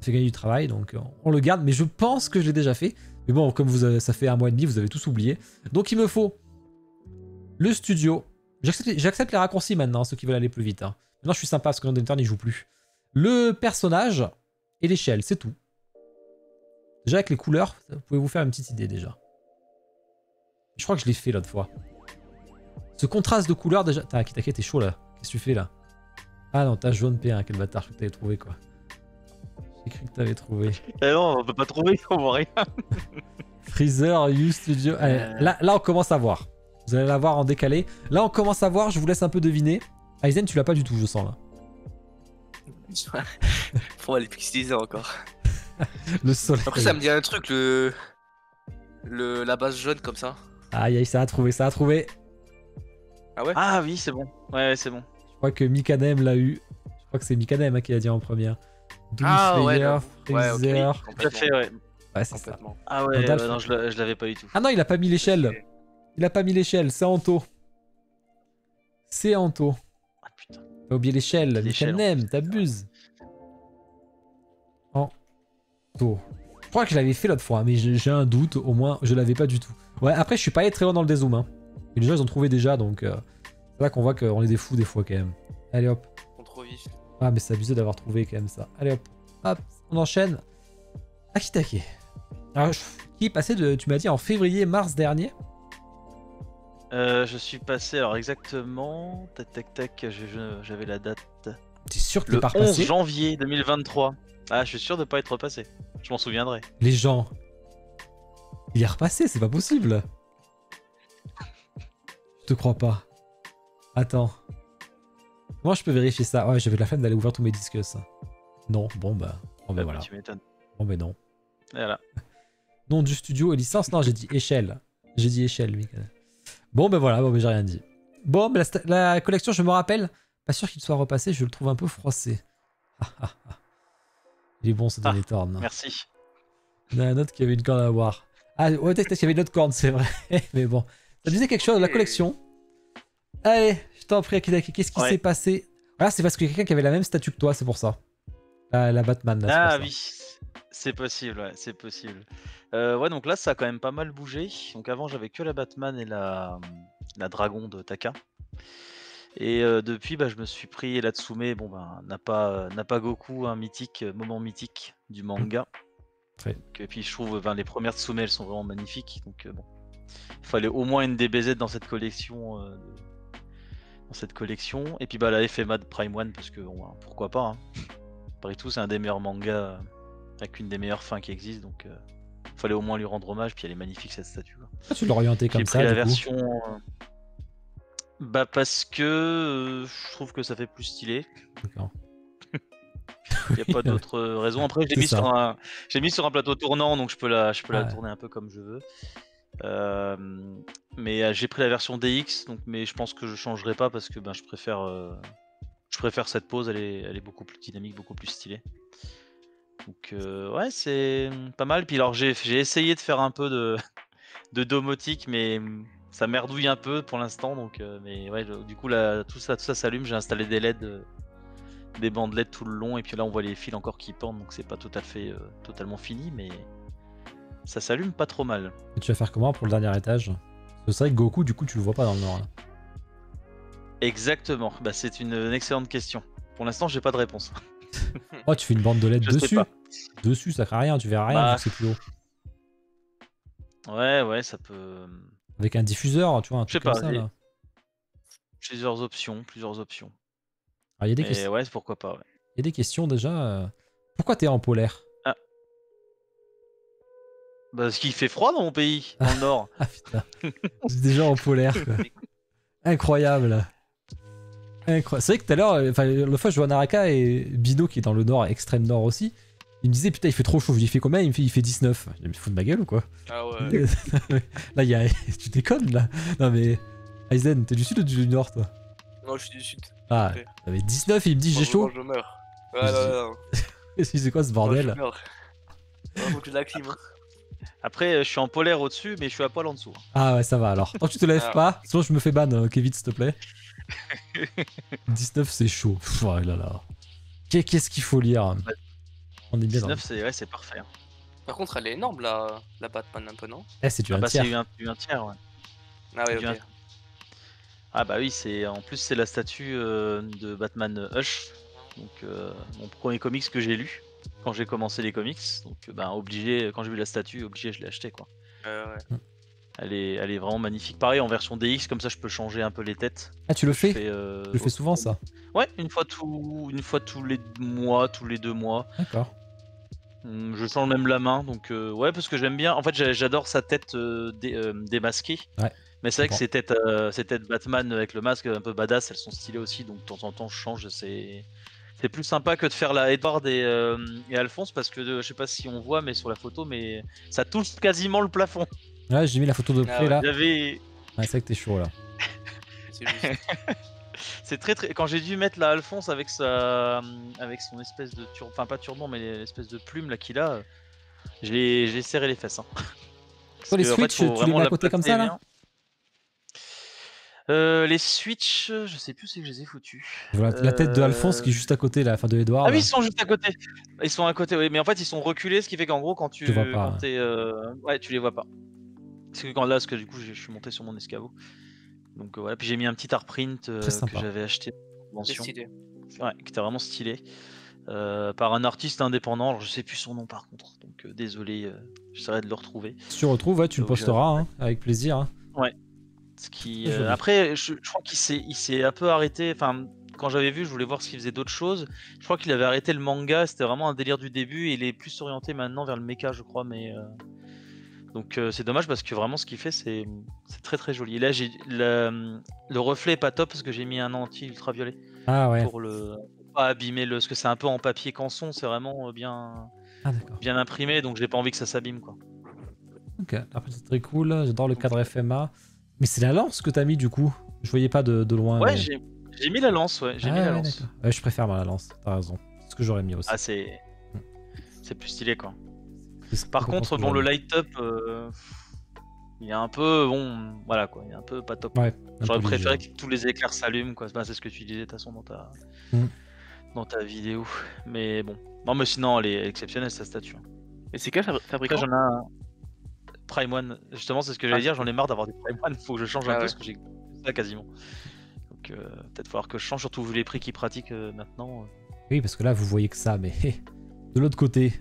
Ça fait gagner du travail, donc euh, on le garde. Mais je pense que je l'ai déjà fait. Mais bon, comme vous avez- ça fait un mois et demi, vous avez tous oublié. Donc il me faut Le studio. J'accepte les raccourcis maintenant, ceux qui veulent aller plus vite. hein. Maintenant, je suis sympa parce que London n'y joue plus. Le personnage et l'échelle, c'est tout. Déjà, avec les couleurs, vous pouvez vous faire une petite idée déjà. Je crois que je l'ai fait l'autre fois. Ce contraste de couleurs, déjà. T'as t'inquiète, t'es chaud là. Qu'est-ce que tu fais là? Ah non, t'as jaune P1, quel bâtard, je crois que t'avais trouvé quoi. J'ai cru que t'avais trouvé. Eh non, on peut pas trouver, on voit rien. *laughs* Freezer, You Studio. Allez, Euh. là, là, on commence à voir. Vous allez la voir en décalé. Là, on commence à voir, je vous laisse un peu deviner. Aizen, tu l'as pas du tout, je sens là. *laughs* Faut aller pixeliser encore. *laughs* Le soleil. Après, ça me dit un truc, le. le la base jaune comme ça. Aïe, aïe, ça a trouvé, ça a trouvé. Ah ouais Ah oui, c'est bon. Ouais, ouais, c'est bon. Je crois que Mikanem l'a eu. Je crois que c'est Mikanem hein, qui l'a dit en première. Doom Ah, ouais, Slayer, non. Ouais. Freezer. Tout à fait, ouais. Ouais, c'est ça. Complètement. Ah ouais, Gandalf. ouais, non, je je l'avais pas du tout. Ah non, il a pas mis l'échelle. Il a pas mis l'échelle, c'est Anto. C'est Anto. Ah putain. T'as oublié l'échelle, Mikanem, t'abuses. Anto. Je crois que je l'avais fait l'autre fois, mais j'ai j'ai un doute, au moins je l'avais pas du tout. Ouais, après je suis pas allé très loin dans le dézoom. Hein. Et les gens ils ont trouvé déjà, donc euh, c'est là qu'on voit qu'on est des fous des fois quand même. Allez hop. Ils sont trop vifs. Ah, mais c'est abusé d'avoir trouvé quand même ça. Allez hop, hop, on enchaîne. Akitake. Alors, je- qui est passé de, tu m'as dit, en février-mars dernier? Euh, je suis passé, alors exactement, tac tac tac, j'avais la date. T'es sûr que t'es Le pas 11 repassé janvier 2023. Ah, je suis sûr de pas être repassé. Je m'en souviendrai. Les gens. Il est repassé, c'est pas possible. Je te crois pas. Attends. Comment je peux vérifier ça Ouais, j'avais la flemme d'aller ouvrir tous mes disques. ça. Non, bon bah. Bon bah Ah, voilà. Tu m'étonnes. Bon bah non. Voilà. *laughs* Nom du studio et licence Non, j'ai dit échelle. J'ai dit échelle, lui. Bon, ben voilà, bon, ben j'ai rien dit. Bon, ben la, collection, je me rappelle, pas sûr qu'il soit repassé, je le trouve un peu froissé. *laughs* Il est bon, ce Ah, Thorn. Merci. Il y en a un autre qui avait une corne à boire. Ah, ouais, peut-être qu'il y avait une autre corne, c'est vrai. *laughs* Mais bon, ça disait quelque chose de la collection. Allez, je t'en prie, Akidaki, qu'est-ce qui Ouais. s'est passé? Ah, c'est parce a quelqu'un qui avait la même statue que toi, c'est pour ça. La, la Batman, là, Ah oui, c'est possible, ouais, c'est possible. Euh, ouais, donc là, ça a quand même pas mal bougé. Donc avant, j'avais que la Batman et la, la Dragon de Taka. Et euh, depuis, bah, je me suis pris Latsume. Bon, ben, n'a pas, n'a pas Goku, un mythique, moment mythique du manga. Donc, Et puis, je trouve, ben, les premières Tsume, elles sont vraiment magnifiques. Donc, euh, bon, il fallait au moins une DBZ dans cette collection. euh, de- Dans cette collection. Et puis, bah, la FMA de Prime One, parce que, bon, ben, pourquoi pas. Hein. Après tout, c'est un des meilleurs mangas avec une des meilleures fins qui existent. Donc, euh, fallait au moins lui rendre hommage. Puis, elle est magnifique cette statue. Pourquoi tu l'as orienté J'ai comme pris ça, la du version. Bah parce que euh, je trouve que ça fait plus stylé. D'accord. Il n'y a pas *laughs* d'autre euh, raison. Après, je l'ai mis, sur un... j'ai mis sur un plateau tournant, donc je peux la, je peux la tourner un peu comme je veux. Euh, Mais euh, j'ai pris la version DX, donc, mais je pense que je changerai pas parce que ben, je, préfère, euh, je préfère cette pose, elle est, elle est beaucoup plus dynamique, beaucoup plus stylée. Donc euh, ouais, c'est pas mal. Puis alors j'ai essayé de faire un peu de, de domotique, mais ça merdouille un peu pour l'instant. Donc, mais ouais, du coup là, tout ça, tout ça s'allume. J'ai installé des LED, des bandes LED tout le long, et puis là on voit les fils encore qui pendent, donc c'est pas tout à fait, euh, totalement fini, mais ça s'allume pas trop mal. Et tu vas faire comment pour le dernier étage? C'est vrai que Goku, du coup, tu le vois pas dans le nord. là. Exactement. Bah c'est une, une excellente question. Pour l'instant, j'ai pas de réponse. *laughs* Oh, tu fais une bande de LED Je sais dessus. Dessus, ça craint rien, tu verras rien Bah, vu que c'est plus haut. Ouais, ouais, ça peut. Avec un diffuseur, tu vois, un Je sais truc comme pas, ça, là. Plusieurs options, plusieurs options. Ah, Il y, a des Et questions- ouais, pourquoi pas. ouais. il y a des questions déjà. euh. Pourquoi t'es en polaire? Parce qu'il fait froid dans mon pays, dans le nord. *laughs* Ah putain. Déjà en polaire, quoi. *laughs* Incroyable. Incroyable. C'est vrai que tout à l'heure, euh, enfin, l'autre fois, je jouais à Naraka et Bino, qui est dans le nord, extrême nord aussi, il me disait Putain, il fait trop chaud. Je lui Il fait combien? Il me fait, il fait 19. Je dis Mais fous de ma gueule ou quoi? Ah ouais. *laughs* Là, il y a. tu déconnes là Non, mais. Aizen, t'es du sud ou du nord, toi? Non, je suis du sud. Ah, Ok. t'avais 19 et il me dit J'ai chaud. Je meurs. Ouais, dis- non, *laughs* non. C'est quoi ce Moi, bordel je meurs. Ouais, Faut que j'ai de la clim. hein. Après, euh, je suis en polaire au-dessus, mais je suis à poil en dessous. Ah ouais, ça va alors. Tant que tu te lèves Ah. pas, sinon je me fais ban, euh, Kevin, s'il te plaît. *laughs* 19, c'est chaud. Pff, oh là là. Qu'est- Qu'est-ce qu'il faut lire On est bien dans 19, c'est ouais, parfait. hein. Par contre, elle est énorme, la, la Batman, un peu, non? Eh, c'est du Ah un bah, c'est tiers. un, un tiers, ouais. Ah ouais, Du ok. Ah bah oui, c'est en plus c'est la statue euh, de Batman Hush, donc euh, mon premier comics que j'ai lu quand j'ai commencé les comics. Donc euh, bah obligé, quand j'ai vu la statue, obligé je l'ai acheté quoi. Euh, ouais. Elle est, elle est vraiment magnifique. Pareil en version DX, comme ça je peux changer un peu les têtes. Ah, tu le Je fais fais, euh, Tu le fais souvent ça Ouais, une fois tout, une fois tous les mois, tous les deux mois. D'accord. Hum, Je change même la main, donc euh, ouais, parce que j'aime bien. En fait, j'a- j'adore sa tête euh, dé- euh, démasquée. Ouais, Mais c'est vrai que comprends. ces têtes, euh, ces têtes Batman avec le masque un peu badass, elles sont stylées aussi, donc de temps en temps je change. C'est c'est plus sympa que de faire la Edward et, euh, et Alphonse parce que euh, je sais pas si on voit, mais sur la photo, mais ça touche quasiment le plafond. Ouais, j'ai mis la photo de Ah près ouais, là. J'avais, Ouais, c'est vrai que t'es chaud là. *laughs* *laughs* C'est très très. Quand j'ai dû mettre la Alphonse avec sa, avec son espèce de turban, enfin pas turban, mais l'espèce de plume là qu'il a, euh, j'ai j'ai serré les fesses. hein. Parce les que, en fait, Switch, tu les mets à côté comme ça, là bien. Euh, les Switch, je sais plus où c'est que je les ai foutus. Voilà, la tête de Alphonse Euh, qui est juste à côté là, enfin de Edouard. Ah oui, ils sont juste à côté. Ils sont à côté, oui. Mais en fait, ils sont reculés, ce qui fait qu'en gros, quand tu, Tu vois pas, quand ouais. euh, ouais, tu les vois pas. Parce que quand là, parce que du coup, je suis monté sur mon escabeau. Donc euh, voilà. Puis j'ai mis un petit art print euh, que j'avais acheté. stylé. Ouais, qui était vraiment stylé. euh, par un artiste indépendant. Alors, je sais plus son nom par contre. Donc euh, désolé, euh, j'essaierai de le retrouver. Si tu retrouves, ouais, tu le posteras hein, avec plaisir. hein. Ce qui, Très euh, après, je, je crois qu'il s'est, un peu arrêté. Enfin, quand j'avais vu, je voulais voir s'il faisait d'autres choses. Je crois qu'il avait arrêté le manga. C'était vraiment un délire du début. Et il est plus orienté maintenant vers le mecha, je crois. Mais euh, donc euh, c'est dommage parce que vraiment ce qu'il fait, c'est, très très joli. Et là, j'ai le, le reflet est pas top parce que j'ai mis un anti ultraviolet Ah ouais. pour le pas abîmer le. Parce que c'est un peu en papier canson. C'est vraiment bien Ah bien imprimé. Donc j'ai pas envie que ça s'abîme quoi. Ok, après c'est très cool. J'adore le cadre FMA. Mais c'est la lance que t'as mis du coup. Je voyais pas de, de loin. Ouais, mais- j'ai, j'ai mis la lance. Ouais, j'ai Ah mis la lance. Ouais, je préfère moi, la lance. T'as raison. C'est ce que j'aurais mis aussi. Ah c'est c'est plus stylé quoi. Par contre, bon, le j'aurais light up, euh, il est un peu bon, voilà quoi, il est un peu pas top. Ouais, J'aurais préféré léger. que tous les éclairs s'allument quoi. Bah, c'est ce que tu disais de toute façon dans ta Mm. dans ta vidéo. Mais bon, non mais sinon elle est exceptionnelle sa statue. Et c'est quel fabricant? j'en ai un Prime One. Justement, c'est ce que j'allais Ah. dire. J'en ai marre d'avoir des Prime One. Faut que je change un Ah peu ouais. parce que j'ai ça quasiment. Donc euh, peut-être falloir que je change, surtout vu les prix qu'ils pratiquent euh, maintenant. Oui, parce que là, vous voyez que ça, mais *laughs* de l'autre côté,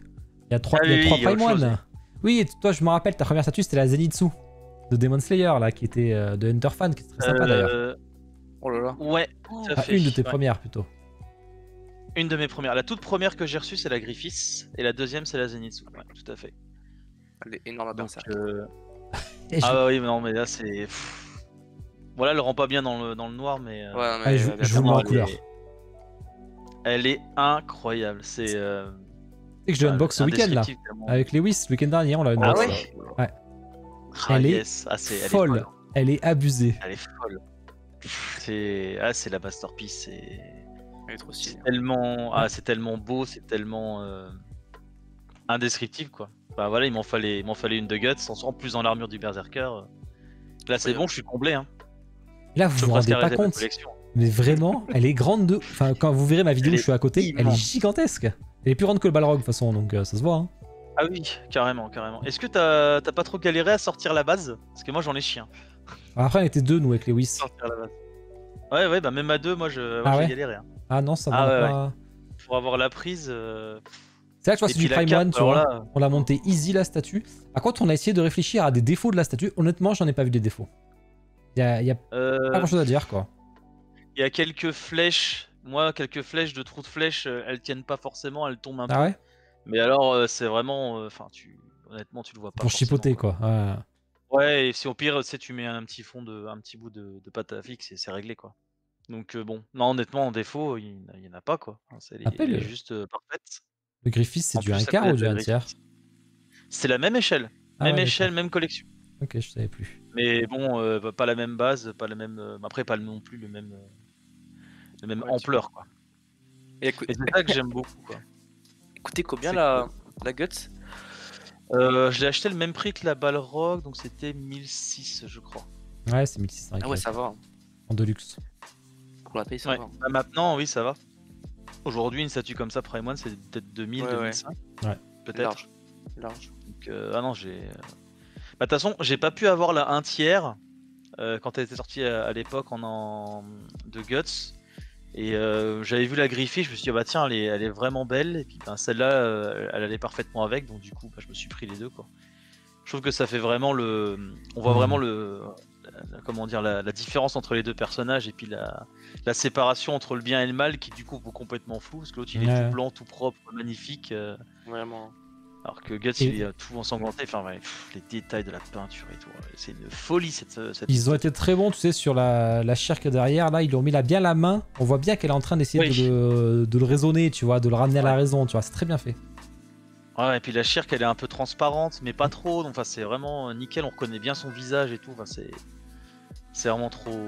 il y a trois, Ah il y a oui, trois y a Prime chose, One. Oui, et toi, je me rappelle, ta première statue, c'était la Zenitsu de Demon Slayer, là, qui était euh, de Hunter Fan, qui était très sympa d'ailleurs. Euh, Oh là là. Ouais, tout à Ah, fait. une de tes Ouais. premières plutôt. Une de mes premières. La toute première que j'ai reçue, c'est la Griffiths. Et la deuxième, c'est la Zenitsu. Ouais, tout à fait. Elle est énorme à Donc, euh, *laughs* Et je- Ah bah oui, mais non, mais là, c'est. Voilà, elle le rend pas bien dans le, dans le noir, mais. euh, Ouais, mais Allez, je- je est vous le mets en couleur. est- Elle est incroyable. C'est. euh, sais que je l'ai ah, unbox ce week-end, là. Avec Lewis, le week-end dernier, on l'a Ah unbox. ouais Ouais. Ah, Elle est yes. Ah, c'est- elle est Folle. Elle est abusée. Elle est folle. C'est ah, c'est la masterpiece. C'est Elle est trop stylée. tellement ah, c'est tellement beau, c'est tellement euh, indescriptible quoi. Bah voilà, il m'en fallait, il m'en fallait une de guts, en en plus dans l'armure du berserker. Là c'est Ouais. bon, je suis comblé. Hein. Là, vous Je vous rendez pas compte. collection. Mais vraiment, elle est grande de. Enfin, quand vous verrez ma vidéo où je suis à côté, elle est gigantesque. Elle est plus grande que le Balrog de toute façon, donc euh, ça se voit. Hein. Ah oui, carrément, carrément. Est-ce que t'as t'as pas trop galéré à sortir la base? Parce que moi j'en ai chien. Après, on était deux, nous, avec Lewis. Sortir la base. Ouais, ouais, bah même à deux, moi je, moi, Ah ouais? galéré. hein. Ah non, ça Ah va ouais, pas. Pour avoir la prise. euh, C'est là que je vois, c'est du Prime cape, One, tu alors vois. là, On l'a monté easy la statue. Par contre, on a essayé de réfléchir à des défauts de la statue. Honnêtement, j'en ai pas vu des défauts. Il y a, y a euh, pas grand chose à dire, quoi. Il y a quelques flèches. Moi, quelques flèches de trous de flèches, euh, elles tiennent pas forcément, elles tombent un peu. Ah ouais? Mais alors, euh, c'est vraiment. euh, Enfin, tu. Honnêtement, tu le vois pas. Pour chipoter, quoi. Ouais. Ouais, et si au pire, tu sais, tu mets un petit fond de, un petit bout de, de pâte à fixe et c'est réglé, quoi. Donc euh, bon, non, honnêtement, en défaut, il n'y en a- il y en a pas, quoi. Elle, est- euh, juste euh, parfaite. Le Griffith, c'est du plus, 1 ça quart ou du 1 tiers. C'est la même échelle, Ah même ouais, échelle, même collection. Ok, je savais plus. Mais bon, euh, pas la même base, pas la même. euh, après, pas non plus le même, euh, le même Ouais, ampleur, quoi. Et écou- Et c'est ça que j'aime beaucoup, quoi. écoutez combien la, la Guts? Euh, je l'ai acheté le même prix que la Balrog, donc c'était 1006, je crois. Ouais, c'est 1600 Ah ouais, ça va. en deluxe. Pour la paye, ça Ouais. va. Bah, maintenant, oui, ça va. Aujourd'hui, une statue comme ça, Prime One, c'est peut-être 2000, Ouais, ouais. 2005. Ouais. Peut-être. Large. Large. Donc, euh, ah non, j'ai. euh, Bah, de toute façon, j'ai pas pu avoir la 1 tiers euh, quand elle était sortie à, à l'époque en, en- de Guts. Et euh, j'avais vu la Griffée, je me suis dit, ah bah tiens, elle est, elle est vraiment belle. Et puis ben, celle-là, euh, elle allait parfaitement avec. Donc du coup, bah, je me suis pris les deux. Quoi. Je trouve que ça fait vraiment le. On voit Mhm. vraiment le. La- comment dire, la, la différence entre les deux personnages et puis la, la séparation entre le bien et le mal qui du coup est complètement flou parce que l'autre il est Ouais. tout blanc, tout propre, magnifique. euh, Vraiment. alors que Guts, Et- il est tout ensanglanté. Enfin, ouais, pff, les détails de la peinture et tout. ouais, C'est une folie cette. cette Ils ont été très bons, tu sais, sur la, la chirque derrière. Là, ils lui ont mis là bien la main. On voit bien qu'elle est en train d'essayer Oui. de, le, de le raisonner, tu vois, de le ramener à la raison, tu vois. C'est très bien fait. Ouais, et puis la chirque, elle est un peu transparente, mais pas trop. Donc, enfin, c'est vraiment euh, nickel. On reconnaît bien son visage et tout. Enfin, c'est. C'est vraiment trop.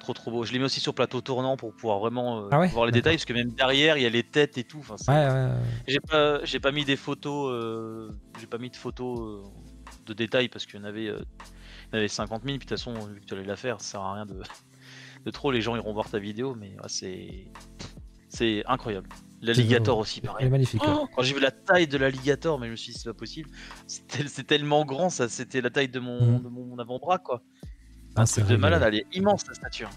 Trop trop beau. Je l'ai mis aussi sur plateau tournant pour pouvoir vraiment euh, Ah ouais voir les détails, parce que même derrière, il y a les têtes et tout. Enfin, c'est- Ouais, ouais, ouais. J'ai pas, j'ai pas mis des photos, euh, j'ai pas mis de photos euh, de détails parce qu'il y en avait, euh, il y en avait 50 000. Puis de toute façon, vu que tu allais la faire, ça sert à rien de, *laughs* de trop. Les gens iront voir ta vidéo, mais c'est, c'est incroyable. L'alligator aussi, pareil. magnifique. Oh, quand j'ai vu la taille de l'alligator, mais je me suis dit c'est pas possible. C'est tel- c'est tellement grand, ça, c'était la taille de mon, Mhm. de mon avant-bras quoi. Ah, Un truc de malade, elle est immense la stature.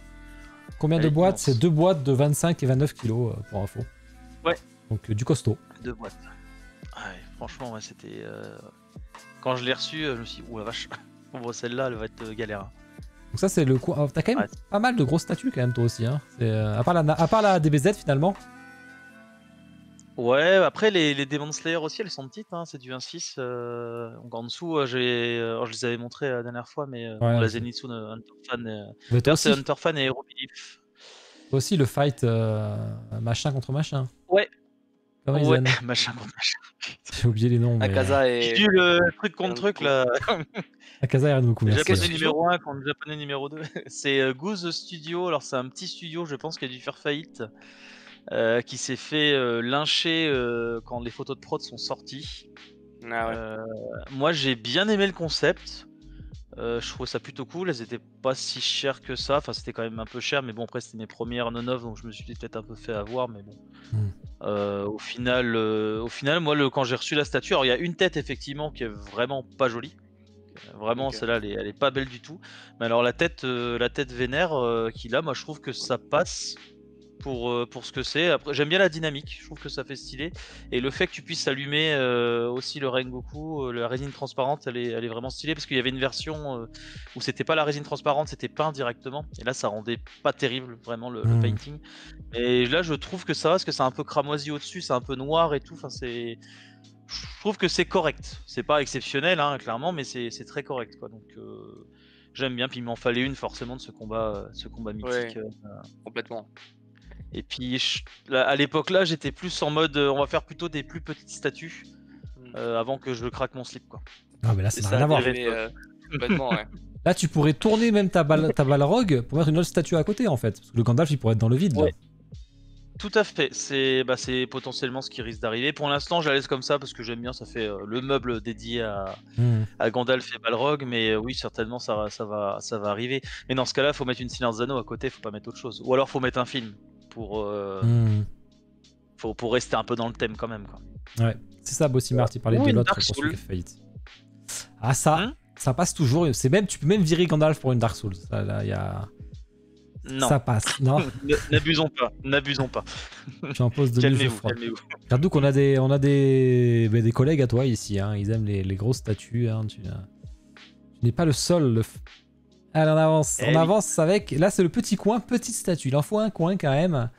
Combien Elle de boîtes? C'est deux boîtes de 25 et 29 kilos, euh, pour info. Ouais. Donc, euh, du costaud. Deux boîtes. Ouais, franchement, ouais, c'était. euh, Quand je l'ai reçu, je me suis dit, ouh la vache, *laughs* bon, celle-là, elle va être galère. hein. Donc, ça, c'est le coup. oh, T'as quand même Ouais. pas mal de grosses statues, quand même, toi aussi. Hein. Euh, à, part la, à part la DBZ, finalement. Ouais, après les, les Demon Slayer aussi, elles sont petites, hein, c'est du 1.6. Euh, donc en dessous, euh, j'ai, euh, je les avais montrées la dernière fois, mais euh, Ouais, la Zenitsu euh, Hunter Fan. euh, c'est Hunter Fan et Hero Belief. aussi, le fight euh, machin contre machin. Ouais. Comment ils Ouais, *laughs* machin contre machin. *laughs* J'ai oublié les noms. Mais... Akaza J'ai et. vu le truc contre truc là. *laughs* Akaza et Rengoku, Le japonais ouais. numéro 1 contre le japonais numéro 2. c'est euh, Goose Studio. Alors, c'est un petit studio, je pense, qui a dû faire faillite. Euh, qui s'est fait euh, lyncher euh, quand les photos de prod sont sorties. Ah ouais. Euh, moi, j'ai bien aimé le concept. Euh, je trouvais ça plutôt cool. Elles étaient pas si chères que ça. Enfin, c'était quand même un peu cher, mais bon, après, c'était mes premières non-off, donc je me suis peut-être un peu fait avoir, mais bon. Hmm. Euh, au final, euh, au final, moi, le, quand j'ai reçu la statue, alors il y a une tête effectivement qui est vraiment pas jolie. Vraiment, celle-là, elle est, elle est pas belle du tout. Mais alors la tête, euh, la tête vénère euh, qu'il a, moi, je trouve que ça passe pour, euh, pour ce que c'est. Après, j'aime bien la dynamique. Je trouve que ça fait stylé. Et le fait que tu puisses allumer euh, aussi le Rengoku, euh, la résine transparente, elle est, elle est vraiment stylée parce qu'il y avait une version euh, où c'était pas la résine transparente, c'était peint directement. Et là, ça rendait pas terrible vraiment le, le Mm. painting. Et là, je trouve que ça va parce que c'est un peu cramoisi au-dessus, c'est un peu noir et tout. Enfin, c'est. Je trouve que c'est correct. C'est pas exceptionnel, hein, clairement, mais c'est c'est très correct, quoi. Donc. euh, J'aime bien, puis il m'en fallait une forcément de ce combat, ce combat mythique. Ouais. euh, Complètement. Et puis je- là, à l'époque là, j'étais plus en mode, euh, on va faire plutôt des plus petites statues Mm. euh, avant que je craque mon slip quoi. Ah, mais là, ça C'est n'a rien à voir. mais, euh, ouais. *laughs* Là, tu pourrais tourner même ta, balle, ta Balrog pour mettre une autre statue à côté, en fait. Parce que le Gandalf, il pourrait être dans le vide. là. Tout à fait, c'est bah, c'est potentiellement ce qui risque d'arriver. Pour l'instant, je la laisse comme ça parce que j'aime bien, ça fait euh, le meuble dédié à, Hmm. à Gandalf et Balrog, mais euh, oui, certainement ça, va- ça, va, ça va arriver. Mais dans ce cas-là, faut mettre une Silence d'Anneau à côté, faut pas mettre autre chose. Ou alors faut mettre un film pour, euh, Hmm. faut, pour rester un peu dans le thème quand même. Quoi. Ouais, c'est ça, Bossimart, il parlait Ou de l'autre pour celui Soul. qui a faillite. Ah, ça, Hein ça passe toujours. C'est même, tu peux même virer Gandalf pour une Dark Souls. Ça, là, il y a... Non, ça passe. Non, *laughs* n'abusons pas, n'abusons pas. tu en poses de calmez-vous. Regarde qu'on a des, on a des, des collègues à toi ici. Hein. Ils aiment les, les grosses statues. Hein. Tu, n'as- tu n'es pas le seul. Le... Allez, on avance. On avance avec. Là, c'est le petit coin, petite statue. Il en faut un coin quand même.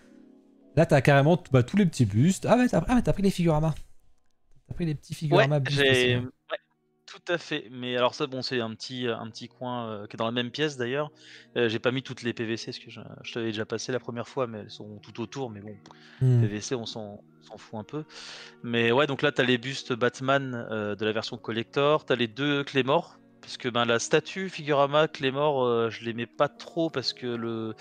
Là, t'as carrément bah, tous les petits bustes. Ah, mais t'as ah, pris les figuramas. T'as pris les petits Ouais, figuramas j'ai. hein. ouais, tout à fait. Mais alors ça, bon, c'est un petit, un petit coin euh, qui est dans la même pièce d'ailleurs. Euh, j'ai pas mis toutes les PVC parce que je, je t'avais déjà passé la première fois, mais elles sont tout autour. Mais bon, Hmm. PVC, on s'en s'en fout un peu. Mais ouais, donc là, t'as les bustes Batman euh, de la version collector. T'as les deux Claymore. Parce que ben, la statue Figurama Claymore, euh, je l'aimais pas trop parce que le.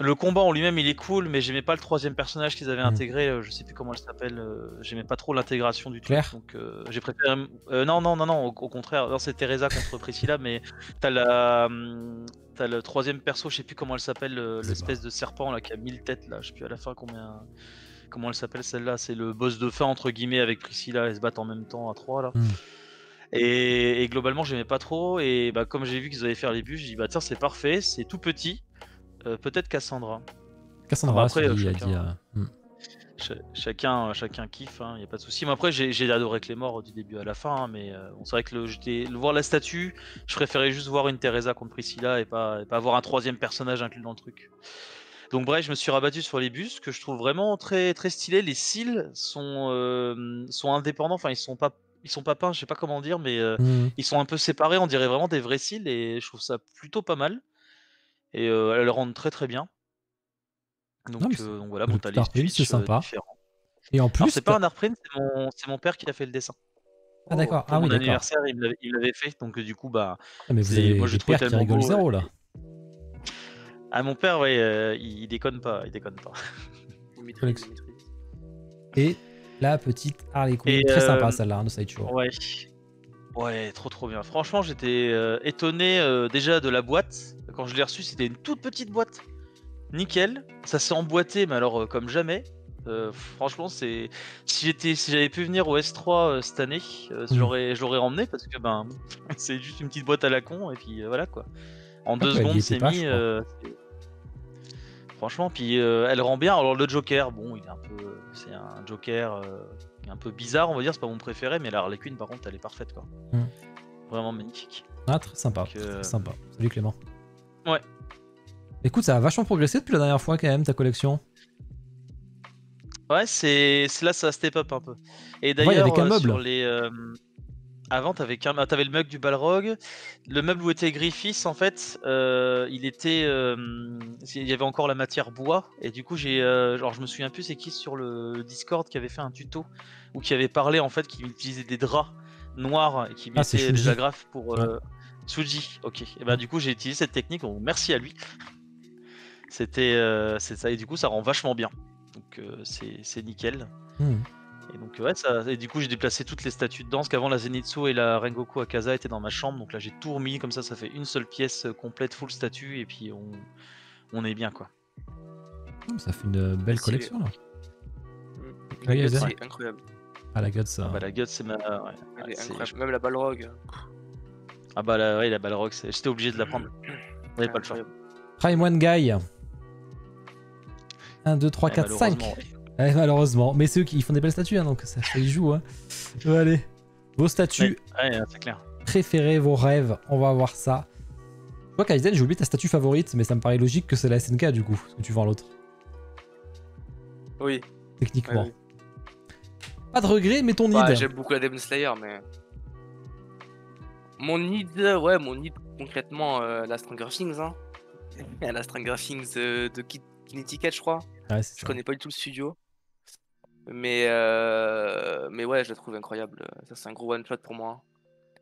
Le combat en lui-même il est cool, mais j'aimais pas le troisième personnage qu'ils avaient Mm. intégré. euh, je sais plus comment elle s'appelle. euh, j'aimais pas trop l'intégration du Claire. Donc euh, j'ai préféré. non, non, non, non. Au, au contraire, non, c'est Teresa contre Priscilla, mais t'as la. hum, T'as le troisième perso, je sais plus comment elle s'appelle, l'espèce de serpent là qui a mille têtes là. Je sais plus à la fin combien. Comment elle s'appelle celle-là C'est le boss de fin entre guillemets avec Priscilla. Elles se battent en même temps à trois là. Mm. Et, et globalement, j'aimais pas trop. Et bah, comme j'ai vu qu'ils allaient faire les bus, j'ai dit bah tiens, c'est parfait, c'est tout petit. Euh, Peut-être Cassandra. Cassandra, après, euh, a dit, chacun- euh. Ch- chacun, chacun kiffe, il n'y a pas de souci. Mais après, j'ai adoré Clémor du début à la fin, hein, mais euh, bon, c'est vrai que le, le voir la statue, je préférais juste voir une Teresa contre Priscilla et pas, et pas avoir un troisième personnage inclus dans le truc. Donc bref, je me suis rabattu sur les bus que je trouve vraiment très très stylés. Les cils sont euh, sont indépendants, enfin ils sont pas ils sont pas peints, je sais pas comment dire, mais euh, Hmm. ils sont un peu séparés, on dirait vraiment des vrais cils et je trouve ça plutôt pas mal. Et euh, elles le rendent très très bien. Donc, Non, euh, donc voilà, bon, t'as les c'est euh, sympa. différents. Et en plus, c'est pas un art print, c'est mon, père qui a fait le dessin. Ah, d'accord. Ah oui, mon d'accord. anniversaire, il l'avait- il me l'avait fait, donc euh, du coup, bah. Ah, mais vous avez moi, je trouve tellement beau, zéro là. Ah, mon père, ouais, euh, il, il déconne pas, il déconne pas. Il maîtrise, Collection. il maîtrise. Et la petite Harley Quinn, très sympa euh, celle-là, hein, de Sideshow. Ouais. Ouais, trop trop bien. Franchement, j'étais euh, étonné euh, déjà de la boîte. Quand je l'ai reçue, c'était une toute petite boîte. Nickel. Ça s'est emboîté, mais alors euh, comme jamais. Franchement, c'est si j'étais, si j'avais pu venir au S3 euh, cette année, Mm. j'aurais, je l'aurais emmené parce que ben, *laughs* c'est juste une petite boîte à la con et puis voilà quoi. En deux secondes, c'est mis. Franchement, puis euh, elle rend bien. Alors le Joker, bon, il est un peu, c'est un Joker euh, un peu bizarre, on va dire. C'est pas mon préféré, mais la Harley Quinn, par contre, elle est parfaite quoi. Mm. Vraiment magnifique. Ah, très sympa. Donc, euh, Très sympa. Salut Clément. Ouais. Écoute, ça a vachement progressé depuis la dernière fois quand même, ta collection. Ouais, c'est là ça step up un peu. Et d'ailleurs, meuble. sur les avant, t'avais qu'un- ah, t'avais le mug du Balrog, le meuble où était Griffiths en fait, euh, il était, euh, il y avait encore la matière bois et du coup j'ai, euh, je me souviens plus c'est qui sur le Discord qui avait fait un tuto ou qui avait parlé en fait qui utilisait des draps noirs et qui Ah, mettait des agrafes pour euh, Suji. Ok. Et ben du coup j'ai utilisé cette technique, donc merci à lui. C'était c'est ça et du coup ça rend vachement bien. Donc c'est c'est nickel. Hmm. Et donc ouais, ça, et du coup j'ai déplacé toutes les statues dedans, parce qu'avant la Zenitsu et la Rengoku Akaza étaient dans ma chambre, donc là j'ai tout remis comme ça, ça fait une seule pièce euh, complète, full statue, et puis on, on est bien quoi. Hmm, Ça fait une belle Stylé. collection là. Mm. La guts, vas-y. c'est incroyable. Ah la guts, ça. Ah bah la Guts c'est ma... ouais, Elle ouais, est c'est- incroyable. Même la Balrog. Ah bah la, ouais, la Balrog, c'est- j'étais obligé de la prendre. *coughs* J'avais pas le choix. Incroyable. Prime One Guy. 1, 2, 3, Ouais, 4, 5. Malheureusement, ouais. Malheureusement. Mais c'est eux qui ils font des belles statues, hein, donc ça, ça y joue. Hein. Allez. Vos statues Ouais, ouais, c'est clair. préférées, vos rêves, on va voir ça. Toi, Kaizen, j'ai oublié ta statue favorite, mais ça me paraît logique que c'est la SNK du coup, ce que tu vends l'autre, Oui. techniquement. Pas de regret, mais ton. Bah, nid. J'aime beaucoup la Demon Slayer, mais. Mon need, ouais, mon need concrètement, euh, la Stranger Things. Hein. *laughs* la Stranger Things euh, de Ki- Kinetic Cat, je crois. Ouais, Je ça. connais pas du tout le studio. Mais, euh, mais ouais, je la trouve incroyable. Ça, c'est un gros one shot pour moi.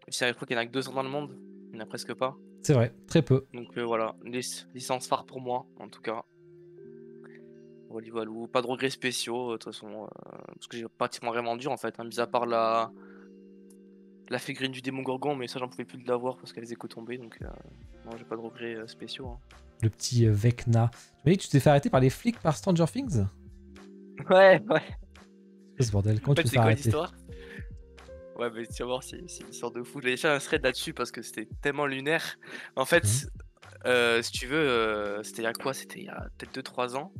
Je crois qu'il y en a que 200 dans le monde. Il n'y en a presque pas. C'est vrai, très peu. Donc euh, voilà, lic- licence phare pour moi, en tout cas. Voilà. Pas de regrets spéciaux, de toute façon. euh, parce que j'ai pratiquement rien vendu en fait, hein, mis à part la. La figurine du démon Gorgon, mais ça j'en pouvais plus de l'avoir parce qu'elle faisait que tomber, donc euh, non, j'ai pas de regrets euh, spéciaux. hein. Le petit euh, Vecna. Tu m'as dit que tu t'es fait arrêter par les flics par Stranger Things? Ouais, ouais. C'est ce bordel, comment En fait, tu c'est t'es quoi l'histoire? Ouais, mais tu vas voir, c'est c'est une histoire de fou. J'avais fait un thread là-dessus parce que c'était tellement lunaire. En fait, Mhm. euh, si tu veux, euh, c'était il y a quoi? C'était il y a peut-être 2-3 ans.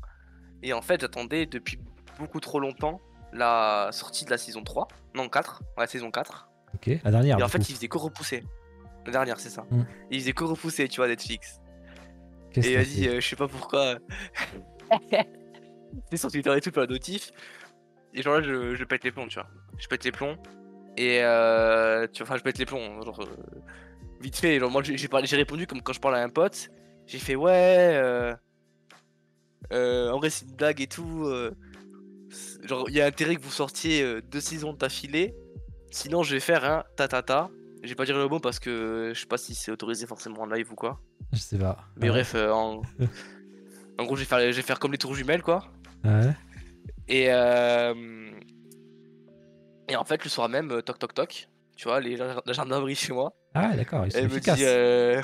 Et en fait, j'attendais depuis beaucoup trop longtemps la sortie de la saison 3. Non, 4. Ouais, saison 4. Ok, la dernière. Et en fait, coup. il faisait que repousser. La dernière, c'est ça. Mhm. Et il faisait que repousser, tu vois, Netflix. Qu'est-ce Et vas-y, euh, je sais pas pourquoi. *laughs* C'est sur Twitter et tout, la notif. Et genre là, je, je pète les plombs, tu vois. Je pète les plombs. Et euh, tu vois, enfin, je pète les plombs. Genre, euh, vite fait, genre, moi j'ai j'ai parlé- j'ai répondu comme quand je parle à un pote. J'ai fait ouais. Euh, euh, en vrai, c'est une blague et tout. genre, il y a intérêt que vous sortiez deux saisons d'affilée. Sinon, je vais faire un ta ta ta. Je vais pas dire le mot parce que je sais pas si c'est autorisé forcément en live ou quoi. Je sais pas. Mais Ouais. bref, euh, en... *laughs* en gros, je vais, faire, je vais faire comme les tours jumelles, quoi. Ouais. Et, euh... et en fait, le soir même, euh, toc toc toc, tu vois, les, la gendarmerie chez moi, Ah d'accord, ils sont elle me efficaces. dit euh,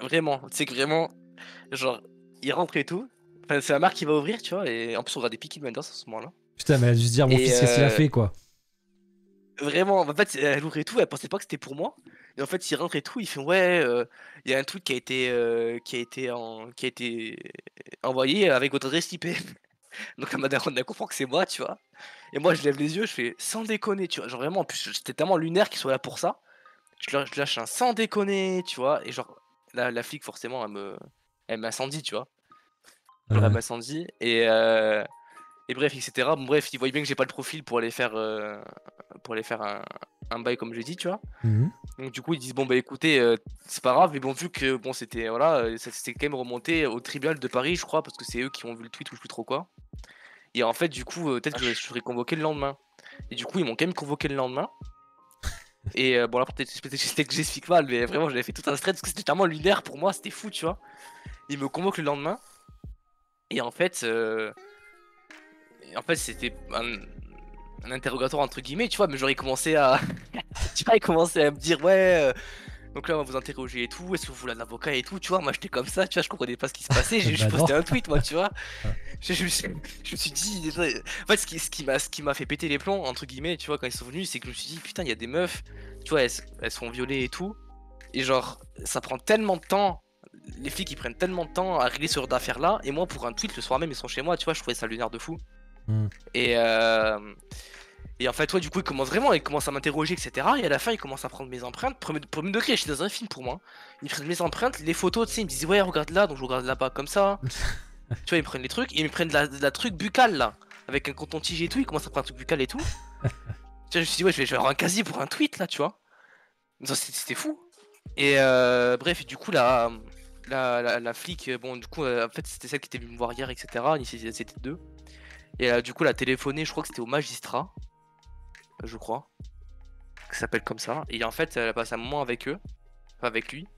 vraiment, tu sais que vraiment, genre, il rentre et tout. Enfin, c'est la marque qui va ouvrir, tu vois, et en plus, on regarde des Peaky Blinders à ce moment-là. Putain, mais elle a dû se dire, mon Et, fils, qu'est-ce qu'il a fait, quoi Vraiment, en fait, elle ouvre et tout, elle pensait pas que c'était pour moi. Et en fait, il rentre et tout, il fait ouais, euh, il y a un truc qui a été, euh, qui a été, en, qui a été envoyé avec votre adresse IP. Donc la madame, on comprend que c'est moi, tu vois. Et moi, je lève les yeux, je fais sans déconner, tu vois. Genre vraiment, en plus, j'étais tellement lunaire qu'il soit là pour ça. Je, lâche- je lâche un sans déconner, tu vois. Et genre, la, la flic, forcément, elle me, elle m'incendie, tu vois. Genre, Ouais. elle m'incendie. Et, euh, et bref, etc. Bon, bref, ils voient bien que j'ai pas le profil pour aller faire, euh, pour aller faire un, un bail comme j'ai dit, tu vois. Mhm. Donc du coup ils disent bon bah écoutez euh, c'est pas grave mais bon vu que bon c'était voilà euh, ça s'était quand même remonté au tribunal de Paris je crois parce que c'est eux qui ont vu le tweet ou je sais plus trop quoi et en fait du coup peut-être que je serais convoqué le lendemain et du coup ils m'ont quand même convoqué le lendemain *laughs* et euh, bon là peut-être que j'explique mal mais vraiment j'avais fait tout un stress parce que c'était tellement lunaire pour moi c'était fou tu vois ils me convoquent le lendemain et en fait euh, en fait c'était un, un interrogatoire entre guillemets tu vois mais j'aurais commencé à *laughs* tu vois, il commençait à me dire ouais. euh, donc là, on va vous interroger et tout. Est-ce que vous voulez un avocat et tout, tu vois Moi, j'étais comme ça, tu vois, je comprenais pas ce qui se passait. J'ai *laughs* juste Bah posté un tweet, moi, tu vois. Je, je me suis- je me suis dit, en fait, ce qui, ce qui m'a, ce qui m'a fait péter les plombs entre guillemets, tu vois, quand ils sont venus, c'est que je me suis dit, putain, il y a des meufs, tu vois, elles, elles sont violées et tout, et genre, ça prend tellement de temps. Les filles qui prennent tellement de temps à régler ce genre d'affaires là, et moi pour un tweet le soir même ils sont chez moi, tu vois, je trouvais ça lunaire de fou. Mm. Et, euh, et en fait, ouais, du coup, il commence vraiment, il commence à m'interroger, etc. Et à la fin, il commence à prendre mes empreintes. Premier, premier degré, je suis dans un film pour moi. Il prennent mes empreintes, les photos, tu sais, ils me disent, ouais, regarde là, donc je regarde là-bas comme ça. *laughs* tu vois, ils me prennent les trucs, et ils me prennent de la, de la truc buccale là, avec un coton-tige et tout. Ils commencent à prendre un truc buccal et tout. *laughs* tu vois, je me suis dit, ouais, je vais, je vais avoir un casier pour un tweet là, tu vois. C'était fou. Et euh, bref, et du coup, la, la, la, la flic, euh, bon, du coup, euh, en fait, c'était celle qui était venue me voir hier, etc. C'était deux. Et euh, du coup, elle a téléphoné, je crois que c'était au magistrat, je crois, qui s'appelle comme ça. Et en fait, elle a passé un moment avec eux, enfin avec lui.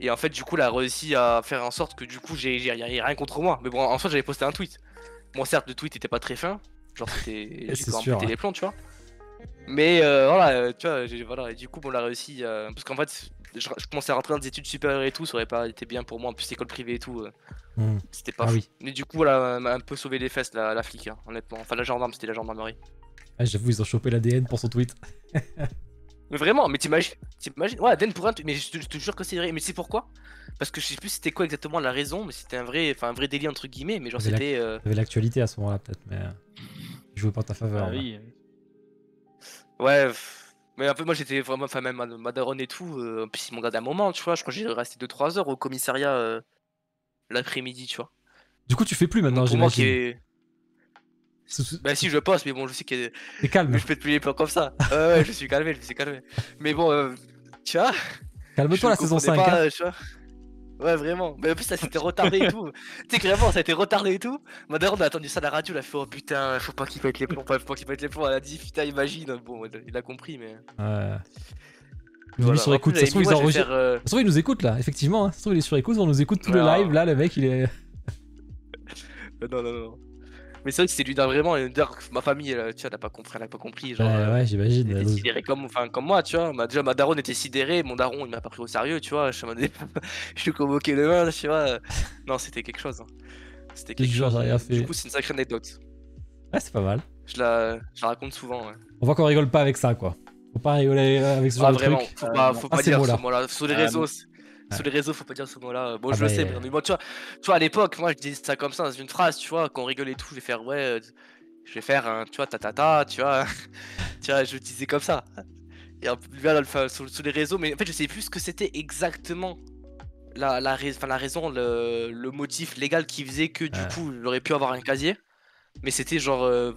Et en fait, du coup, elle a réussi à faire en sorte que du coup, j'ai rien contre moi. Mais bon, en soi, j'avais posté un tweet. Bon, certes, le tweet était pas très fin. Genre, c'était. *laughs* J'ai c'est quand les plombs, tu vois. Mais euh, voilà, tu vois, j'ai- voilà. Et du coup, on l'a réussi. euh, parce qu'en fait, je, je commençais à rentrer dans des études supérieures et tout, ça aurait pas été bien pour moi. En plus, école privée et tout. euh, Mm. c'était pas Ah fou. oui. Mais du coup, voilà, elle m'a un peu sauvé les fesses, la, la flic, hein, honnêtement. Enfin, la gendarme, c'était la gendarmerie. Ah, J'avoue, ils ont chopé l'ADN pour son tweet. *laughs* Mais vraiment, mais t'imagines, t'imagines, ouais, Den pour un truc, mais je te, je te jure que c'est vrai. Mais c'est pourquoi? Parce que je sais plus c'était quoi exactement la raison, mais c'était un vrai, enfin un vrai délire entre guillemets, mais genre c'était. euh, T'avais l'actualité à ce moment-là, peut-être, mais. euh, Il jouait pas en ta faveur. Ah là. oui. Ouais, pff, mais en fait, moi j'étais vraiment, enfin même ma, ma daronne et tout, euh, en plus ils m'ont gardé un moment, tu vois. Je crois que j'ai resté 2-3 heures au commissariat euh, l'après-midi, tu vois. Du coup, tu fais plus maintenant, j'imagine. est. Bah si, je poste, mais bon, je sais qu'il y a. T'es calme. Mais je peux te plier pas comme ça. *laughs* Ouais, ouais, je suis calmé, je me suis calmé. Mais bon, euh, tu vois. Calme-toi la saison comprenais 5. pas, hein. tu vois. Ouais, vraiment. Mais en plus, ça s'était retardé et tout. tu sais que vraiment, ça a été retardé et tout. Ma daronne a attendu ça à la radio, elle a fait Oh putain, faut pas qu'il pète les plombs, faut pas qu'il pète les plombs. Elle a dit Putain, imagine. Bon, il a compris, mais. Ouais. Voilà. sur écoute. se trouve, j'avais ils enregistrent- faire, euh, Ça se trouve, il nous écoute là, effectivement. hein. Ça se trouve, il est sur écoute, on nous écoute tout le live. Là, le mec, il est. euh, Non, non, non. Mais c'est vrai que c'était lui d'un vraiment. une que Ma famille, elle, tu vois, elle a pas compris. Elle a pas compris. Genre, Ouais, euh, ouais, j'imagine. Elle était nous- sidérée comme, enfin, comme moi, tu vois. Ma, déjà, ma daronne était sidérée, mon daron, il m'a pas pris au sérieux, tu vois. Je *laughs* je suis convoqué demain, tu vois. Non, c'était quelque chose. hein. C'était Quel quelque genre, chose. rien euh, fait. Du coup, c'est une sacrée anecdote. Ouais, c'est pas mal. Je la, je la raconte souvent, ouais. On voit qu'on rigole pas avec ça, quoi. Faut pas rigoler euh, avec ce genre Ah, de vraiment, truc. faut Euh, pas, non. faut Ah, pas dire mot-là. Sur les réseaux. Sur les réseaux, faut pas dire ce mot-là. Bon, Ah, je le sais, mais- moi, tu vois, tu vois, à l'époque, moi, je disais ça comme ça dans une phrase, tu vois, quand on rigole et tout, je vais faire, ouais, euh, je vais faire un, tu vois, ta ta ta, tu vois, *laughs* tu vois, je disais comme ça. Et un peu plus là, enfin, sur, sur les réseaux, mais en fait, je sais plus ce que c'était exactement. La, la, rais- enfin, la raison, le, le motif légal qui faisait que du coup, j'aurais pu avoir un casier. Mais c'était genre. euh,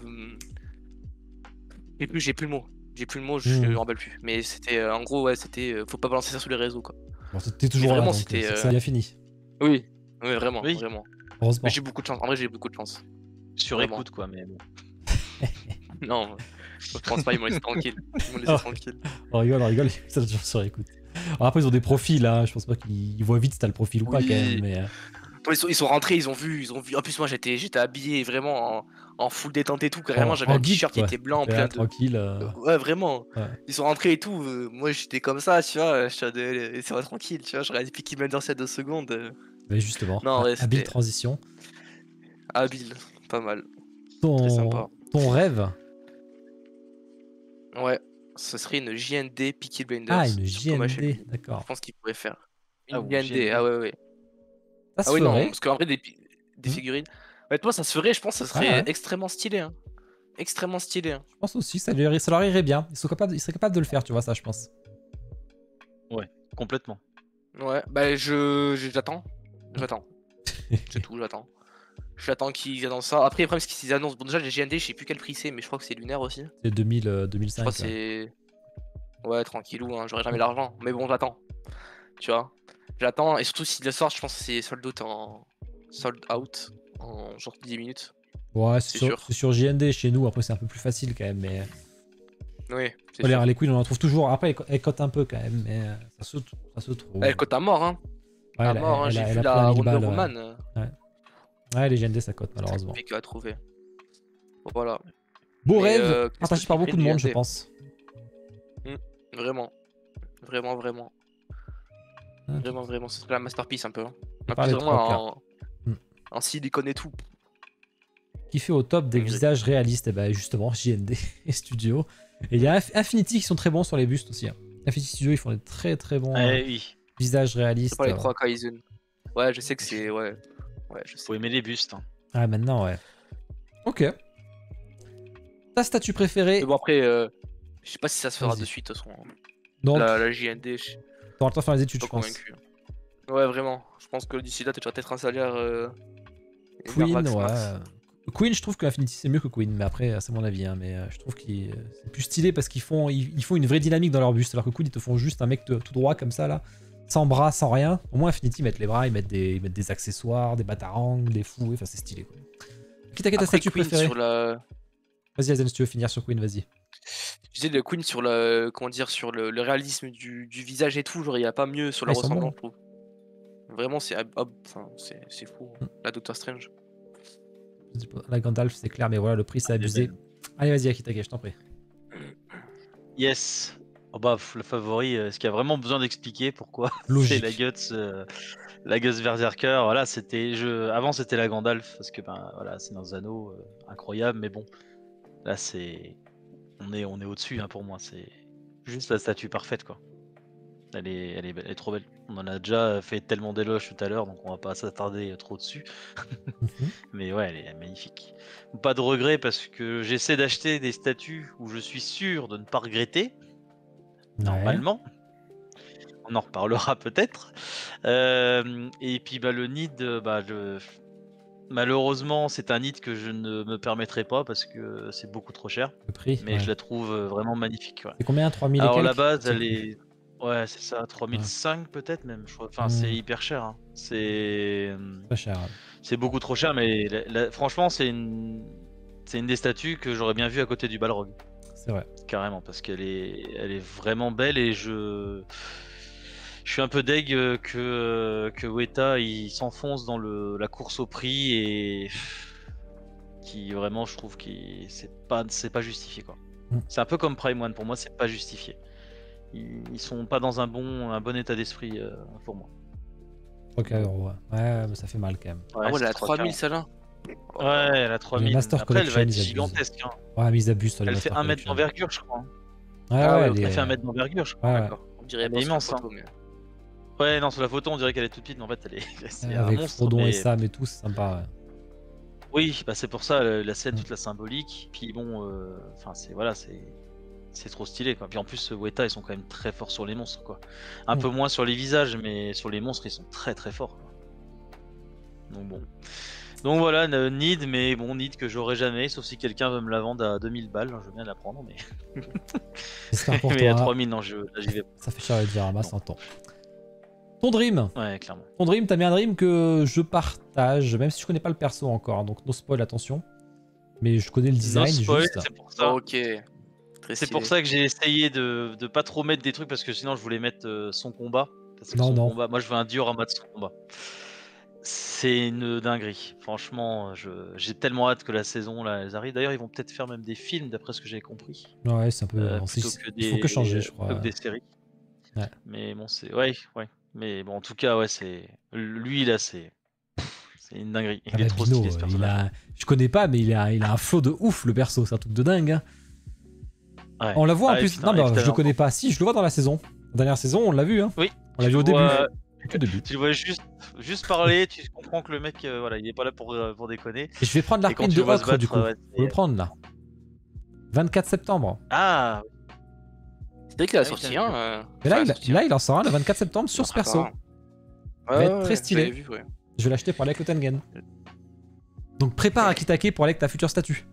J'ai plus, j'ai plus le mot. J'ai plus le mot, je Mhm. me rappelle plus. Mais c'était. euh, en gros, ouais, c'était. euh, faut pas balancer ça sur les réseaux, quoi. Bon, t'es toujours là, vraiment, donc euh, euh, ça a bien fini. Oui. Oui, vraiment, Oui. vraiment. Heureusement. J'ai beaucoup de chance. En vrai, j'ai beaucoup de chance. Sur Vraiment. écoute, quoi, mais bon. *laughs* *laughs* Non, je pense pas, ils m'ont laissé tranquille. Ils m'ont laissé Oh. tranquille. On rigole, on rigole. Ça toujours sur écoute. Alors après, ils ont des profils, hein. Je pense pas qu'ils ils voient vite si t'as le profil ou pas, quand même. Mais. euh, Ils sont, ils sont rentrés, ils ont vu, ils ont vu. En plus, moi, j'étais, j'étais habillé vraiment en, en full détente et tout. Carrément, En- j'avais un t-shirt qui était blanc, plein de. tranquille. euh, Ouais, vraiment. Ouais. Ils sont rentrés et tout. euh, moi, j'étais comme ça, tu vois. Je ça va tranquille, tu vois. Je regarde Peaky Blinders il y a deux secondes. euh, Mais justement, Non, ouais, habile transition. habile, pas mal. Ton, Très sympa. ton rêve, Ouais. ce serait une JND Peaky Blinders. Ah, une. JND, d'accord. Je pense qu'il pourrait faire. Une Ah, JND, JND. ah ouais, ouais. Ça se Ah oui, non, parce qu'en vrai, des Hmm. figurines. Honnêtement, ça se ferait, je pense que ça serait Ah ouais. extrêmement stylé. Hein. Extrêmement stylé. hein. Je pense aussi, ça, lui, ça leur irait bien. Ils, sont capables, ils seraient capables de le faire, tu vois, ça, je pense. Complètement. Ouais, bah je je- j'attends. J'attends. *laughs* C'est tout, j'attends. J'attends qu'ils annoncent ça. Après, le problème, c'est qu'ils annoncent. Bon, déjà, les JND, je sais plus quel prix c'est, mais je crois que c'est lunaire aussi. C'est 2000, euh, Je 2005. crois que là. c'est. Ouais, tranquillou, hein, j'aurai jamais l'argent. Mais bon, j'attends. Tu vois? J'attends, et surtout s'il le sort, je pense que c'est sold out en. Sold out en genre 10 minutes. Ouais, c'est c'est sur, sûr. c'est sur JND chez nous. Après, c'est un peu plus facile quand même. Mais Oui, c'est les Quinn, on en trouve toujours. Après, elle co- elle cote un peu quand même, mais euh, ça se, ça se trouve. Elle cote à mort, hein. Ouais, à elle mort, hein. J'ai vu la plus un 1000 Wonder balles, ouais. Euh, Ouais, les JND, ça cote malheureusement. compliqué à trouver. Voilà, Beau rêve, euh, partagé par beaucoup de monde, je pense. vraiment. Vraiment, vraiment. Ah, Vraiment, vraiment. Ce serait la masterpiece un peu. hein. Plus, vraiment en... En silicone et tout. Qui fait au top des visages réalistes Et ben justement, JND et Studio. Et il y a Infinity qui sont très bons sur les bustes aussi. hein. Infinity Studio, ils font des très très bons euh, Eh oui, visages réalistes. C'est pas les euh. trois Kaizen. Ouais, je sais que c'est. Ouais. Ouais, je sais. faut aimer les bustes. hein. Ah, maintenant, ouais. Ok. Ta statue préférée? Mais bon, après, euh, je sais pas si ça se fera de suite, de toute façon. Donc, La, la JND, je suis t'auras le temps de faire les études, je pense. convaincu. Ouais, vraiment. Je pense que d'ici là, t'auras peut-être un salaire. Euh... Queen, max, ouais. max. Queen, je trouve que Infinity c'est mieux que Queen, mais après, c'est mon avis. hein, mais euh, je trouve que c'est plus stylé parce qu'ils font, ils, ils font une vraie dynamique dans leur buste, alors que Queen, ils te font juste un mec tout droit comme ça, là, sans bras, sans rien. Au moins, Infinity, ils mettent les bras, ils mettent des, ils mettent des accessoires, des batarangs, des fous, enfin, c'est stylé. Quoi. Qui t'a statue préférée sur la. Vas-y, Azen, si tu veux finir sur Queen, vas-y. Je disais le Queen sur le. Comment dire Sur le, le réalisme du, du visage et tout. Genre, il n'y a pas mieux sur la Ah, sont ressemblance, je trouve. Vraiment, c'est. Enfin, fou. hein. Mm. La Doctor Strange. La Gandalf, c'est clair, mais voilà, le prix, c'est Ah, abusé. Allez, vas-y, Akitake, je t'en prie. Yes. Oh bah, le favori, euh, est-ce qu'il y a vraiment besoin d'expliquer pourquoi *laughs* c'est Logique. la Guts, euh, la Guts Berserker? Voilà, c'était, je, avant c'était la Gandalf parce que ben voilà, c'est dans un anneau euh, incroyable, mais bon, là c'est, on est, on est au-dessus hein, pour moi. C'est juste la statue parfaite quoi. Elle est, elle est, elle est trop belle. On en a déjà fait tellement d'éloges tout à l'heure, donc on va pas s'attarder trop dessus. Mhm. *laughs* Mais ouais, elle est magnifique. Pas de regret parce que j'essaie d'acheter des statues où je suis sûr de ne pas regretter, Ouais. normalement. On en reparlera peut-être. Euh, et puis bah, le nid, bah, je- malheureusement, c'est un nid que je ne me permettrai pas parce que c'est beaucoup trop cher. Le prix. Mais ouais. je la trouve vraiment magnifique. ouais. C'est combien? 3000 et Alors la base, elle est. Ouais, c'est ça, 3005 peut-être même. je crois. Enfin, c'est hyper cher. hein. C'est. Pas cher. C'est beaucoup trop cher, mais la- la- franchement, c'est une, c'est une des statues que j'aurais bien vu à côté du Balrog, C'est vrai. carrément, parce qu'elle est, elle est vraiment belle et je, je suis un peu deg euh, que euh, que Weta il s'enfonce dans le, la course au prix et qui vraiment, je trouve qu'il c'est pas, c'est pas justifié quoi. Mm. C'est un peu comme Prime One pour moi, c'est pas justifié. Ils, ils sont pas dans un bon, un bon état d'esprit euh, pour moi. 3 euros. Ouais. ouais, mais ça fait mal quand même. ah ouais, c'est elle a 3K. 3000 celle-là Ouais, elle a 3000. Master Après, elle va être gigantesque. hein. Ouais, mais ils abusent Elle fait Master 1 mètre d'envergure, je crois. hein. Ouais, Ah ouais, ouais, elle Elle est- fait 1 mètre d'envergure, je crois. ouais, ouais. On dirait Elle est la immense, photo, mais- Ouais, non, sur la photo, on dirait qu'elle est toute petite, mais en fait, elle est, *laughs* c'est un Avec monstre. Frodon mais- et Sam et tout, c'est sympa. ouais. Oui, bah, c'est pour ça la scène Mm. toute la symbolique. Puis bon, euh, enfin, c'est voilà, c'est c'est trop stylé quoi. Puis en plus, Weta, ils sont quand même très forts sur les monstres quoi. Un Mm. peu moins sur les visages, mais sur les monstres, ils sont très très forts. quoi. Donc bon. Donc voilà, Need, mais bon, Need que j'aurai jamais, sauf si quelqu'un veut me la vendre à 2000 balles, hein, je veux bien la prendre, mais, *laughs* pour *laughs* mais à toi. 3000, non, j'y vais. Ça fait cher le Diorama, 100 ans. Ton dream Ouais, clairement. Ton dream, t'as mis un dream que je partage, même si je connais pas le perso encore, donc no spoil, attention. Mais je connais le No design spoil, juste. c'est pour ça. Ok. C'est pour ça que j'ai essayé de, de pas trop mettre des trucs parce que sinon je voulais mettre euh, son combat. Parce que Non, son non. combat, moi je veux un diorama de son combat. C'est une dinguerie. Franchement, je- j'ai tellement hâte que la saison là, elle arrive. D'ailleurs, ils vont peut-être faire même des films d'après ce que j'ai compris. Ouais, c'est un peu. Euh, que il faut des- que changer, je crois. plutôt que des séries. Ouais. Mais bon, c'est. Ouais, ouais. Mais bon, en tout cas, ouais, c'est. Lui là, c'est. C'est une dinguerie. Il Ah est bah, trop Bino, stylé ce il personnage. a... Je connais pas, mais il a, il a un flow de ouf, le perso, c'est un truc de dingue. hein. Ouais. On la voit en Ah, plus. putain, non, mais je le connais pas. Si, je le vois dans la saison. La dernière saison, on l'a vu. Hein. Oui. On l'a vu au début. vois- Tout au début. Tu le vois juste, juste parler, tu comprends que le mec, euh, voilà, il est pas là pour, euh, pour déconner. Et je vais prendre tu de Ocre du coup. ouais, Faut c'est- le prendre là. 24 septembre. Ah, C'est vrai qu'il a Ah sorti un. euh, Et là, enfin, il, sorti là, un. il en sort un le 24 septembre sur ce perso. Ouais, va être ouais, très stylé. j'avais vu, ouais. Je vais l'acheter pour aller avec le Tengen. Donc prépare Akitake pour aller avec ta future statue.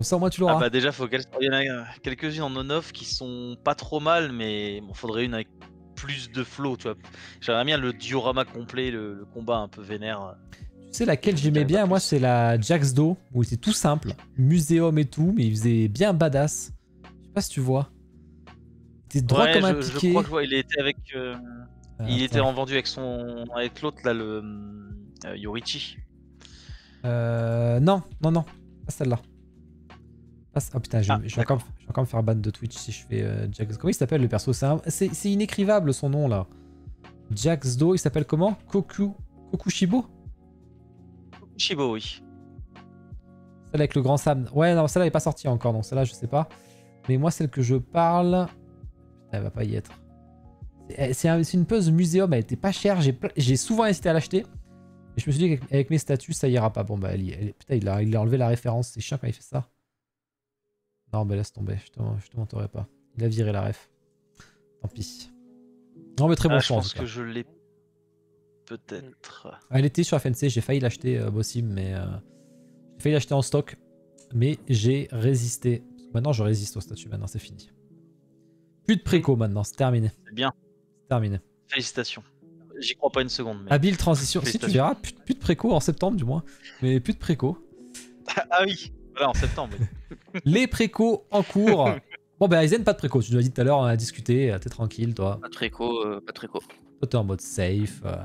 Ça, moins, tu l'auras. ah bah déjà, faut qu'elle- il y en a quelques-unes en on-off qui sont pas trop mal, mais bon, faudrait une avec plus de flow, tu vois. J'aimerais bien le diorama complet, le, le combat un peu vénère. Tu sais laquelle j'aimais bien Moi, c'est la Jax Do, où c'était tout simple. Muséum et tout, mais il faisait bien badass. Je sais pas si tu vois. C'était droit Ouais, comme un je, je piqué. crois que je vois, il était avec, euh, Euh, il était en vendu avec son, avec l'autre là, le euh, Yorichi. Euh, non, non, non. Pas celle-là. Ce- Oh putain, je, Ah, je vais encore, je vais encore me faire ban de Twitch si je fais euh. Comment il s'appelle le perso? C'est inécrivable son nom là. Jax Do, il s'appelle comment? Koku. Kokushibo? Shibo, oui. Celle avec le grand Sam. Ouais, non, celle-là n'est pas sortie encore, donc celle-là, je sais pas. Mais moi, celle que je parle. Putain, elle va pas y être. C'est c'est un- c'est une puzzle muséum, elle était pas chère. J'ai souvent hésité à l'acheter. Et je me suis dit qu'avec avec mes statuts, ça ira pas. Bon, bah, elle, y- elle- putain, il a, il a enlevé la référence. C'est chiant quand il fait ça. Non, mais laisse tomber. Je te, je te montrerai pas. Il a viré la ref. Tant pis. Non, mais très bon Ah, je choix en pense que je l'ai peut-être. Elle était sur FNC, j'ai failli l'acheter euh, Bossim, mais euh, j'ai failli l'acheter en stock, mais j'ai résisté. Maintenant, je résiste au statut, maintenant c'est fini. Plus de préco maintenant, c'est terminé. C'est bien. C'est terminé. Félicitations. J'y crois pas une seconde. Mais... Habile transition. Si tu verras, plus de préco en septembre du moins, mais plus de préco. *laughs* ah oui, voilà en septembre. *laughs* Les précos en cours. Bon, bah, Aizen, pas de préco. Tu nous as dit tout à l'heure, on a discuté, t'es tranquille, toi. Pas très co, euh, pas très co. Toi, t'es en mode safe. euh.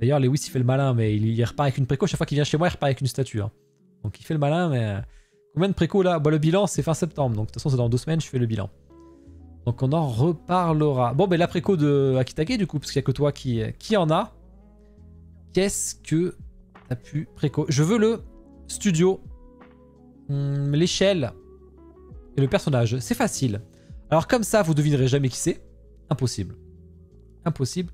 D'ailleurs, Lewis, il fait le malin, mais il, il repart avec une préco. Chaque fois qu'il vient chez moi, il repart avec une statue. hein. Donc, il fait le malin, mais. euh, Combien de préco là? Bah, Le bilan, c'est fin septembre. Donc, de toute façon, c'est dans deux semaines, je fais le bilan. Donc, on en reparlera. Bon, ben, la préco de Akitake, du coup, parce qu'il n'y a que toi qui, qui en a. Qu'est-ce que t'as pu préco? Je veux le studio, hum, l'échelle et le personnage. C'est facile. Alors, comme ça, vous devinerez jamais qui c'est. Impossible. Impossible.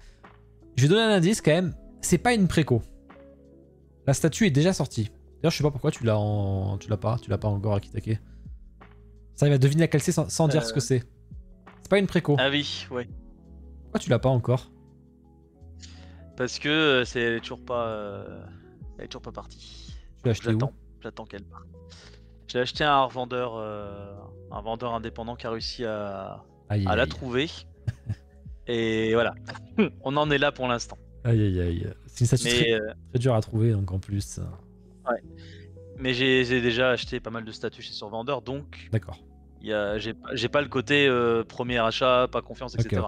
Je vais donner un indice quand même. C'est pas une préco. La statue est déjà sortie. D'ailleurs, je sais pas pourquoi tu l'as en... tu l'as pas, tu l'as pas encore Akitake. Ça, il va deviner laquelle c'est sans, sans dire Euh. ce que c'est. C'est pas une préco. Ah oui, ouais. Pourquoi tu l'as pas encore? Parce que euh, c'est toujours pas, euh, elle est toujours pas partie. Tu l'as acheté où? J'attends, j'attends qu'elle parte. J'ai acheté un revendeur, euh, un vendeur indépendant qui a réussi à, Aïe à aïe la aïe. trouver. *laughs* Et voilà, on en est là pour l'instant. Aïe aïe aïe. C'est une statue très, euh, très dure à trouver, donc en plus. euh, mais j'ai déjà acheté pas mal de statues chez Survendeur, donc D'accord. j'ai pas- le côté euh, premier achat, pas confiance, etc.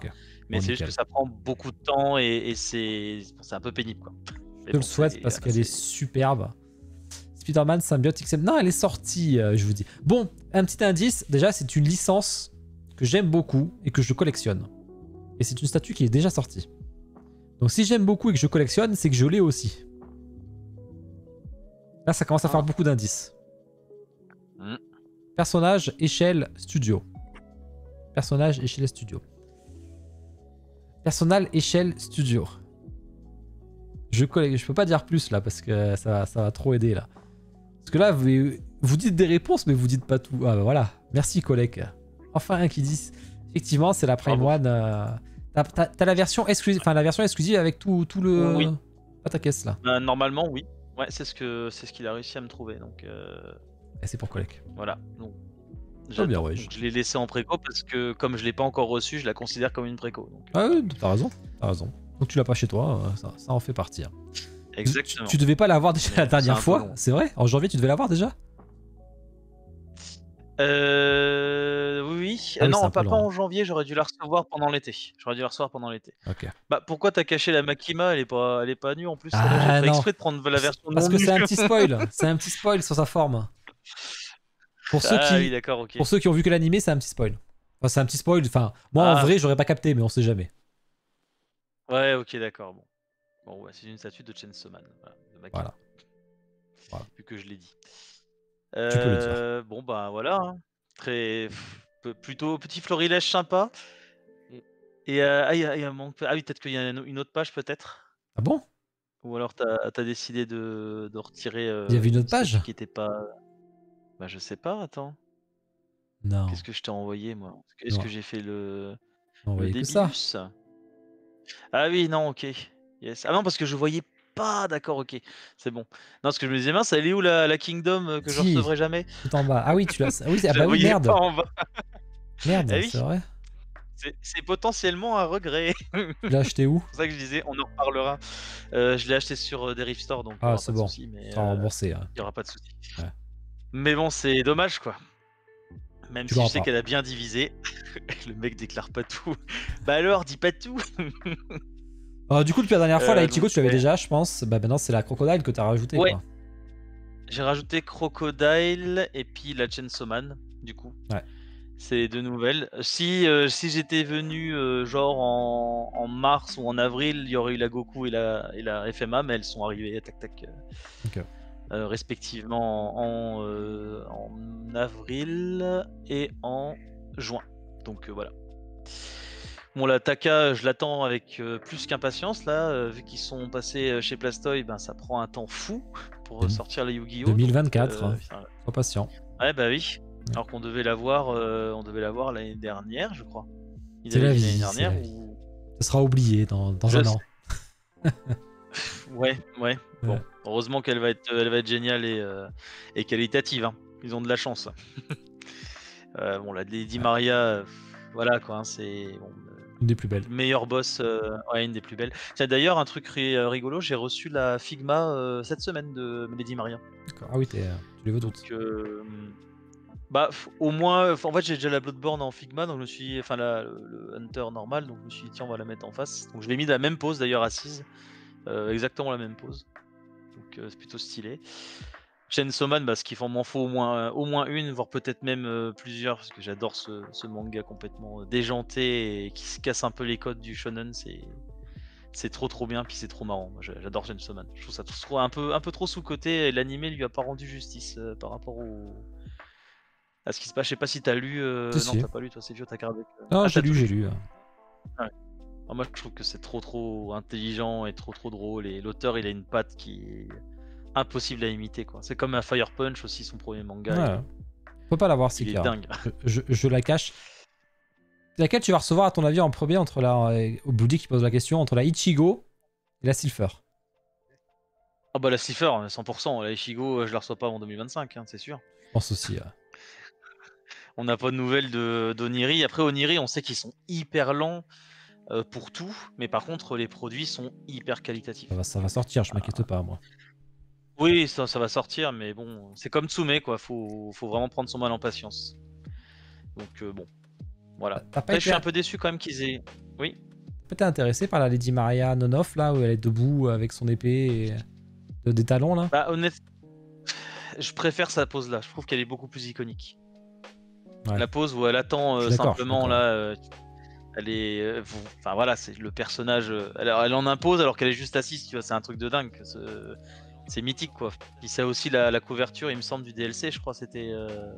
Mais Bon, c'est juste que ça prend beaucoup de temps et, et c'est un peu pénible. Quoi. Je te bon, le souhaite parce qu'elle est superbe. Spider-Man. Non, elle est sortie, euh, je vous dis. Bon, un petit indice. Déjà, c'est une licence que j'aime beaucoup et que je collectionne. Et c'est une statue qui est déjà sortie. Donc, si j'aime beaucoup et que je collectionne, c'est que je l'ai aussi. Là, ça commence à faire Ah. beaucoup d'indices. Hmm. Personnage, échelle, studio. Personnage, échelle, studio. Personnel, échelle, studio. Je, je peux pas dire plus là parce que ça, ça va trop aider là. Parce que là, vous, vous dites des réponses, mais vous dites pas tout. Ah bah voilà, merci collègue. Enfin un qui dit. Effectivement, c'est la Prime Bravo. One. euh, T'as la version exclusive, enfin la version exclusive avec tout, tout le. Oui. Pas ta caisse là. Bah, normalement, oui. Ouais, c'est ce que c'est ce qu'il a réussi à me trouver. Donc euh, Et c'est pour collègue. voilà. Donc, Très bien, ouais, je l'ai laissé en préco parce que comme je l'ai pas encore reçu, je la considère comme une préco. Donc, Ah oui, t'as raison. T'as raison. Donc tu l'as pas chez toi, euh, ça, ça en fait partie. hein. Exactement. Tu, tu devais pas l'avoir déjà Mais la dernière fois, c'est vrai En janvier, tu devais l'avoir déjà Euh, oui. Ah Euh, oui, non, pas, pas hein. en janvier. J'aurais dû la recevoir pendant l'été. J'aurais dû la recevoir pendant l'été. Ok. Bah pourquoi t'as caché la Makima? Elle est pas, elle est pas nue en plus. Ah, J'ai fait exprès de prendre la version Parce non que c'est un petit *laughs* spoil. c'est un petit spoil sur sa forme. Pour ceux Ah qui, oui, d'accord, ok. Pour ceux qui ont vu que l'animé, c'est un petit spoil. Enfin, c'est un petit spoil. Enfin, moi en Ah. vrai, j'aurais pas capté, mais on sait jamais. Ouais, ok, d'accord. Bon, bon c'est une statue de Chainsaw Man. Voilà, de. Voilà. Voilà. Vu que je l'ai dit. Tu peux le dire. Euh, Bon, bah voilà. hein. Très. plutôt petit florilège sympa. Et euh, ah, y a- y a ah oui, peut-être qu'il y a une autre page, peut-être. Ah bon? Ou alors t'as as décidé de, de retirer. Il y avait une euh, autre page? Qui était pas. Bah, je sais pas, attends. Non. Qu'est-ce que je t'ai envoyé, moi? Est-ce que j'ai fait le. On Le que ça. Ah oui, non, ok. Yes. Ah non, parce que je voyais pas, d'accord, ok. C'est bon. Non, parce que je me disais, mince, elle est où la, la Kingdom euh, que je Si. recevrai jamais? Tout en bas. Ah oui, tu l'as. Ah oui, ah *laughs* Je bah oui, merde. pas en bas. Merde, *laughs* Eh oui. c'est vrai. C'est potentiellement un regret. *laughs* Tu l'as acheté où? C'est ça que je disais, on en reparlera. Euh, je l'ai acheté sur euh, des Rift Store, donc Ah, c'est bon. souci, mais T'as euh, remboursé. hein. il y aura pas de souci. Ouais. Mais bon, c'est dommage, quoi. Même Tu si je sais qu'elle a bien divisé. le mec déclare pas tout. bah alors, dis pas tout. Ah, du coup, depuis la dernière fois, Euh, la Ichigo, donc, tu l'avais déjà, je pense. Bah maintenant, c'est la crocodile que t'as rajouté. Ouais. Quoi. J'ai rajouté Crocodile et puis la Chainsaw Man, du coup. Ouais. C'est deux nouvelles. Si, euh, si j'étais venu euh, genre en, en mars ou en avril, il y aurait eu la Goku et la, et la FMA, mais elles sont arrivées tac tac euh, euh, respectivement en, euh, en avril et en juin. Donc euh, voilà. Bon la Taka, je l'attends avec euh, plus qu'impatience là, euh, vu qu'ils sont passés euh, chez Plastoy, ben ça prend un temps fou pour Deux- sortir les Yu-Gi-Oh! donc, 2024, euh, hein. enfin, Sois patient. Ouais, bah oui. Alors qu'on devait l'avoir, on devait l'avoir l'année dernière, je crois. Il C'est la vie, la dernière vie. ou Ça sera oublié dans, dans un sais. *laughs* an. Ouais, ouais. Bon, Ouais. heureusement qu'elle va être, elle va être géniale et, euh, et qualitative. hein. Ils ont de la chance. *laughs* Euh, bon, la Lady Maria, euh, voilà quoi. hein, c'est bon, Une des plus belles. meilleur boss, euh, ouais, une des plus belles. Tiens, d'ailleurs, un truc euh, rigolo, j'ai reçu la Figma euh, cette semaine de Lady Maria. D'accord. Ah oui, tu les veux toutes. Donc, euh, bah, au moins, en fait, j'ai déjà la Bloodborne en Figma, donc je me suis, enfin, la- le, Hunter normal, donc je me suis dit, tiens, on va la mettre en face. Donc, je l'ai mis de la même pose d'ailleurs assise, exactement la même pose. Donc, c'est plutôt stylé. Chainsaw Man, bah, ce qu'il m'en faut au moins, au moins une, voire peut-être même euh, plusieurs, parce que j'adore ce, ce manga complètement euh, déjanté et qui se casse un peu les codes du shonen. C'est c'est trop trop bien, puis c'est trop marrant. J'adore Chainsaw Man. Je trouve ça trop- un peu, un peu trop sous-côté. et L'animé lui a pas rendu justice euh, par rapport au... à ce qui se passe. Je sais pas si t'as lu. euh, Si, non, si. t'as pas lu, toi, c'est vieux, t'as que- Non, Ah, j'ai lu, j'ai lu. euh. Ah, moi, je trouve que c'est trop trop intelligent et trop trop drôle. Et l'auteur, il a une patte qui impossible à imiter. quoi. C'est comme un Fire Punch aussi, son premier manga. Ouais. On peut pas l'avoir si il est clair. dingue. Je, je- je la cache. Laquelle tu vas recevoir à ton avis en premier entre la. euh, Bloody qui pose la question entre la Ichigo et la Silpher Ah bah la Cipher, 100%. La Ichigo, euh, je la reçois pas avant 2025, hein, c'est sûr. Je pense aussi. On n'a pas de nouvelles de d'Oniri. Après, Oniri, on sait qu'ils sont hyper lents euh, pour tout, mais par contre, les produits sont hyper qualitatifs. Ça, va, ça va sortir, je m'inquiète pas, moi. Oui, ça, ça va sortir, mais bon, c'est comme Tsume, quoi. Faut, faut vraiment prendre son mal en patience. Donc, euh, bon, voilà. Après, je suis un peu déçu quand même qu'ils aient. Oui. été intéressé par la Lady Maria Nonoff, là, où elle est debout avec son épée et de- des talons, là? Bah, honnête, je préfère sa pose là. Je trouve qu'elle est beaucoup plus iconique. Ouais. La pose où elle attend euh, simplement là. euh, elle est. euh, Enfin voilà, c'est le personnage. euh, Elle, elle en impose alors qu'elle est juste assise, tu vois. C'est un truc de dingue. Ce- C'est mythique quoi. Puis c'est aussi la, la couverture, il me semble, du DLC. Je crois que c'était. euh,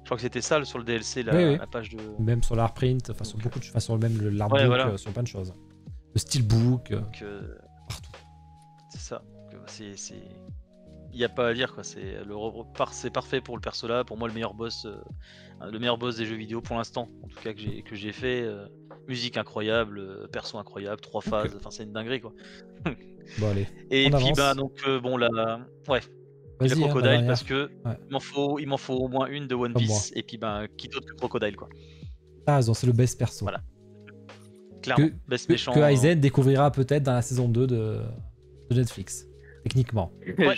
Je crois que c'était ça sur le DLC, la, Oui, oui. la page de. Même sur l'art print, enfin sur beaucoup de enfin, sur le même l'artbook, Ouais, voilà. euh, sur plein de choses. Le steelbook, euh, Donc, euh, partout. C'est ça. Euh, C'est. Il n'y a pas à dire quoi. C'est le c'est parfait pour le perso là. Pour moi, le meilleur boss, euh, le meilleur boss des jeux vidéo pour l'instant, en tout cas que j'ai que j'ai fait. euh, musique incroyable, euh, perso incroyable, trois phases. Enfin, c'est une dinguerie quoi. *laughs* Bon, allez. Et On puis avance. bah donc euh, bon là, ouais, hein, la crocodile dernière. parce que Ouais. il m'en faut, il m'en faut au moins une de One Piece. Et puis ben qui d'autre que crocodile quoi. T'as raison, c'est le best perso. Voilà. Clairement, Que- best Que, méchant. que Aizen découvrira peut-être dans la saison 2 de, de Netflix. Techniquement. Ouais.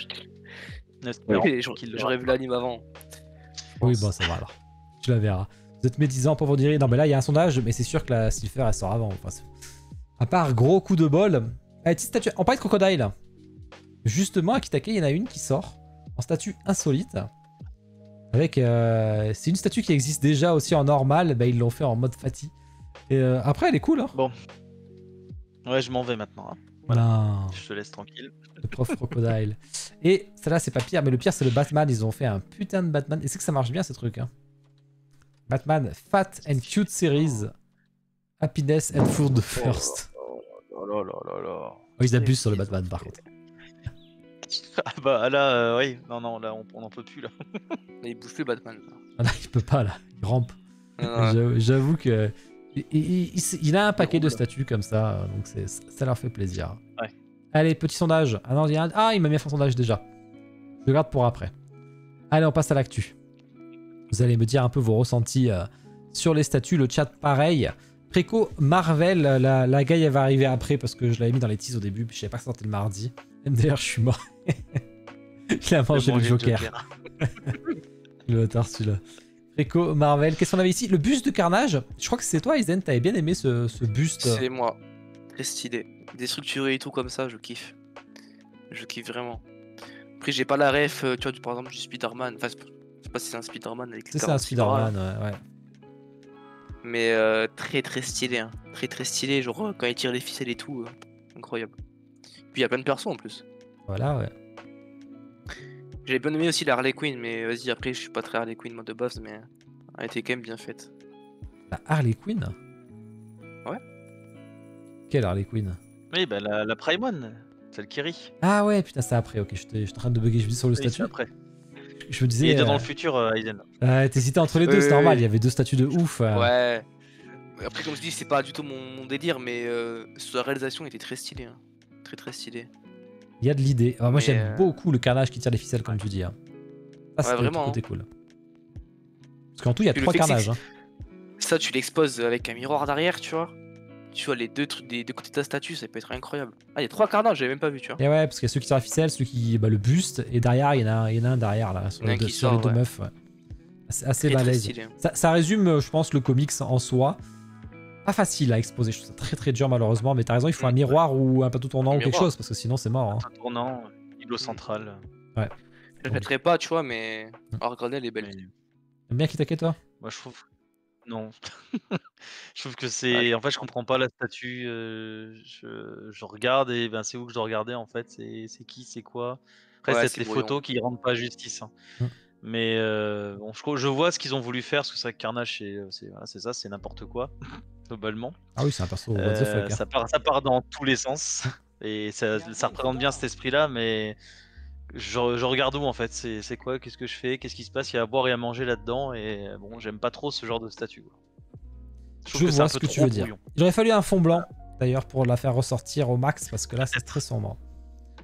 L'aura. J'aurais vu l'anime avant. Oui, bon, ça va alors. Tu la verras. Vous êtes médisant pour vous dire. Non, mais là, il y a un sondage, mais c'est sûr que la Silpher, elle sort avant. Enfin, à part gros coup de bol. Allez, petite statue. On parlait de crocodile. Justement, à Kitake, il y en a une qui sort en statue insolite. Avec. euh, c'est une statue qui existe déjà aussi en normal. Bah, ils l'ont fait en mode fati. Et euh, après, elle est cool. Hein. Ouais, je m'en vais maintenant. hein. Voilà. Je te laisse tranquille. Le prof crocodile. Et celle-là, c'est pas pire, mais le pire, c'est le Batman. Ils ont fait un putain de Batman. Et c'est que ça marche bien, ces trucs. Hein. Batman Fat and Cute Series. Happiness and Food First. Oh là là là là. Oh, ils abusent sur le Batman par contre. *laughs* Ah bah là, euh, oui, non, non, là, on n'en peut plus là. *laughs* Il bouge plus Batman. là. Ah là, il peut pas là, il rampe. Non, J'avoue- que. Il, il- il- il a un paquet de statues comme ça, donc c'est- ça leur fait plaisir. Ouais. Allez, petit sondage. Ah non, il y a un- ah, il m'a mis à faire un sondage déjà. Je le garde pour après. Allez, on passe à l'actu. Vous allez me dire un peu vos ressentis euh, sur les statues, le chat pareil. Préco Marvel, la, la gueule elle va arriver après parce que je l'avais mis dans les teas au début, puis je savais pas que ça sortait le mardi. D'ailleurs, je suis mort. *laughs* il a mangé le Joker. *laughs* Le bâtard celui-là. Préco Marvel, qu'est-ce qu'on avait ici? Le buste de Carnage. Je crois que c'est toi, Aizen, t'avais bien aimé ce, ce buste. C'est moi. Très stylé. Déstructuré et tout comme ça, je kiffe. Je kiffe vraiment. Après, j'ai pas la ref, euh, tu vois, du, par exemple, du Spider-Man. Enfin, je sais pas si c'est un Spider-Man avec les C'est ça, 46 bras, Spider-Man, ouais, ouais. Mais euh, très très stylé. Hein. Très très stylé. Genre, euh, quand il tire les ficelles et tout, euh, incroyable. Puis il y a plein de persos en plus. Voilà, ouais. J'avais bien aimé aussi la Harley Quinn, mais vas-y, après, je suis pas très Harley Quinn, moi de base, mais elle était quand même bien faite. La Harley Quinn Ouais. Quelle Harley Quinn Oui, bah la, la Prime One, celle qui rit. Ah ouais, putain, c'est après, ok, j'étais j'étais en train de bugger, je dis sur le Oui, statut. après. Je me Il disais. était dans euh, le futur, euh, Aiden. euh, T'hésitais entre les deux, c'est normal, il y avait deux statues de ouf. euh. Ouais. Après, comme je dis, c'est pas du tout mon, mon délire, mais euh, la réalisation était très stylée. hein. Très très stylée. Il y a de l'idée. Ah, moi, j'aime euh, beaucoup le carnage qui tire les ficelles, comme tu dis. hein. Ça, vraiment, côté cool. Parce qu'en tout, il y a Puis trois carnages. hein. Ça, tu l'exposes avec un miroir derrière, tu vois. Tu vois les deux trucs des deux côtés de ta statue, ça peut être incroyable. Ah, il y a trois carnages, j'avais même pas vu, tu vois. Et ouais, parce qu'il y a ceux qui tirent la ficelle, ceux qui. Bah, le buste, et derrière, il y en a, un- il y en a un derrière, là, sur, les deux, qui sur les deux ouais. meufs. ouais. C'est assez balèze. Ça, ça résume, euh, je pense, le comics en soi. Pas facile à exposer, je trouve ça très très dur malheureusement, mais t'as raison, il faut un Mm. miroir ou un plateau tournant Un ou quelque miroir. chose, parce que sinon c'est mort. hein. Un tournant, îlot central. Je la mettrai pas, tu vois, mais. Alors, regardez, elle est belle. Bien Kitake toi? Moi, je trouve. Non. *laughs* je trouve que c'est. En fait, je comprends pas la statue. euh, Je... je regarde et ben, c'est où que je dois regarder en fait? C'est c'est qui, c'est quoi? Après, Ouais, c'est c'est les brouillon. photos qui rendent pas justice. hein. Mm. Mais euh, bon, je, je vois ce qu'ils ont voulu faire parce que c'est vrai que Carnage, c'est c'est- voilà, c'est ça, c'est n'importe quoi, *laughs* globalement. Ah oui, c'est un perso, what the Euh, fuck. hein. ça, part, ça part dans tous les sens et ça, ça représente bien cet esprit-là, mais je, je regarde où en fait C'est c'est quoi Qu'est-ce que je fais Qu'est-ce qui se passe Il y a à boire et à manger là-dedans et bon, j'aime pas trop ce genre de statut. Je que c'est vois ce que tu veux dire. Il aurait fallu un fond blanc d'ailleurs pour la faire ressortir au max, parce que là c'est très sombre.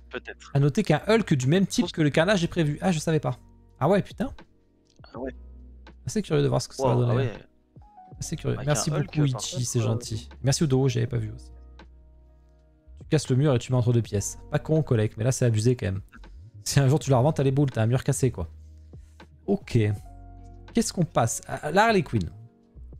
Peut-être. À noter qu'un Hulk du même type que le carnage est prévu. Ah, je savais pas. Ah ouais, putain. Ah ouais. Assez curieux de voir ce que ça va donner. ah ouais. Assez curieux. Avec Merci Hulk, beaucoup, Ichi, c'est euh, gentil. Merci Odo, j'avais pas vu aussi. Tu casses le mur et tu mets entre deux pièces. Pas con, collègue, mais là c'est abusé quand même. Si un jour tu la revends, t'as les boules, t'as un mur cassé quoi. Ok. Qu'est-ce qu'on passe? À La Harley Quinn.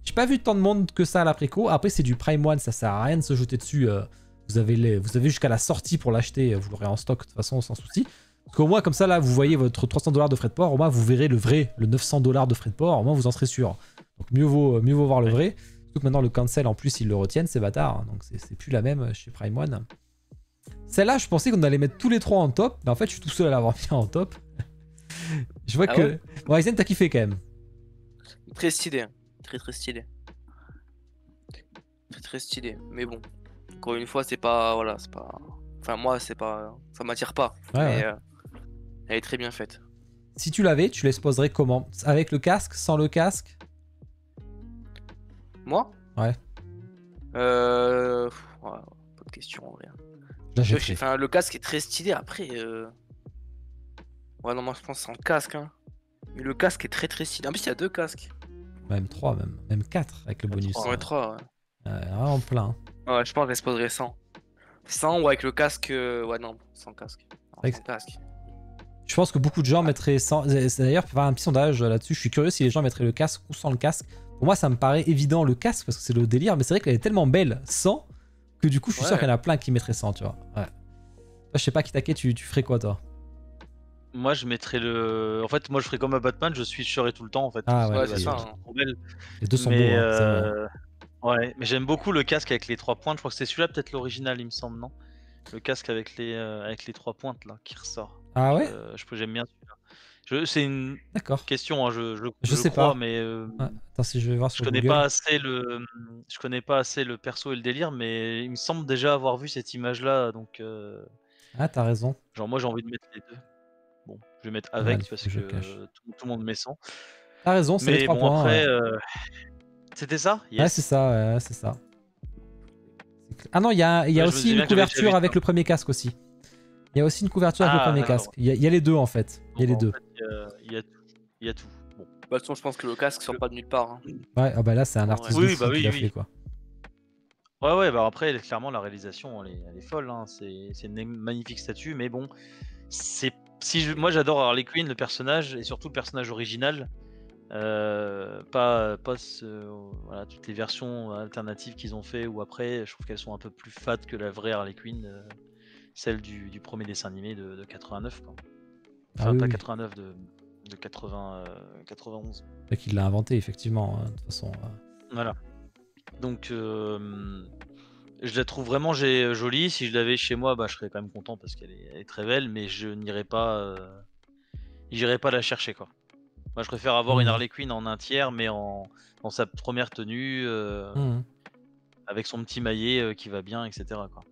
J'ai pas vu tant de monde que ça à la préco. Après, c'est du Prime One, ça sert à rien de se jeter dessus. euh, Vous avez, les... vous avez jusqu'à la sortie pour l'acheter, vous l'aurez en stock de toute façon sans souci. Parce qu'au moins, comme ça, là, vous voyez votre 300 dollars de frais de port. Au moins, vous verrez le vrai, le 900 dollars de frais de port. Au moins, vous en serez sûr. Donc, mieux vaut, mieux vaut voir le vrai. Surtout que maintenant, le cancel, en plus, ils le retiennent, c'est bâtard. Donc, c'est plus la même chez Prime One. Celle-là, je pensais qu'on allait mettre tous les trois en top. Mais en fait, je suis tout seul à l'avoir mis en top. *laughs* je vois Ah que. ouais Aizen, t'as kiffé quand même. Très stylé. Très très stylé. Très très stylé. Mais bon, encore une fois, c'est pas. Voilà, c'est pas. Enfin, moi, c'est pas. Ça m'attire pas. Ouais, mais ouais. euh, elle est très bien faite. Si tu l'avais, tu l'exposerais comment? Avec le casque Sans le casque? Moi? Ouais. Euh. ouais, pas de question. Là, j'ai. Enfin, le casque est très stylé. Après. euh, Ouais, non, moi je pense sans casque. Hein. Mais le casque est très très stylé. En plus, il y a deux casques. Même 3, même, même 4 avec le bonus. Ouais, trois, ouais. Ouais, vraiment plein. Ouais, je pense que je l'exposerai sans. Sans ou avec le casque. euh, Ouais, non, sans casque. Non, Avec- sans casque. Je pense que beaucoup de gens mettraient sans. D'ailleurs, pour faire un petit sondage là-dessus, je suis curieux si les gens mettraient le casque ou sans le casque. Pour moi, ça me paraît évident le casque parce que c'est le délire, mais c'est vrai qu'elle est tellement belle sans que du coup, je suis sûr qu'il y en a plein qui mettraient sans, tu vois. Ouais. Toi, je sais pas, Kitake, tu, tu ferais quoi toi? Moi, je mettrais le. En fait, moi, je ferais comme à Batman, je switcherais tout le temps en fait. Ah ouais, c'est ça. hein. Les deux sont mais beaux. hein, euh, ouais, mais j'aime beaucoup le casque avec les trois pointes. Je crois que c'est celui-là, peut-être l'original, il me semble, non? Le casque avec les euh, avec les trois pointes là qui ressort. Ah ouais? Euh, je j'aime bien celui-là. Je- C'est une question, hein, je, je, Je sais crois, pas. mais euh, Ouais. Attends, si je vais voir je sur connais Google. pas assez le, je connais pas assez le perso et le délire, mais il me semble déjà avoir vu cette image-là, donc euh, Ah, t'as raison. genre moi j'ai envie de mettre les deux. Bon, je vais mettre avec parce que je tout, tout le monde met sans. T'as raison, c'est les trois bon points. après, ouais. euh, c'était ça? Yes. c'est ça, ouais, c'est ça. C'est clair. Ah non, il y a, y je aussi une couverture avec ça. le premier casque aussi. Il y a aussi une couverture avec le Ah, premier casque. Il y, a, il y a les deux en fait. Il y a les Donc, deux. Il y a- il y, a tout. Il y a tout. Bon. Bah, de toute façon, je pense que le casque sort pas de nulle part. hein. Ouais, ah bah là c'est un artiste Oui, de fou bah qui oui, l'a oui. fait quoi. Ouais, ouais, bah après, clairement, la réalisation, elle est, elle est folle. hein, C'est c'est une magnifique statue, mais bon, c'est si je- moi j'adore Harley Quinn, le personnage, et surtout le personnage original. euh, pas pas ce- voilà, toutes les versions alternatives qu'ils ont fait ou après, je trouve qu'elles sont un peu plus fades que la vraie Harley Quinn, euh, celle du, du premier dessin animé de, de 89. Quoi. Ah Enfin, oui, pas oui. 89, de, de 80, euh, 91. C'est qu'il l'a inventé effectivement. hein, De toute façon. euh. Voilà. Donc, euh, je la trouve vraiment jolie. Si je l'avais chez moi, bah, je serais quand même content parce qu'elle est, très belle, mais je n'irai pas, euh, j'irai pas la chercher quoi. Moi, je préfère avoir une Mhm. Harley Quinn en un tiers, mais en dans sa première tenue, euh, Mhm. avec son petit maillet qui va bien, etc. Quoi.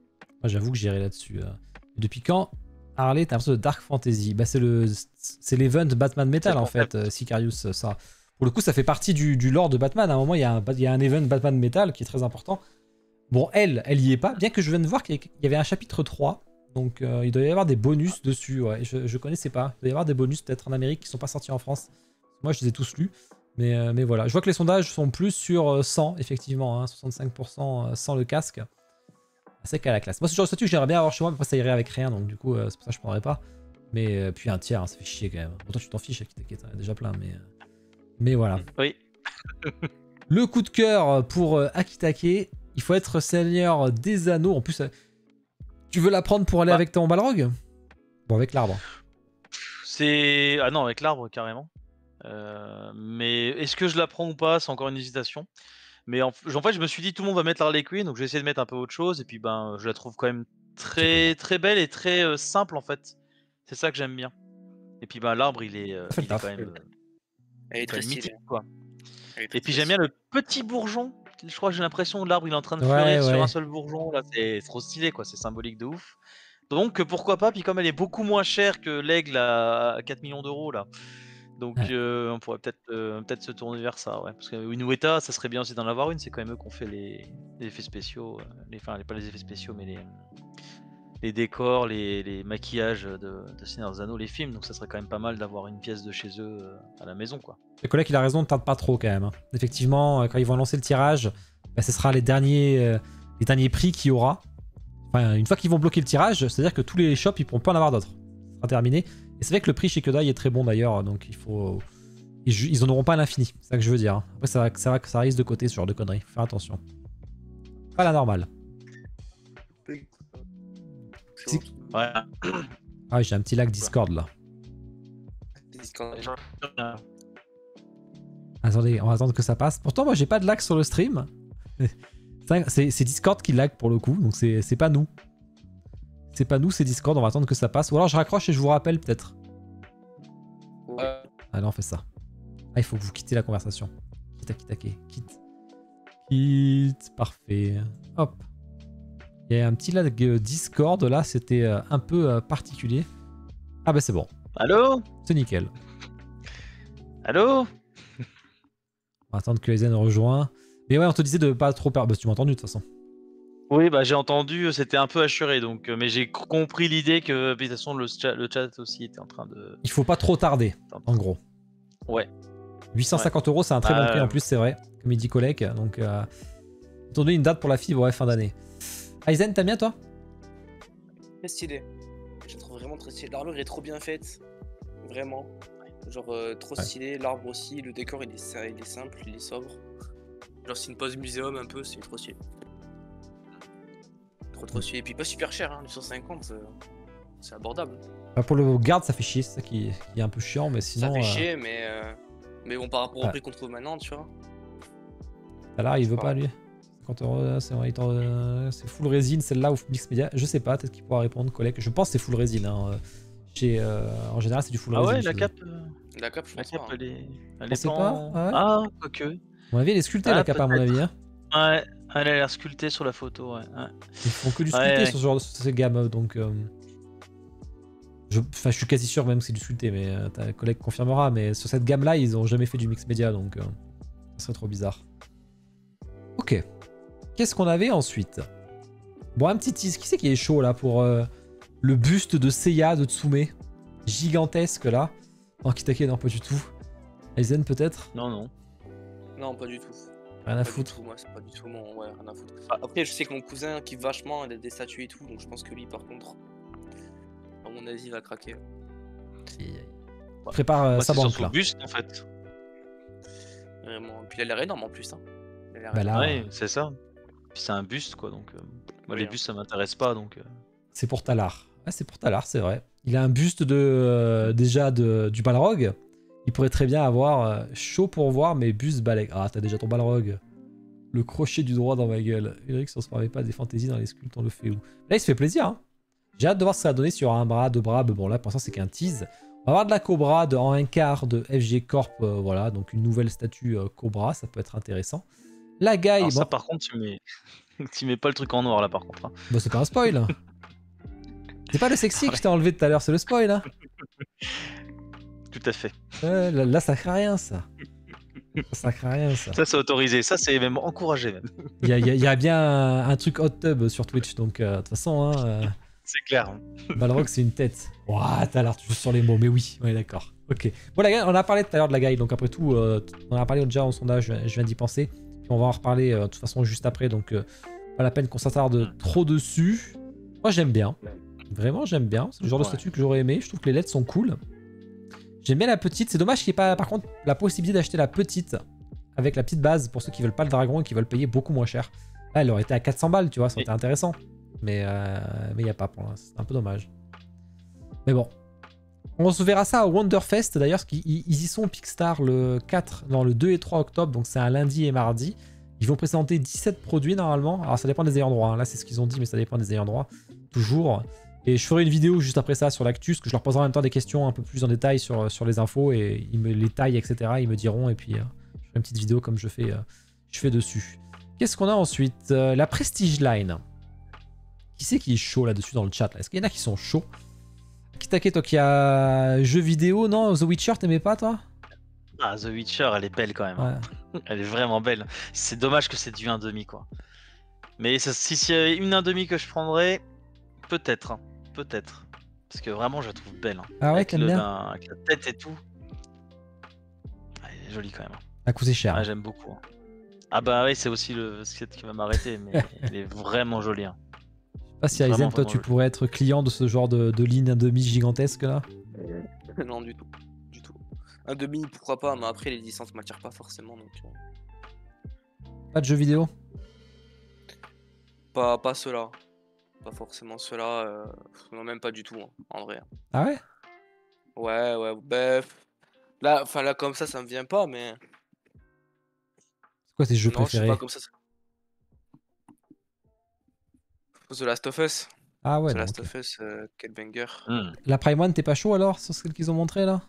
Moi j'avoue que j'irai là-dessus. euh. Depuis quand Harley est un perso de Dark Fantasy? Bah c'est le c'est l'event Batman Metal en fait, euh, Sicarius. euh, Ça. Pour le coup ça fait partie du, du lore de Batman. À un moment il y, a un, il y a un event Batman Metal qui est très important. Bon elle, elle y est pas, bien que je viens de voir qu'il y avait un chapitre 3. Donc euh, il doit y avoir des bonus dessus. Ouais. Je, je connaissais pas. Il doit y avoir des bonus peut-être en Amérique qui sont pas sortis en France. Moi je les ai tous lus. Mais, euh, mais voilà, je vois que les sondages sont plus sur euh, 100, effectivement, hein, 65% euh, sans le casque. C'est qu'à la classe. Moi, ce genre de statut que j'aimerais bien avoir chez moi, mais après, ça irait avec rien, donc du coup, euh, c'est pour ça que je prendrais pas. Mais euh, puis un tiers, hein, ça fait chier quand même. Pourtant, tu t'en fiches, t'inquiète, déjà plein, mais. euh, Mais voilà. Oui. *laughs* Le coup de cœur pour Akitake, il faut être seigneur des anneaux. En plus, tu veux la prendre pour aller Bah. avec ton balrog? Bon, avec l'arbre. C'est ah non avec l'arbre carrément. Euh, mais est-ce que je la prends ou pas? C'est encore une hésitation. Mais en, en fait, je me suis dit tout le monde va mettre l'Harley Quinn, donc je vais essayer de mettre un peu autre chose. Et puis ben, je la trouve quand même très très belle et très euh, simple en fait. C'est ça que j'aime bien. Et puis ben l'arbre, il est, euh, il est quand même, euh, Elle est très mythique quoi. Elle est très, Et puis j'aime bien le petit bourgeon. Je crois que j'ai l'impression que l'arbre il est en train de Ouais, fleurir sur un seul bourgeon. Là, c'est trop stylé quoi. C'est symbolique de ouf. Donc pourquoi pas. Puis comme elle est beaucoup moins chère que l'aigle à 4 millions d'euros là. Donc Ouais. euh, on pourrait peut-être euh, peut-être se tourner vers ça. Ouais. Parce que Inueta, ça serait bien aussi d'en avoir une. C'est quand même eux qui ont fait les, les effets spéciaux. Les, enfin, les- pas les effets spéciaux, mais les, les décors, les, les maquillages de, de Seigneur des Anneaux, les films. Donc ça serait quand même pas mal d'avoir une pièce de chez eux euh, à la maison quoi. Le collègue, il a raison, ne tarde pas trop quand même. hein. Effectivement, quand ils vont lancer le tirage, bah, ce sera les derniers, les derniers prix qu'il y aura. Enfin, une fois qu'ils vont bloquer le tirage, c'est-à-dire que tous les shops, ils pourront pas en avoir d'autres. Ce sera terminé. Et c'est vrai que le prix chez Kodai est très bon d'ailleurs, donc il faut. Ils, en auront pas à l'infini, c'est ça que je veux dire. hein. Après, ça ça risque de côté ce genre de conneries. Faut faire attention. Pas la normale. Ouais. Ah, j'ai un petit lag Discord là. Attendez, on va attendre que ça passe. Pourtant, moi, j'ai pas de lag sur le stream. *laughs* C'est Discord qui lag pour le coup, donc c'est pas nous. C'est pas nous, c'est Discord. On va attendre que ça passe. Ou alors je raccroche et je vous rappelle peut-être. Ouais. Allez, on fait ça. Ah, il faut que vous quittez la conversation. Quitte, quitte, quitte. Quitte. Quitte. Parfait. Hop. Il y a un petit lag euh, Discord là, c'était euh, un peu euh, particulier. Ah bah c'est bon, Allô? C'est nickel. Allô? On va attendre que Aizen rejoigne. Mais ouais, on te disait de pas trop perdre. Bah, tu m'as entendu de toute façon. Oui, bah j'ai entendu, c'était un peu assuré, donc, euh, mais j'ai compris l'idée que, de toute façon, le chat, le chat aussi était en train de. Il faut pas trop tarder, en gros. Ouais. 850 euros, c'est un très bon Bah, prix en plus, c'est vrai. Comme il dit collègue. Donc, euh, donné une date pour la fibre, ouais, fin d'année. Aizen, t'aimes bien toi? Très stylé. Je la trouve vraiment très stylé. L'armure est trop bien faite. Vraiment. Genre euh, trop Ouais. stylé. L'arbre aussi. Le décor il est, sa- il est simple, il est sobre. Genre c'est une pose muséum un peu, c'est trop stylé. Trop trop stylé. Et puis pas super cher, hein, 250. euh, c'est abordable. Bah, Pour le garde, ça fait chier, c'est ça qui, qui est un peu chiant, mais sinon. ça fait euh, chier, mais. euh, Mais bon, par rapport Ouais. au prix qu'on trouve maintenant, tu vois. ça là, il veut pas. pas lui 50 euros, c'est euh, full résine celle-là ou mix media Je sais pas, peut-être qu'il pourra répondre, collègue. Je pense que c'est full résine. hein, Chez, euh, en général, c'est du full Ah résine. ouais, chez la cape. euh, La cape, je La pense cape, pas. hein. elle est. Elle est pas. pas en- Ouais. Ah, quoique. À mon avis, elle est sculptée, Ah, la cape, à mon avis. hein. Ouais, elle a l'air sculptée sur la photo, ouais. ouais. Ils font que du sculpté ouais. sur ce genre de sur ces gammes, donc. euh, Je, enfin, je suis quasi sûr même que c'est du sculpté, mais euh, ta collègue confirmera. Mais sur cette gamme-là, ils ont jamais fait du mix média, donc euh, ça serait trop bizarre. Ok. Qu'est-ce qu'on avait ensuite? Bon, un petit tease. Qui c'est qui est chaud là pour euh, le buste de Seiya de Tsume? Gigantesque là. Non, Kitake, non, pas du tout. Aizen peut-être? Non, non. Non, pas du tout. Rien à foutre. tout, moi, c'est pas du tout mon. Ouais, rien à foutre. Après, je sais que mon cousin kiffe vachement, il a des statues et tout, donc je pense que lui, par contre, à mon avis, il va craquer. Prépare euh, Moi, sa c'est banque là. buste, en fait. Vraiment. Puis il a l'air énorme en plus. Hein. Il a l'air Bah là, Ouais, c'est ça. Puis c'est un buste, quoi. Donc, euh, moi, Oui, les hein. bustes, ça m'intéresse pas. Donc, euh, C'est pour Talar. Ah, c'est pour Talar, c'est vrai. Il a un buste de euh, déjà de, du Balrog. Il pourrait très bien avoir euh, chaud pour voir, mais buste Balek. Ah, t'as déjà ton Balrog. Le crochet du droit dans ma gueule. Ulrich, si on se permet pas des fantaisies dans les sculptes, on le fait où? Là, il se fait plaisir. hein. J'ai hâte de voir ce que ça va donner sur un bras, deux bras. Mais bon, là, pour l'instant, c'est qu'un tease. On va avoir de la Cobra de, en un quart de FG Corp. euh, voilà, donc une nouvelle statue euh, Cobra. Ça peut être intéressant. La Alors, bon, ça, par contre, tu mets... *laughs* tu mets pas le truc en noir, là, par contre. hein. bon, c'est pas un spoil. *laughs* c'est pas le sexy que je t'ai enlevé tout à l'heure, c'est le spoil. Hein. *laughs* Tout à fait. Ouais, là, là, ça craint rien, ça. Ça craint rien, ça. Ça, c'est autorisé. Ça, c'est même encouragé, même. Il y a, il y a- il y a bien un, un truc hot tub sur Twitch, donc euh, de toute façon, hein, euh, C'est clair. Balrog, c'est une tête. Ouah, t'as l'air toujours sur les mots, mais oui, ouais, d'accord. Ok. Bon, la on a parlé tout à l'heure de la guide, donc après tout, euh, on en a parlé déjà en sondage, je, viens d'y penser. On va en reparler euh, de toute façon juste après, donc euh, pas la peine qu'on s'attarde trop dessus. Moi, j'aime bien. Vraiment, j'aime bien. C'est le genre de statut que j'aurais aimé. Je trouve que les lettres sont cool. J'aime bien la petite. C'est dommage qu'il n'y ait pas, par contre, la possibilité d'acheter la petite avec la petite base pour ceux qui veulent pas le dragon et qui veulent payer beaucoup moins cher. Là, elle aurait été à 400 balles, tu vois, ça aurait été intéressant. Mais euh, mais il n'y a pas pour l'instant. C'est un peu dommage. Mais bon. On se verra ça au Wonderfest d'ailleurs, parce qu'ils ils y sont au Pixstar le 4, non, le 2 et 3 octobre, donc c'est un lundi et mardi. Ils vont présenter 17 produits normalement. Alors ça dépend des ayants droit. hein. Là, c'est ce qu'ils ont dit, mais ça dépend des ayants droit. Toujours. Et je ferai une vidéo juste après ça sur l'actus, que je leur poserai en même temps des questions un peu plus en détail sur, sur les infos et ils me les taillent, etc. Ils me diront et puis euh, je ferai une petite vidéo comme je fais, euh, je fais dessus. Qu'est-ce qu'on a ensuite Euh, La Prestige Line. Qui c'est qui est chaud là-dessus dans le chat là? Est-ce qu'il y en a qui sont chauds? Kitake, toi qui a jeux vidéo, non? The Witcher, t'aimais pas toi? Ah, The Witcher, elle est belle quand même. Ouais. *laughs* Elle est vraiment belle. C'est dommage que c'est du 1,5 quoi. Mais si avait une 1,5 que je prendrais, peut-être. Peut-être. Parce que vraiment, je la trouve belle. hein. Ah ouais, avec, le- bien ben, avec la tête et tout. Ah, Elle est jolie quand même. A coûté cher. Ah, J'aime beaucoup. hein. Ah bah oui, c'est aussi le skate qui va m'arrêter, mais *laughs* elle est vraiment jolie. hein. Je sais pas si Aizen, toi tu joli. pourrais être client de ce genre de, de ligne demi gigantesque là? *laughs* Non, du tout. Du tout. Un demi, pourquoi pas, mais après, les licences m'attirent pas forcément. Donc, euh, Pas de jeux vidéo? Pas, pas ceux-là. Pas forcément ceux-là. euh, Non, même pas du tout, hein, en vrai. Ah ouais? Ouais, ouais, bref. Là, enfin, là, comme ça, ça me vient pas, mais. C'est quoi tes jeux non, je sais préférés? pas, comme ça. ça- The Last of Us. Ah ouais, The Last of Us, euh, banger. Hmm. La Prime One, t'es pas chaud alors sur celle qu'ils ont montré là?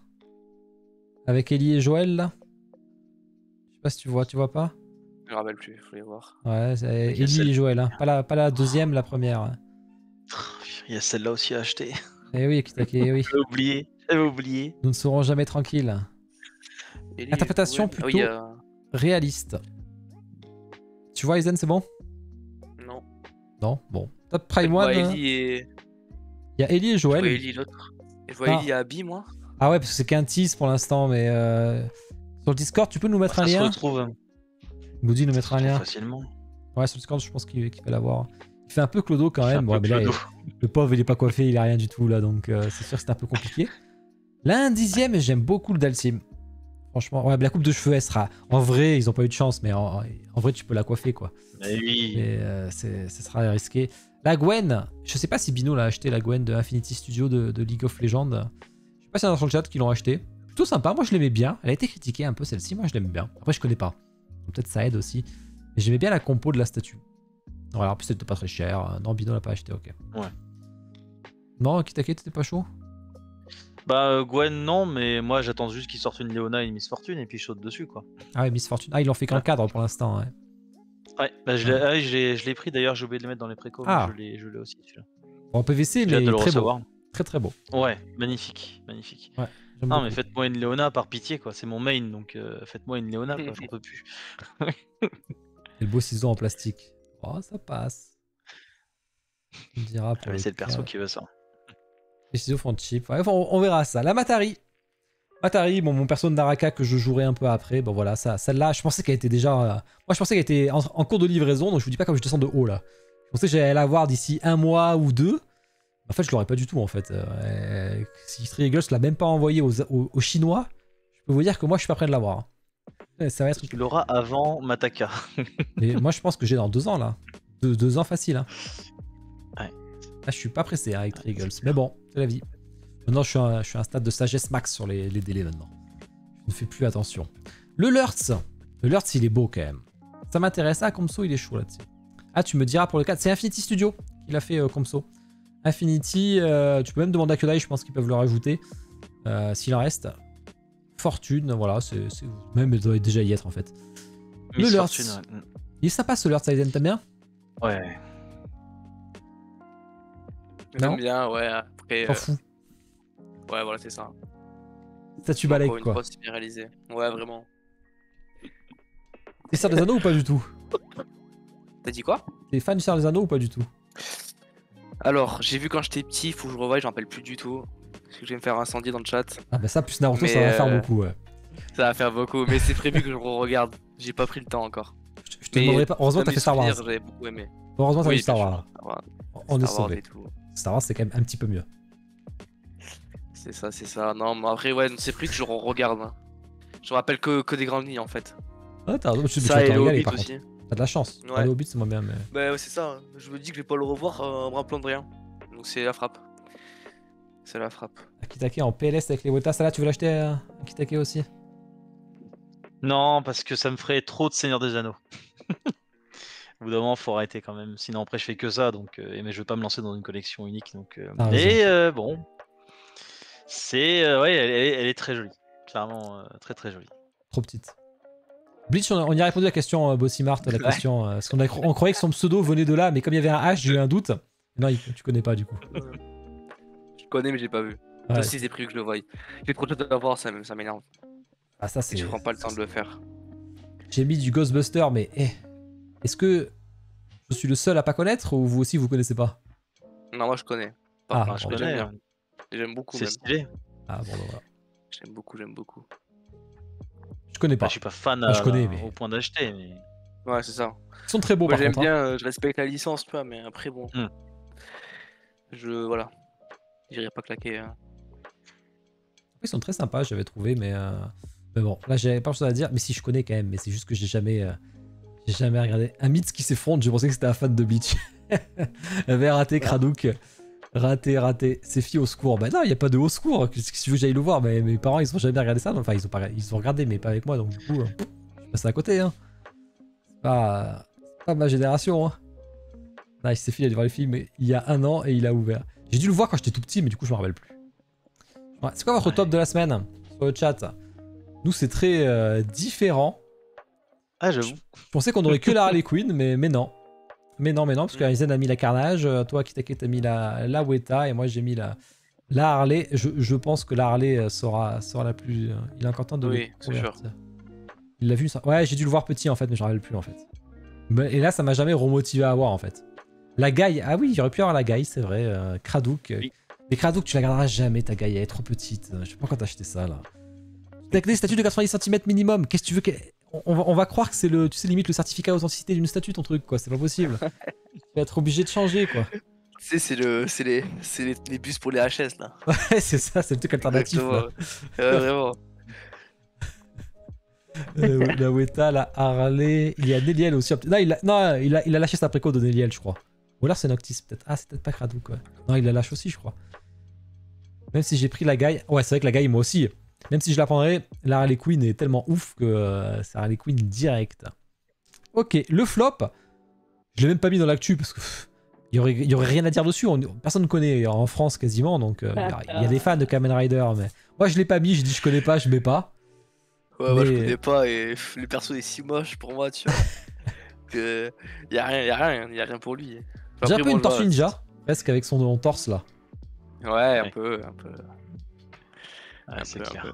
Avec Ellie et Joël là? Je sais pas si tu vois, tu vois pas? Je me rappelle plus, je voulais voir. Ouais, Il Ellie et Joël, hein. pas, la, pas la deuxième, la première. Il y a celle-là aussi à acheter. Eh oui, Kitake, eh oui. J'avais oublié. J'avais oublié. Nous ne serons jamais tranquilles. Interprétation oui, plutôt- euh, Réaliste. Tu vois, Aizen, c'est bon? Non. Non? Bon. Top Prime One, hein. Ellie et. il y a Ellie et Je vois Joël. Ellie l'autre. Je vois Ah. Ellie et Abby, moi. Ah ouais, parce que c'est qu'un tease pour l'instant, mais euh, sur le Discord, tu peux nous mettre Ça un se lien? retrouve. hein. Moody nous se mettra un retrouve lien. facilement. Ouais, sur le Discord, je pense qu'il qu'il va l'avoir. Il fait un peu clodo quand même. Bon, mais là, le pauvre, il est pas coiffé, il a rien du tout là, donc euh, c'est sûr que c'est un peu compliqué. Là, un dixième, et j'aime beaucoup le Dalsim. Franchement, ouais, la coupe de cheveux, elle sera. En vrai, ils ont pas eu de chance, mais en, en vrai, tu peux la coiffer quoi. Mais oui. Mais euh, ce sera risqué. La Gwen, je sais pas si Bino l'a acheté, la Gwen de Infinity Studio de, de League of Legends. Je sais pas s'il y en a sur le chat qui l'ont acheté. Plutôt sympa, moi je l'aimais bien. Elle a été critiquée un peu celle-ci, moi je l'aime bien. Après, je connais pas. Peut-être ça aide aussi. Mais j'aimais bien la compo de la statue. Voilà, en plus, c'était pas très cher. Non, Bino l'a pas acheté, ok. Ouais. Non, Kitake, t'étais pas chaud? Bah, euh, Gwen, non, mais moi j'attends juste qu'il sorte une Léona et une Miss Fortune et puis je saute dessus, quoi. Ah ouais, Miss Fortune. Ah, il en fait qu'un cadre pour l'instant. Ouais. Ouais, bah, je l'ai ah je l'ai- pris d'ailleurs, j'ai oublié de le mettre dans les précos, mais Ah. je l'ai je l'ai aussi celui-là. En PVC, mais de le très beau. Très très beau. Ouais, magnifique, magnifique. J'aime Non, beaucoup. mais faites-moi une Léona par pitié, quoi. C'est mon main, donc euh, faites-moi une Léona, quoi. J'en peux plus. *laughs* Et le beau ciseau en plastique. Oh, ça passe. On dira pour mais c'est le perso qui veut ça. Les ciseaux font cheap. Ouais, on, on verra ça. La Matari. Matari, bon, mon perso de Naraka que je jouerai un peu après. Bon voilà, ça, celle-là, je pensais qu'elle était déjà. euh, Moi, je pensais qu'elle était en, en cours de livraison, donc je vous dis pas comme je descends de haut là. Je pensais que j'allais l'avoir d'ici un mois ou deux. En fait, je l'aurais pas du tout en fait. Euh, si Triggles l'a même pas envoyé aux, aux- aux Chinois, je peux vous dire que moi, je suis pas prêt de l'avoir. Ça va être. Tu l'auras avant Mataka. *laughs* Mais moi, je pense que j'ai dans deux ans là. Deux, deux ans facile. Hein. Ouais. Là, je suis pas pressé hein, avec Triggles. Mais bon, c'est la vie. Maintenant, je suis, à, je suis à un stade de sagesse max sur les, les délais maintenant. Je ne fais plus attention. Le Lurtz. Le Lurtz, il est beau quand même. Ça m'intéresse. Ah, Comso, il est chaud là-dessus. Ah, tu me diras pour le 4. C'est Infinity Studio qui l'a fait, euh, Comso. Infinity, euh, tu peux même demander à Kyodai, je pense qu'ils peuvent le rajouter. euh, S'il en reste. Fortune, voilà, c'est même il doit déjà y être en fait. Le Miss Lurtz. Fortune, ouais. Il est sympa ce Lurtz, Aizen, t'aimes bien Ouais. Non J'aime bien, ouais. Après, T'en euh, fous. ouais, voilà, c'est ça. Statue balèque une quoi. fois, c'est bien réalisé. Ouais, vraiment. T'es Seigneur des Anneaux ou pas du tout *laughs* T'as dit quoi T'es fan du Seigneur des Anneaux ou pas du tout Alors, j'ai vu quand j'étais petit, faut que je revoie, j'en rappelle plus du tout. Parce que je vais me faire incendier dans le chat. Ah bah ça, plus Naruto, Mais, ça va faire euh, beaucoup, ouais. Ça va faire beaucoup, mais c'est prévu que je regarde. J'ai pas pris le temps encore. Je, je te demanderai pas. Heureusement, t'as fait Star Wars. souvenirs, J'avais beaucoup aimé. Heureusement, t'as Oui, fait Star Wars. sûr. Star Wars, On est Star Wars sauvé. Star Wars, c'est quand même un petit peu mieux. C'est ça, c'est ça. Non, mais après, ouais, c'est prévu que je regarde. hein. Je me rappelle que, que des grandes lignes en fait. Ah, t'as ça et le Hobbit aussi. T'as de la chance. Ouais. Ah, le Hobbit, c'est moins bien, mais. Bah ouais, c'est ça. hein. Je me dis que je vais pas le revoir euh, en me rappelant de rien. Donc c'est la frappe. C'est la frappe. Akitake en PLS avec les Weta, ça là, tu veux l'acheter, euh, Akitake aussi? Non, parce que ça me ferait trop de Seigneur des Anneaux. *laughs* Au bout d'un moment, faut arrêter quand même. Sinon, après, je fais que ça. Donc, euh, mais je veux pas me lancer dans une collection unique. Donc, euh, Ah, et euh, bon, c'est euh, ouais, elle, elle est- elle est très jolie. Clairement, euh, très très jolie. Trop petite. Bleach, on, y a répondu à la question, euh, Bossimart, la Ouais. question. euh, parce qu'on a cro- on croyait que son pseudo venait de là, mais comme il y avait un H, j'ai eu un doute. Non, il- tu connais pas du coup. Je connais, mais j'ai pas vu. Ouais. Ça aussi, c'est prévu que je le voie. J'ai trop de voir, ça, ça m'énerve. Ah, ça, c'est. je prends pas le temps de le faire. J'ai mis du Ghostbuster, mais eh, est-ce que je suis le seul à pas connaître ou vous aussi vous connaissez pas? Non, moi je connais. Ah, je connais hein. J'aime beaucoup C'est stylé. Ah bon, bah, voilà. J'aime beaucoup, j'aime beaucoup. Je connais Bah, pas. je suis pas fan Ah, je à- connais, mais- au point d'acheter, mais Ouais, c'est ça. Ils sont très beaux j'aime contre. hein. bien, euh, je respecte la licence, tu vois, mais après bon. Hmm. Je. Voilà. J'irai pas claquer. hein. Ils sont très sympas, j'avais trouvé, mais, euh, mais bon, là j'avais pas chose à dire. Mais si je connais quand même, mais c'est juste que j'ai jamais, euh, j'ai jamais regardé. Un mythe qui s'effondre, je pensais que c'était un fan de Bleach. *laughs* avait raté Kradouk. Raté, raté. C'est filles au secours. Bah non, il y a pas de au secours. Que tu veux que j'aille le voir? Mais mes parents ils ont jamais regardé ça. Enfin, ils ont, pas, ils ont regardé, mais pas avec moi. Donc du coup, euh, je suis passé à côté. Hein. C'est pas, ma génération. Hein. Nice, c'est a dû voir le film il y a un an et il a ouvert. J'ai dû le voir quand j'étais tout petit, mais du coup, je me rappelle plus. Ouais, c'est quoi votre Ouais. top de la semaine sur le chat? Nous, c'est très euh, différent. ah j'avoue. Je pensais qu'on aurait que la Harley Quinn, mais, mais non. Mais non, mais non, parce que Aizen a mis la Carnage, euh, toi, Kitake, t'as mis la, la Weta, et moi, j'ai mis la, la Harley. Je, je pense que la Harley euh, sera, sera la plus. il est encore temps de. Oui, c'est sûr. Il l'a vu ça? Ouais, j'ai dû le voir petit en fait, mais je me rappelle plus en fait. Et là, ça m'a jamais remotivé à voir en fait. La Gaï, ah oui, il aurait pu avoir la Gaï, c'est vrai. euh, Kradouk. euh, Oui. Mais Kradouk, tu la garderas jamais ta Gaï, elle est trop petite. Je sais pas quand t'as acheté ça là. T'as que des statues de 90 cm minimum. Qu'est-ce que tu veux que. On va, on va croire que c'est le, tu sais, limite le certificat d'authenticité d'une statue, ton truc, quoi. C'est pas possible. *laughs* tu vas être obligé de changer, quoi. Tu sais, c'est le, c'est les, c'est les, les bus pour les HS là. *laughs* Ouais, c'est ça, c'est le truc alternatif. là. Vraiment. *laughs* Euh, la Weta, la Harley. Il y a Neliel aussi. Non, il a, non, il a, il a lâché sa préco de Neliel, je crois. Ou alors c'est Noctis, peut-être. Ah, c'est peut-être pas Kradouk, quoi. Non, il la lâche aussi, je crois. Même si j'ai pris la Gaï. Ouais, c'est vrai que la Gaï, moi aussi. Même si je la prendrais, la Harley Quinn est tellement ouf que euh, c'est Harley Quinn direct. Ok, le flop. Je l'ai même pas mis dans l'actu parce que. pff, Il y aurait, il y aurait rien à dire dessus. on- personne ne connaît en France quasiment, donc euh, il y a- des fans de Kamen Rider, mais moi je l'ai pas mis. J'ai dit je connais pas, je mets pas. Ouais, moi je connais pas et le perso est si moche pour moi, tu vois. *laughs* que y a rien, y a rien, y a rien pour lui. J'ai un peu une tortue voilà, ninja, presque avec son torse là. Ouais, un Ouais. peu, un peu. Ouais, un c'est un clair. peu.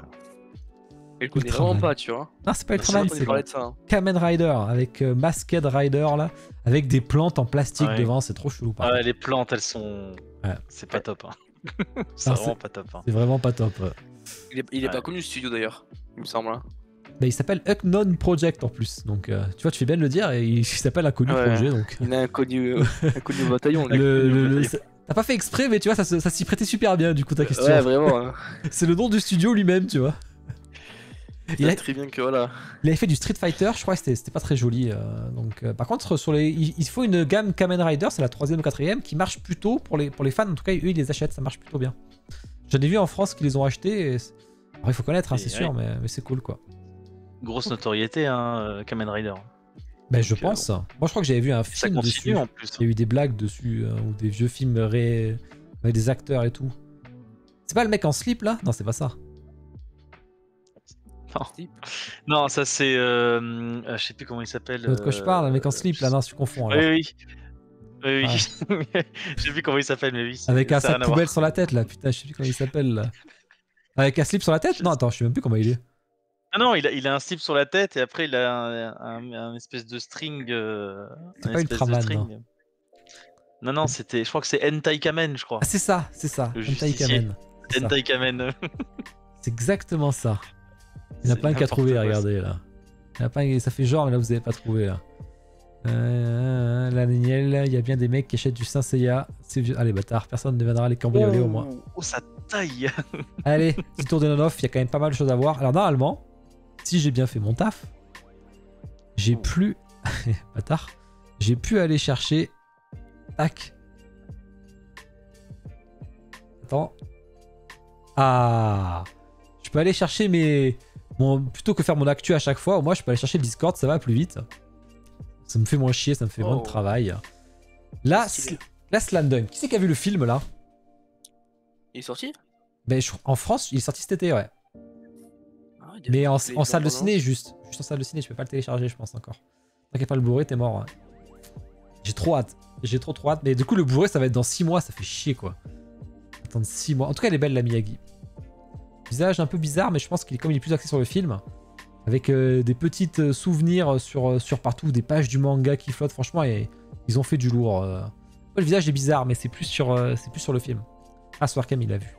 Et Ultraman. vraiment pas, tu vois. Non, c'est pas Ultraman, c'est hein. Kamen Rider avec euh, Masked Rider là, avec des plantes en plastique Ouais. devant. C'est trop chelou. par Ouais, les plantes, elles sont. Ouais. *laughs* C'est pas top. Hein. c'est vraiment pas top. Hein. C'est vraiment pas top. Il est, il est Ouais. pas connu ce studio d'ailleurs, il me semble. Bah, il s'appelle Unknown Project en plus. Donc, euh, tu vois, tu fais bien de le dire. Et il *laughs* s'appelle Inconnu Ouais. Projet. Donc, Il a un connu, euh, *laughs* un connu au bataillon. T'as pas fait exprès, mais tu vois, ça, ça s'y prêtait super bien du coup ta question. Ouais, vraiment. hein. *laughs* C'est le nom du studio lui-même, tu vois. Il, a- très bien que voilà. il avait fait du Street Fighter, je crois que c'était- pas très joli. euh, donc, euh, par contre, sur les, il, il faut une gamme Kamen Rider, c'est la troisième ou quatrième, qui marche plutôt pour les, pour les fans. En tout cas, eux, ils les achètent, ça marche plutôt bien. J'en ai vu en France qui les ont achetés. et Alors, il faut connaître, hein, c'est sûr, mais, mais c'est cool quoi. Grosse notoriété, hein, euh, Kamen Rider. Ben, je euh, pense. Moi, je crois que j'avais vu un Ça film continue dessus. en plus. Il y a eu des blagues dessus, euh, ou des vieux films ré... avec des acteurs et tout. C'est pas le mec en slip là? Non, c'est pas ça. Non. Non, ça c'est. euh, euh, je sais plus comment il s'appelle. De quoi je parle, le mec en slip là, non, tu confonds. alors. Oui, oui. Oui, oui. *laughs* je sais plus comment il s'appelle, mais oui. Avec un sac poubelle sur la tête là, putain, je sais plus comment il s'appelle là. Avec un slip sur la tête? Non, attends, je sais même plus comment il est. Ah non, il a, il a un slip sur la tête et après il a un, un- un espèce de string. euh, C'est un pas Ultraman, string. Non, non, c'était. Je crois que c'est Hentai Kamen, je crois. Ah, c'est ça, c'est ça. Justicier. Kamen. Hentai Kamen. *laughs* C'est exactement ça. Il y en a a n'importe trouvé, quoi, regardez là. Il y en a plein, ça fait genre, mais là vous avez pas trouvé là. Euh, la Niel, il y a bien des mecs qui achètent du Saint Seiya. Allez, bâtard, personne ne viendra les cambrioler au moins. Oh, Oh, ça taille *laughs* Allez, petit tour de non-off, il y a quand même pas mal de choses à voir. Alors, normalement, si j'ai bien fait mon taf, j'ai Oh. plus. *laughs* bâtard. J'ai pu aller chercher. Tac. Attends. Ah Je peux aller chercher mes. Mon... Plutôt que faire mon actu à chaque fois, moins je peux aller chercher le Discord, ça va plus vite. Ça me fait moins chier, ça me fait moins de Oh. travail. Là, là Slam Dunk. Qui c'est qui a vu le film là? Il est sorti? Ben, je- En France, il est sorti cet été, ouais. Mais en, salle de ciné, juste. Juste en salle de ciné, je peux pas le télécharger, je pense encore. T'inquiète pas, le bourré, t'es mort. J'ai trop hâte. J'ai trop trop hâte. Mais du coup, le bourré, ça va être dans 6 mois, ça fait chier quoi. Attendre 6 mois. En tout cas, elle est belle, la Miyagi. Visage un peu bizarre, mais je pense qu'il est comme il est plus axé sur le film. Avec euh, des petites euh, souvenirs sur, euh, sur partout, des pages du manga qui flottent. Franchement, et, ils ont fait du lourd. euh. Ouais, le visage est bizarre, mais c'est plus, sur, euh, c'est plus sur le film. Ah, Swarkam, il l'a vu.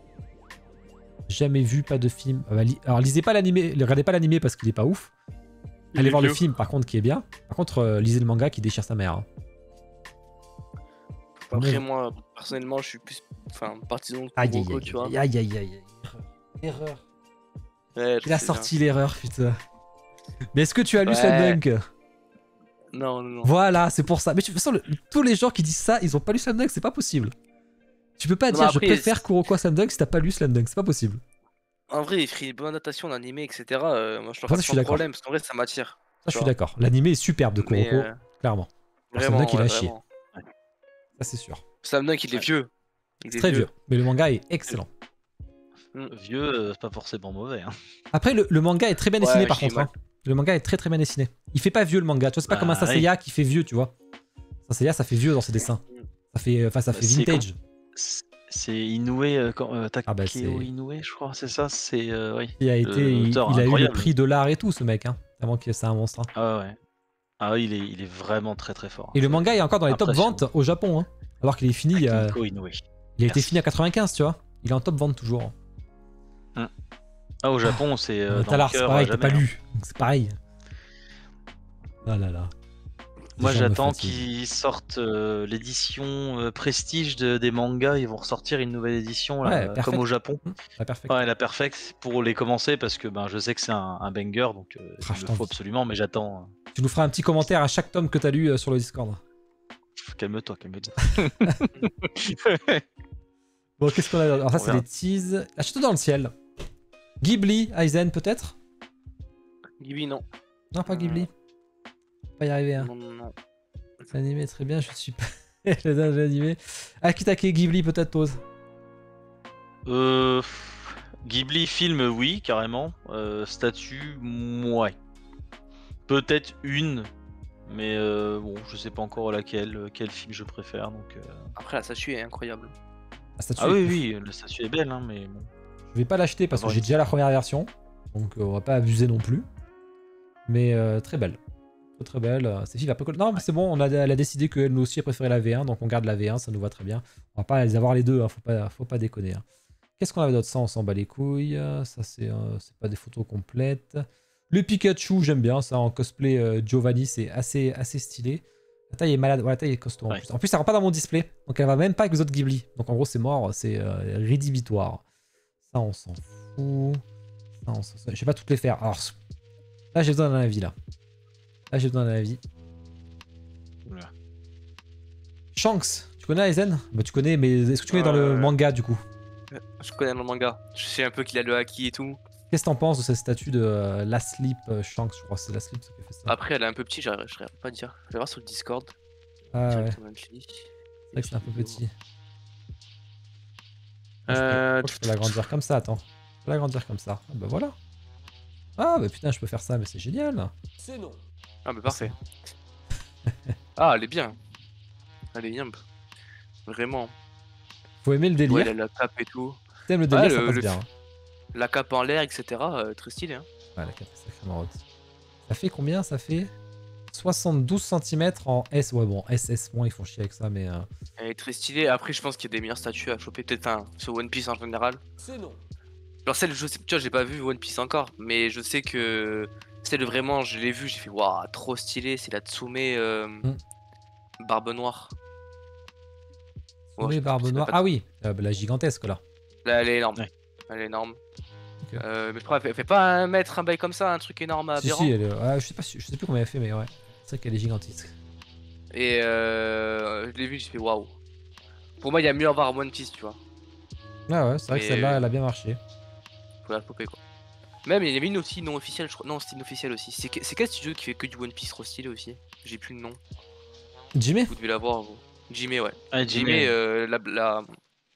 Jamais vu, pas de film. Li- Alors, lisez pas l'animé, regardez pas l'animé parce qu'il est pas ouf. Il Allez voir le film, par contre, qui est bien. Par contre, euh, lisez le manga qui déchire sa mère. hein. Après, moi, personnellement, je suis plus enfin, partisan de Aïe, aïe, Kuroko, aïe, tu vois. aïe, aïe, aïe, aïe. Erreur. Ouais, Il a sorti l'erreur, putain. Mais est-ce que tu as lu Ouais. Slam. Non, non, non. Voilà, c'est pour ça. Mais de toute façon, le- tous les gens qui disent ça, ils ont pas lu Slam Dunk, c'est pas possible. Tu peux pas Non, dire je préfère Kuroko à Slam Dunk si t'as pas lu Slam Dunk, c'est pas possible. En vrai, il ferait une bonne adaptation d'animé, etc. euh, moi, je pas suis sans d'accord. problème, parce qu'en vrai, ça m'attire. Ça, je suis d'accord. L'animé est superbe de Kuroko, euh, clairement. Slam Dunk, il a ouais, vraiment. Ça, c'est sûr. Sam Dunk, il est Ouais. vieux. Il C'est est très vieux. Mais le manga est excellent. Vieux, euh, c'est pas forcément mauvais. Hein. Après, le, le manga est très bien dessiné Ouais, par contre. hein. Le manga est très très bien dessiné. Il fait pas vieux le manga. Tu vois, c'est pas Bah, comme un oui. Saseiya qui fait vieux, tu vois. Saseiya, ça fait vieux dans ses dessins. Ça fait, enfin, ça Bah, fait vintage. C'est- Inoue, euh, quand, euh, Takeo Ah bah, Inoue, je crois, c'est ça C'est. euh, oui. Il a été, il, a eu le prix de l'art et tout, ce mec. Hein. Vraiment que c'est un monstre. hein. Ah ouais. Ah ouais, il est, il est vraiment très très fort. Et le manga est encore dans les top ventes au Japon. Hein. Alors qu'il est fini, il, y a- Akihiko Inoue. il a été fini à 95, tu vois. Il est en top vente toujours. Ah, au Japon, c'est. Talar, le c'est pareil, t'as pas hein. lu. C'est pareil. Ah là là. Moi, j'attends qu'ils sortent euh, l'édition euh, prestige de- des mangas. Ils vont ressortir une nouvelle édition, là, Ouais, euh, comme au Japon. Ah, perfect. Ouais, la perfect pour les commencer parce que ben, je sais que c'est un, un banger, donc euh, Ah, il je le faut absolument, mais j'attends. Tu nous feras un petit commentaire à chaque tome que t'as lu euh, sur le Discord. Calme-toi, calme-toi. *laughs* *laughs* Bon, qu'est-ce qu'on a Alors, ça, On c'est des teases. La château dans le ciel. Ghibli, Aizen, peut-être? Gibi, non. Non, pas Ghibli. Pas y arriver, hein. Non, non, non. L'animé est très bien, je suis pas. *laughs* dessins animés. Akitake Ghibli, peut-être, pause. Euh, Ghibli film, oui, carrément. Euh, statue, ouais. Peut-être une, mais euh, bon, je sais pas encore laquelle, quel film je préfère. Donc, euh. Après, la statue est incroyable. La statue Ah est oui, oui, la statue est belle, hein, mais bon. Je vais pas l'acheter parce que j'ai déjà la première version. Donc on va pas abuser non plus. Mais euh, très belle. Très belle. Euh, pas Non, mais c'est bon, on a, elle a décidé qu'elle nous aussi a préféré la V1, donc on garde la V1, ça nous va très bien. On va pas les avoir les deux, hein, faut, pas, faut pas déconner. hein. Qu'est-ce qu'on avait d'autre? Ça, on s'en bat les couilles. euh, Ça, c'est euh, pas des photos complètes. Le Pikachu, j'aime bien ça en cosplay euh, Giovanni, c'est assez, assez stylé. La taille est malade, ouais, la taille est costaud en plus. En plus, ça rentre pas dans mon display, donc elle va même pas avec les autres Ghibli. Donc en gros, c'est mort, c'est euh, rédhibitoire. Ça, on s'en fout. Ça, on s'en- Je vais pas toutes les faire. Alors, là, j'ai besoin d'un avis, là. Là, j'ai besoin d'un avis. Oula. Shanks, tu connais Aizen? Bah, tu connais, mais est-ce que tu connais dans le Euh, manga, du coup? Je connais le manga. Je sais un peu qu'il a le haki et tout. Qu'est-ce que t'en penses de cette statue de euh, Last Sleep euh, Shanks? Je crois que c'est Last Sleep qui a fait ça. Après, elle est un peu petite, j'arrive j'arrive pas à dire. Je vais voir sur le Discord. Ah, ouais, c'est directement vrai que c'est un peu petit. Euh, je peux l'agrandir comme ça, attends. Je peux l'agrandir comme ça. Ah, bah voilà. Ah, bah putain, je peux faire ça, mais c'est génial. C'est non. Ah, bah parfait. ah, elle est bien. Elle est bien. Vraiment. Faut aimer le délire. Ouais, elle a la cape et tout. T'aimes le délire, Ouais, ça le- passe le bien. hein. La cape en l'air, etc. euh, très stylé. Hein. Ouais, la cape est sacrément haute. Ça fait combien Ça fait 72 cm en S. Ouais, bon, SS, ils font chier avec ça, mais. euh, Elle est très stylée. Après, je pense qu'il y a des meilleures statues à choper. Peut-être enfin, sur One Piece en général. C'est non. Alors, celle, je sais, tu vois, j'ai pas vu One Piece encore. Mais je sais que celle vraiment, je l'ai vue. J'ai fait, waouh, trop stylé. C'est la Tsume euh, Hmm. Barbe Noire. Ouais, sais barbe noire. Ah oui, euh, bah, la gigantesque là. Là, elle est énorme. Ouais. Elle est énorme. Euh, mais je crois, elle fait, pas un mètre, un bail comme ça, un truc énorme à Si, aberrant. si, elle est- ouais, je sais pas, je sais plus combien elle fait, mais ouais. C'est vrai qu'elle est gigantesque. Et euh, je l'ai vu, j'ai fait waouh. Pour moi, il y a mieux à voir One Piece, tu vois. Ah ouais, c'est vrai que celle-là, elle a bien marché. Faut la choper quoi. Même il y avait une aussi non officielle, je crois. Non, c'était une officielle aussi. C'est que- c'est quel studio qui fait que du One Piece trop stylé aussi? J'ai plus le nom. Jimmy Vous devez l'avoir, vous. Jimmy, ouais. Ah, Jimmy, Jimmy, euh, la, la.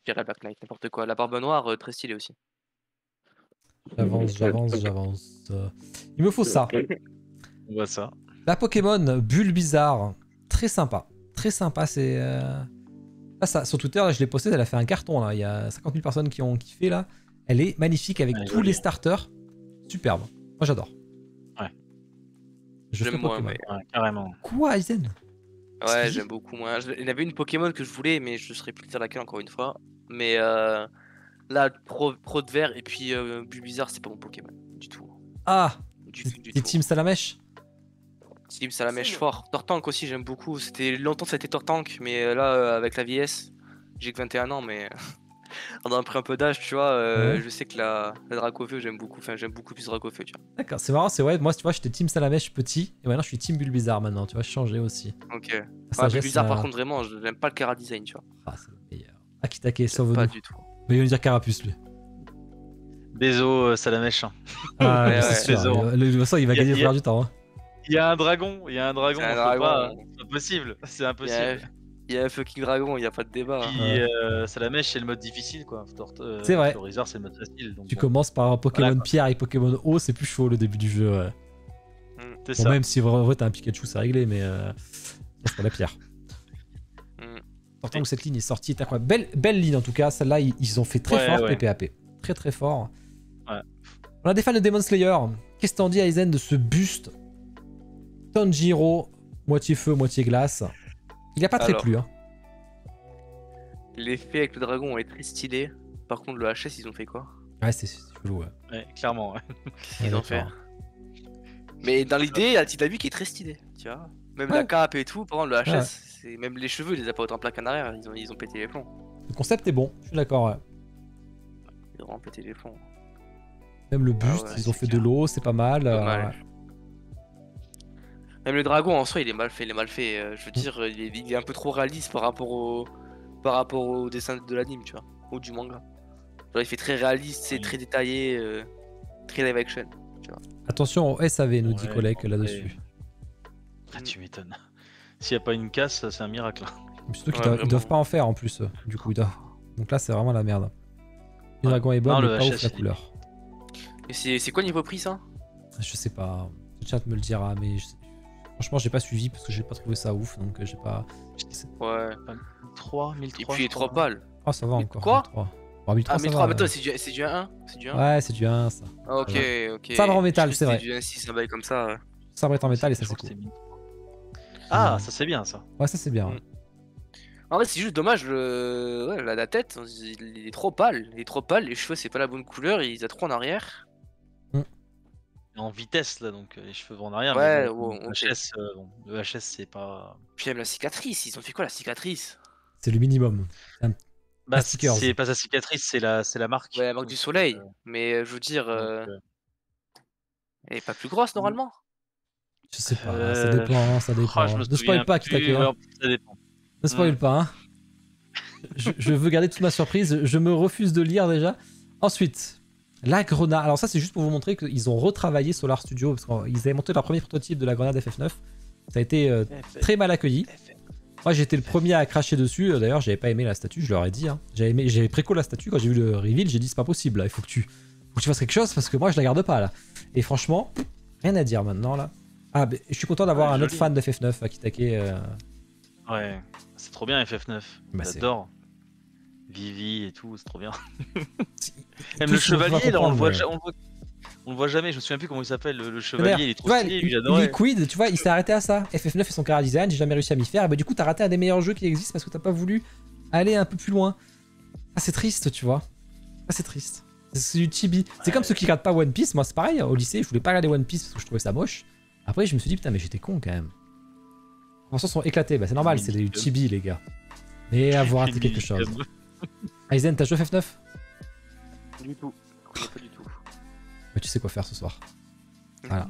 Dirais Black Knight, n'importe quoi. La barbe noire, euh, très stylé aussi. J'avance, j'avance, j'avance. Il me faut ça. on voit ça. La Pokémon Bulle Bizarre. Très sympa. Très sympa, c'est. euh, Ah, ça, sur Twitter, là, je l'ai posté, elle a fait un carton là. Il y a 50 000 personnes qui ont kiffé là. Elle est magnifique avec tous les starters. Superbe. Moi j'adore. Ouais. Je fais J'aime moins, Pokémon. mais. Ouais, carrément. Quoi, Aizen? Ouais, j'aime beaucoup moins. Je- Il y avait une Pokémon que je voulais, mais je saurais plus dire laquelle encore une fois. Mais euh, là, Pro, Pro de Vert et puis euh, Bulbizarre, c'est pas mon Pokémon. Du tout. Ah Du du C'est tout. Team Salamèche? Team Salamèche fort. Tortank aussi, j'aime beaucoup. C'était longtemps, c'était Tortank, mais euh, là, euh, avec la vieillesse, j'ai que 21 ans, mais *laughs* on a pris un peu d'âge, tu vois. euh, Ouais. Je sais que la, la Dracofeu, j'aime beaucoup. Enfin, j'aime beaucoup plus Dracofeu, tu vois. D'accord, c'est marrant, c'est ouais, moi tu vois, j'étais Team Salamèche petit, et maintenant je suis Team Bulbizarre maintenant, tu vois, changé aussi. Ok. La Ouais, sagesse, Bulbizarre, par euh, contre, vraiment, je j'aime pas le Kara Design, tu vois. Ah, c'est le meilleur. Akitake, sauve-nous. Pas du tout. Mais il va nous dire Carapuce lui. Désolé, Salamèche. hein. Ah, *laughs* Ouais, c'est ouais. sûr. De toute façon, il va gagner le du temps. hein. Il y a un dragon, il y a un dragon, C'est pas- impossible, c'est impossible. Il y a un fucking dragon, il n'y a pas de débat. hein. Puis euh, Salamèche, c'est le mode difficile quoi. Tort- euh, C'est vrai. Florizard, c'est le mode facile. Donc Tu bon, commences par un Pokémon Voilà, quoi. pierre et Pokémon eau, c'est plus chaud le début du jeu. Ouais. c'est Bon, ça. même si en vrai t'as un Pikachu, c'est réglé, mais euh, c'est pas la pierre. Mm. Pourtant que cette ligne est sortie, est incroyable. Belle, belle ligne en tout cas, celle-là ils, ils ont fait très Ouais, fort ouais. PPAP. Très très fort. Ouais. On a des fans de Demon Slayer. Qu'est-ce que t'en dis Aizen de ce buste? Tanjiro, moitié feu, moitié glace Il a pas très Alors. plu. Hein. L'effet avec le dragon est très stylé. Par contre, le HS, ils ont fait quoi? Ouais, c'est chelou. Ouais. Ouais, clairement. ouais. Ils Ouais, ont fait. Mais dans l'idée, il y a le type d'habit qui est très stylé, tu vois. Même Ouais. la cape et tout, par contre, le HS, Ouais. c'est même les cheveux, il les a pas autant plaqués en arrière, ils ont, ils ont pété les plombs. Le concept est bon, je suis d'accord. ouais. Ils ont vraiment pété les plombs. Même le Ah buste, ouais, ils ont fait de l'eau, c'est pas mal. euh, Dommage. Même le dragon en soi, il est mal fait, il est mal fait. euh, je veux dire, il est, il est un peu trop réaliste par rapport au, par rapport au dessin de l'anime, tu vois, ou du manga. Genre, il fait très réaliste, c'est très détaillé, euh, très live action. Attention au SAV, nous dit Ouais, après- là-dessus. Ah, tu m'étonnes. *laughs* S'il n'y a pas une casse, c'est un miracle. hein. Mais Surtout qu'ils Ouais, doivent, ils vraiment. doivent pas en faire en plus, euh, du coup. doivent- Donc là, c'est vraiment la merde. Le Ouais. dragon est bon, mais le pas ouf la couleur. Et c'est quoi niveau prix ça? Je sais pas. Le chat me le dira, mais je- franchement, j'ai pas suivi parce que j'ai pas trouvé ça ouf, donc euh, j'ai pas. Ouais. 3, Et 1003. puis les je crois. 3 balles. Oh, ça va Mais encore. quoi 1003. Bon, 1003, Ah, ça mais va, 3, mais ouais. attends, c'est du, c'est du 1 C'est du 1 Ouais, c'est du 1, ça. Ah, Ok, ok. Sabre en métal, c'est vrai. Du 1 6 un bail comme ça. ouais. Sabre est en métal et ça, c'est cool. c'est 1003. Ah, ça c'est bien ça. Ouais, ça, c'est bien. Mm. En vrai, c'est juste dommage, le... ouais, la, la tête, il il est trop pâle. Il est trop pâle, les cheveux, c'est pas la bonne couleur, il a trop en arrière. En vitesse là, donc euh, les cheveux vont en arrière. Ouais, mais bon, le. HS, euh, bon, le HS c'est pas. Puis même la cicatrice, ils ont fait quoi la cicatrice? C'est le minimum. Bah, c'est pas sa cicatrice, c'est la, c'est la marque. Ouais, la marque du soleil. euh, Mais je veux dire, euh, elle est pas plus grosse normalement? Je sais pas, ça Euh, dépend, ça dépend. ne spoil pas, Kitake. plus, hein. dépend. Ne spoil pas, hein. je, je veux garder toute ma surprise. Je me refuse de lire déjà. Ensuite, la grenade. Alors, ça, c'est juste pour vous montrer qu'ils ont retravaillé Solar Studio parce qu'ils avaient monté leur premier prototype de la grenade FF9. Ça a été euh, très mal accueilli. Moi, j'étais le premier à cracher dessus. Euh, D'ailleurs, j'avais pas aimé la statue, je leur ai dit. Hein. J'avais aimé- j'avais préco la statue quand j'ai vu le reveal. J'ai dit, c'est pas possible, là. il faut que, tu, faut que tu fasses quelque chose parce que moi, je la garde pas là. Et franchement, rien à dire maintenant là. Ah, je suis content d'avoir Ouais, un autre fan de FF9 à Kitake. euh, Ouais, c'est trop bien FF9. Bah, J'adore. Vivi et tout, c'est trop bien. *laughs* Même le chevalier, là, on le, voit, mais- ja- on, le voit, on le voit jamais, je me souviens plus comment il s'appelle, le, chevalier, il est trop vois, stylé, lui. Liquid, tu vois, il s'est arrêté à ça. FF9 et son cara design, j'ai jamais réussi à m'y faire. Et bah, du coup, t'as raté un des meilleurs jeux qui existent parce que t'as pas voulu aller un peu plus loin. Ah, c'est triste, tu vois. Ah, c'est triste. C'est- du chibi. C'est comme ceux qui regardent pas One Piece. Moi, c'est pareil. Au lycée, je voulais pas regarder One Piece parce que je trouvais ça moche. Après, je me suis dit, putain, mais j'étais con quand même. Les sont éclatés. Bah, c'est normal, c'est du chibi, les gars. Mais *laughs* avoir raté quelque chose. Aizen, t'as joué à FF9 Du tout. Je pas du tout. Mais tu sais quoi faire ce soir. Voilà.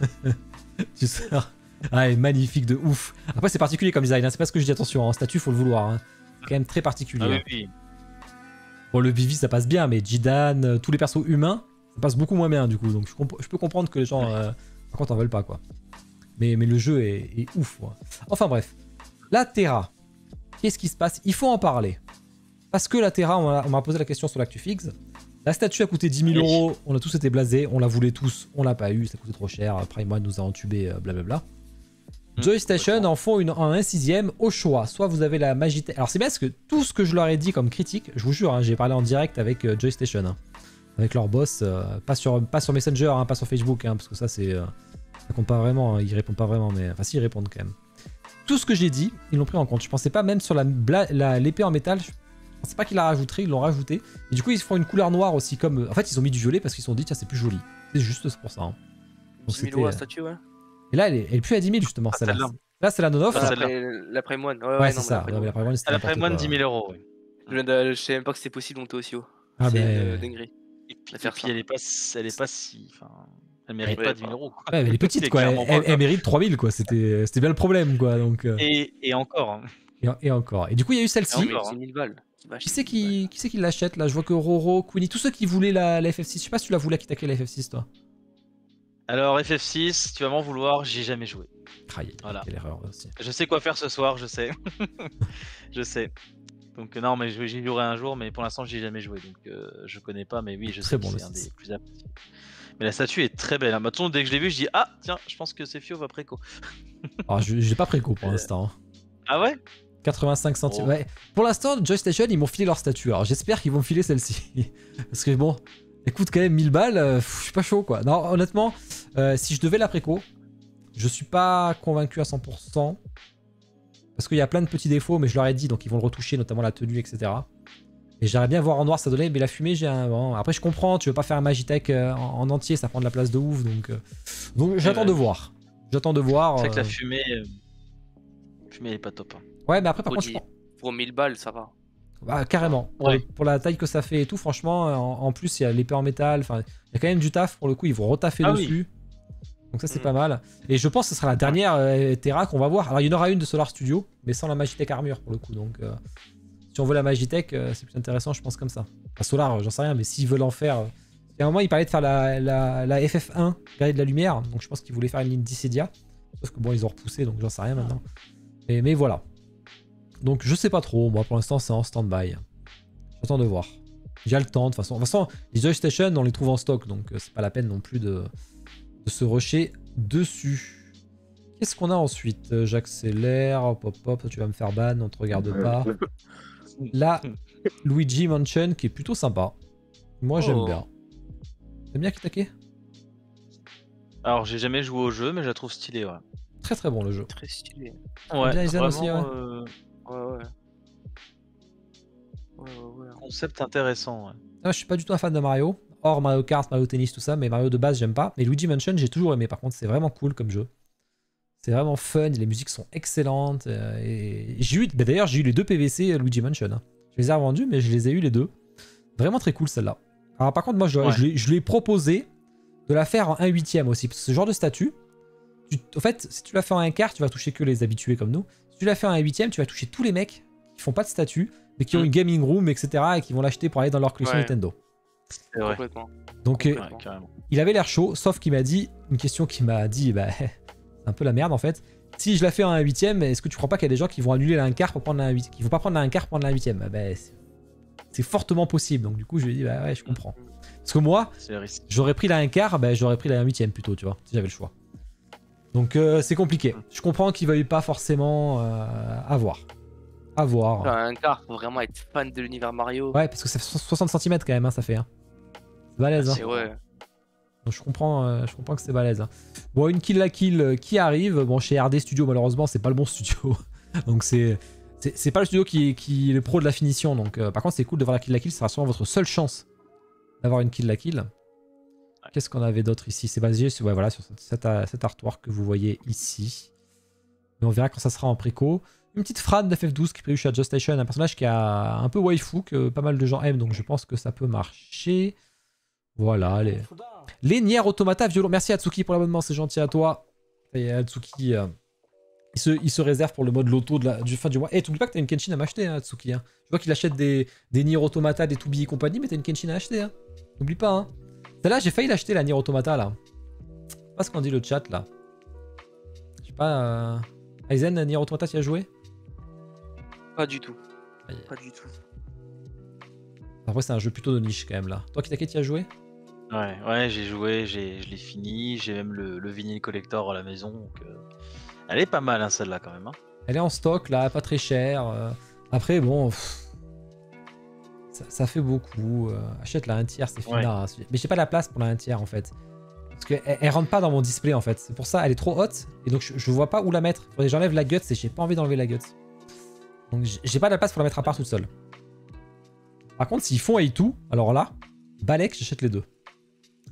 *laughs* tu sors. Ah, est magnifique de ouf. Après, c'est particulier comme design. hein. C'est pas ce que je dis, attention. En statut, faut le vouloir. hein. C'est quand même très particulier. Ah oui, hein. Bon, le Vivi, ça passe bien, mais Jidan, euh, tous les persos humains, ça passe beaucoup moins bien du coup. Donc, je, comp- je peux comprendre que les gens, euh, par contre, en veulent pas quoi. Mais, mais le jeu est, est ouf. quoi. Enfin, bref. La Terra. Qu'est-ce qui se passe? Il faut en parler. Parce que la Terra, on m'a- posé la question sur l'ActuFix. La statue a coûté 10 000 Oui. euros. On a tous été blasés. On la voulait tous. On l'a pas eu. Ça coûtait trop cher. Prime One nous a entubés. euh, Blablabla. Mm, Joystation complètement. en font une, en un sixième au choix. Soit vous avez la Magitech. Alors c'est bien parce que tout ce que je leur ai dit comme critique, je vous jure, hein, j'ai parlé en direct avec euh, Joystation, hein, avec leur boss, euh, pas, sur, pas sur Messenger, hein, pas sur Facebook, parce que ça c'est, euh, ça compte pas vraiment, ils répondent pas vraiment, mais enfin si ils répondent quand même. Tout ce que j'ai dit, ils l'ont pris en compte. Je pensais pas même sur la, l'épée en métal, je pensais pas qu'ils la rajouteraient, ils l'ont rajouté. Et du coup ils font une couleur noire aussi comme, en fait ils ont mis du violet parce qu'ils se sont dit tiens c'est plus joli. C'est juste pour ça. hein. 10 000 c'était, euros euh, la statue, ouais. Et là elle est, elle est plus à 10 000 justement Ah, celle-là. Là c'est la non-off. Ah, Ah, L'après-moine. Ouais, Ouais, ouais, c'est ça. l'après-moine. la Prime One, c'était À la n'importe Prime One, quoi. 10 000 euros. ouais. Je, ne- je savais même pas que c'était possible de monter aussi haut. Ah, c'est ben, dinguerie. Et puis, À faire et puis elle est pas, elle est pas si. Enfin, elle mérite Ouais, pas 10 000 pas. euros. quoi. Ouais, mais elle est *laughs* petite quoi. Elle, elle- elle mérite 3000 quoi. C'était c'était bien le problème quoi. Donc, euh, Et, et encore. et, et encore. Et du coup, il y a eu Ah, celle-ci. mais encore, c'est 1000 balles. Vache, Qui c'est 1000 qui, qui, c'est qui l'achète là? Je vois que Roro, Queenie, tous ceux qui voulaient la, la FF6. Je sais pas si tu la voulais qui t'as la FF6 toi? Alors FF6, tu vas m'en vouloir, j'y ai jamais joué. Aïe, Voilà. quelle erreur aussi. Je sais quoi faire ce soir, je sais. *laughs* je sais. Donc euh, non, mais j'y jouerai un jour, mais pour l'instant j'y ai jamais joué, donc euh, je connais pas, mais oui, je Très sais bon, que le c'est un des plus appréciés. Mais la statue est très belle. Hein. Maintenant, dès que je l'ai vue, je dis ah tiens, je pense que c'est Fio va préco. Alors, *laughs* je j'ai pas préco pour Euh, l'instant. Ah ouais? 85 centimes. Oh. Ouais. Pour l'instant, Joystation, ils m'ont filé leur statue. Alors j'espère qu'ils vont me filer celle-ci. *laughs* Parce que bon, écoute, quand même 1000 balles, euh, je suis pas chaud quoi. Non, honnêtement, euh, si je devais la préco, je suis pas convaincu à 100%. Parce qu'il y a plein de petits défauts, mais je leur ai dit, donc ils vont le retoucher, notamment la tenue, etc. Et j'aimerais bien voir en noir ça donnait, mais la fumée, j'ai un. bon, après, je comprends, tu veux pas faire un Magitech euh, en, en entier, ça prend de la place de ouf, donc. euh, Donc j'attends ouais. de voir. J'attends de voir. C'est vrai que la euh, fumée, euh, la fumée elle est pas top. hein. Ouais, mais après, par contre, je Pour 1000 balles, ça va. Bah, carrément. Pour, Ouais. le- pour la taille que ça fait et tout, franchement, en, en plus, il y a l'épée en métal. Enfin, il y a quand même du taf pour le coup. Ils vont retaffer Ah oui. dessus. Donc, ça, c'est Mm. pas mal. Et je pense que ce sera la dernière euh, Terra qu'on va voir. Alors, il y en aura une de Solar Studio, mais sans la Magitech Armure pour le coup. Donc, euh, si on veut la Magitech, euh, c'est plus intéressant, je pense, comme ça. Enfin, Solar, euh, j'en sais rien, mais s'ils veulent en faire. euh, Il y a un moment, il parlait de faire la, la, la FF1, Guerrier de la Lumière. Donc, je pense qu'ils voulaient faire une ligne Dissidia. Sauf que bon, ils ont repoussé, donc j'en sais rien maintenant. Mais, mais voilà. Donc je sais pas trop, moi pour l'instant c'est en stand-by. J'attends de voir. J'ai le temps de toute façon. De toute façon, les Joystation on les trouve en stock, donc euh, c'est pas la peine non plus de, de se rusher dessus. Qu'est-ce qu'on a ensuite? Euh, J'accélère, hop hop hop, tu vas me faire ban, on te regarde pas. *laughs* Là, Luigi Mansion qui est plutôt sympa. Moi j'aime Oh. bien. T'aimes bien Kitake? Alors, j'ai jamais joué au jeu, mais je la trouve stylée, ouais. Très très bon le jeu. Très stylé. Ouais, bien Aizen aussi, vraiment, ouais. euh, Ouais, ouais. Ouais, ouais, ouais. concept intéressant, ouais. Ah, je suis pas du tout un fan de Mario. Hors Mario Kart, Mario Tennis, tout ça, mais Mario de base, j'aime pas. Mais Luigi Mansion, j'ai toujours aimé. Par contre, c'est vraiment cool comme jeu. C'est vraiment fun, les musiques sont excellentes. euh, et j'ai eu, bah, d'ailleurs, j'ai eu les deux PVC Luigi Mansion. hein. Je les ai revendus, mais je les ai eu les deux. Vraiment très cool celle-là. Alors, par contre, moi, je, Ouais. je lui- je lui ai proposé de la faire en 1 huitième aussi. Parce que ce genre de statut, tu, en fait, si tu la fais en 1 quart, tu vas toucher que les habitués comme nous. Si tu la fais en 1 huitième, tu vas toucher tous les mecs qui font pas de statut, mais qui ont Mm. une gaming room, etc. et qui vont l'acheter pour aller dans leur collection Ouais. Nintendo. C'est vrai. Complètement. Donc, euh, il avait l'air chaud, sauf qu'il m'a dit une question qui m'a dit, bah, *laughs* c'est un peu la merde en fait. Si je la fais en 1 huitième, est-ce que tu crois pas qu'il y a des gens qui vont annuler la 1 quart pour prendre la 1 huitième, qui vont pas prendre la 1 quart pour prendre la 1 huitième Bah, c'est- c'est fortement possible. Donc du coup, je lui ai dit, bah ouais, je comprends. Parce que moi, C'est j'aurais pris la 1 quart, bah, j'aurais pris la 1 huitième plutôt, tu vois, si j'avais le choix. Donc euh, c'est compliqué. Je comprends qu'il veuille pas forcément euh, avoir. Avoir. Enfin, un quart, faut vraiment être fan de l'univers Mario. Ouais, parce que ça fait 60 cm quand même, hein, ça fait. Hein. C'est balèze. hein. C'est ouais. Donc je comprends, euh, je comprends que c'est balèze. hein. Bon, une kill la kill euh, qui arrive. Bon, chez RD Studio, malheureusement, c'est pas le bon *laughs* studio. donc c'est. C'est pas le studio qui est, qui est le pro de la finition. Donc, euh, par contre, c'est cool de voir la kill la kill. Ça sera sûrement votre seule chance d'avoir une kill la kill. Qu'est-ce qu'on avait d'autre ici? C'est basé sur, ouais, voilà, sur cet, artwork que vous voyez ici. Mais on verra quand ça sera en préco. Une petite Fran de FF12 qui est prévue chez Adjust Station, un personnage qui a un peu waifu, que pas mal de gens aiment, donc je pense que ça peut marcher. Voilà, les, les Nier Automata violon. Merci Atsuki pour l'abonnement, c'est gentil à toi. Et Atsuki, euh, il, se, il se réserve pour le mode loto de la, du fin du mois. Et t'oublies pas que t'as une Kenshin à m'acheter, hein, Atsuki. hein. Je vois qu'il achète des, des Nier Automata, des Toubi et compagnie, mais t'as une Kenshin à acheter. Hein. N'oublie pas. Hein. Celle-là, j'ai failli l'acheter, la Nier Automata, là. Je sais pas ce qu'on dit le chat, là. Je sais pas. Euh... Aizen, Nier Automata, tu as joué? Pas du tout. Aïe. Pas du tout. Après, c'est un jeu plutôt de niche, quand même, là. Toi, Kitake, tu y as joué? Ouais, ouais, j'ai joué, j'ai, je l'ai fini, j'ai même le, le vinyle collector à la maison. Donc, euh, Elle est pas mal, hein, celle-là, quand même. hein. Elle est en stock là, pas très chère. euh. Après, bon, pff, ça, ça fait beaucoup. euh. Achète la 1 tiers, c'est Ouais. fina. Mais j'ai pas la place pour la 1 tiers en fait. Parce qu'elle elle rentre pas dans mon display en fait. C'est pour ça, elle est trop haute. Et donc je, je vois pas où la mettre. Faudrait que j'enlève la guts et j'ai pas envie d'enlever la guts. Donc j'ai- j'ai pas la place pour la mettre à part toute seule. Par contre, s'ils font A2, alors là, Balek, j'achète les deux.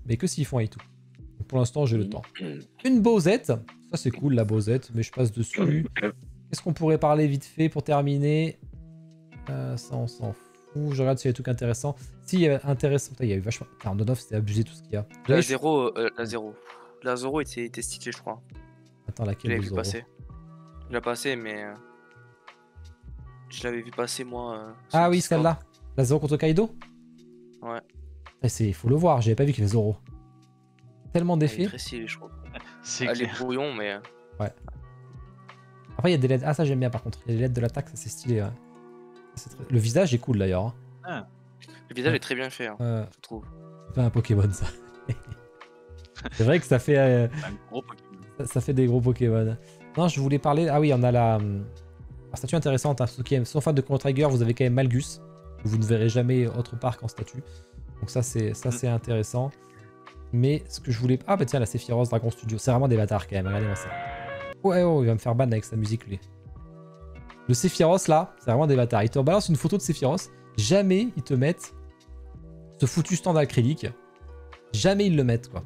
Mais que s'ils font A2. Donc, pour l'instant, j'ai le temps. *clears throat* Une Bosette. Ça, c'est cool la Bosette, mais je passe dessus. Qu'est-ce qu'on pourrait parler vite fait pour terminer? Euh, Ça, on s'en fout. Je regarde s'il y a des trucs intéressants. Si, il y a intéressant. Putain, il y a eu vachement. Putain, on-off, c'était abusé tout ce qu'il y a. La Là, je- zéro, euh, la zéro. La zéro était, était stylée, je crois. Attends, Je laquelle l'avais le vu passer. Je l'ai passé, mais. euh, Je l'avais vu passer, moi. euh, Ah oui, celle-là. La Zoro contre Kaido? Ouais. Eh, c'est- faut le voir, j'avais pas vu qu'il y avait Zoro. Tellement Elle est d'effets. très stylée, je crois. *laughs* C'est Elle est clair. brouillon, mais. euh, Après, il y a des lettres. Ah, ça j'aime bien par contre. Il y a les lettres de l'attaque, ça c'est stylé. ouais. C'est très- Le visage est cool d'ailleurs. hein. Le visage Ouais. est très bien fait, hein, Euh, je trouve. ça fait un Pokémon ça. *laughs* c'est vrai que ça fait. euh, Un gros Pokémon. Ça, ça fait des gros Pokémon. Non, je voulais parler. Ah oui, on a la, hum, la statue intéressante. Hein. Ceux qui sont fans de Chrono Trigger, vous avez quand même Malgus. que Vous ne verrez jamais autre part qu'en statue. Donc ça, c'est ça, Mm. c'est intéressant. Mais ce que je voulais. Ah bah tiens, la Sephiroth Dragon Studio. C'est vraiment des bâtards quand même. Regardez-moi ça. Ouais, oh, il va me faire ban avec sa musique lui. Le Sephiroth là, c'est vraiment des bâtards. Ils te balancent une photo de Sephiroth. Jamais ils te mettent ce foutu stand acrylique. Jamais ils le mettent quoi.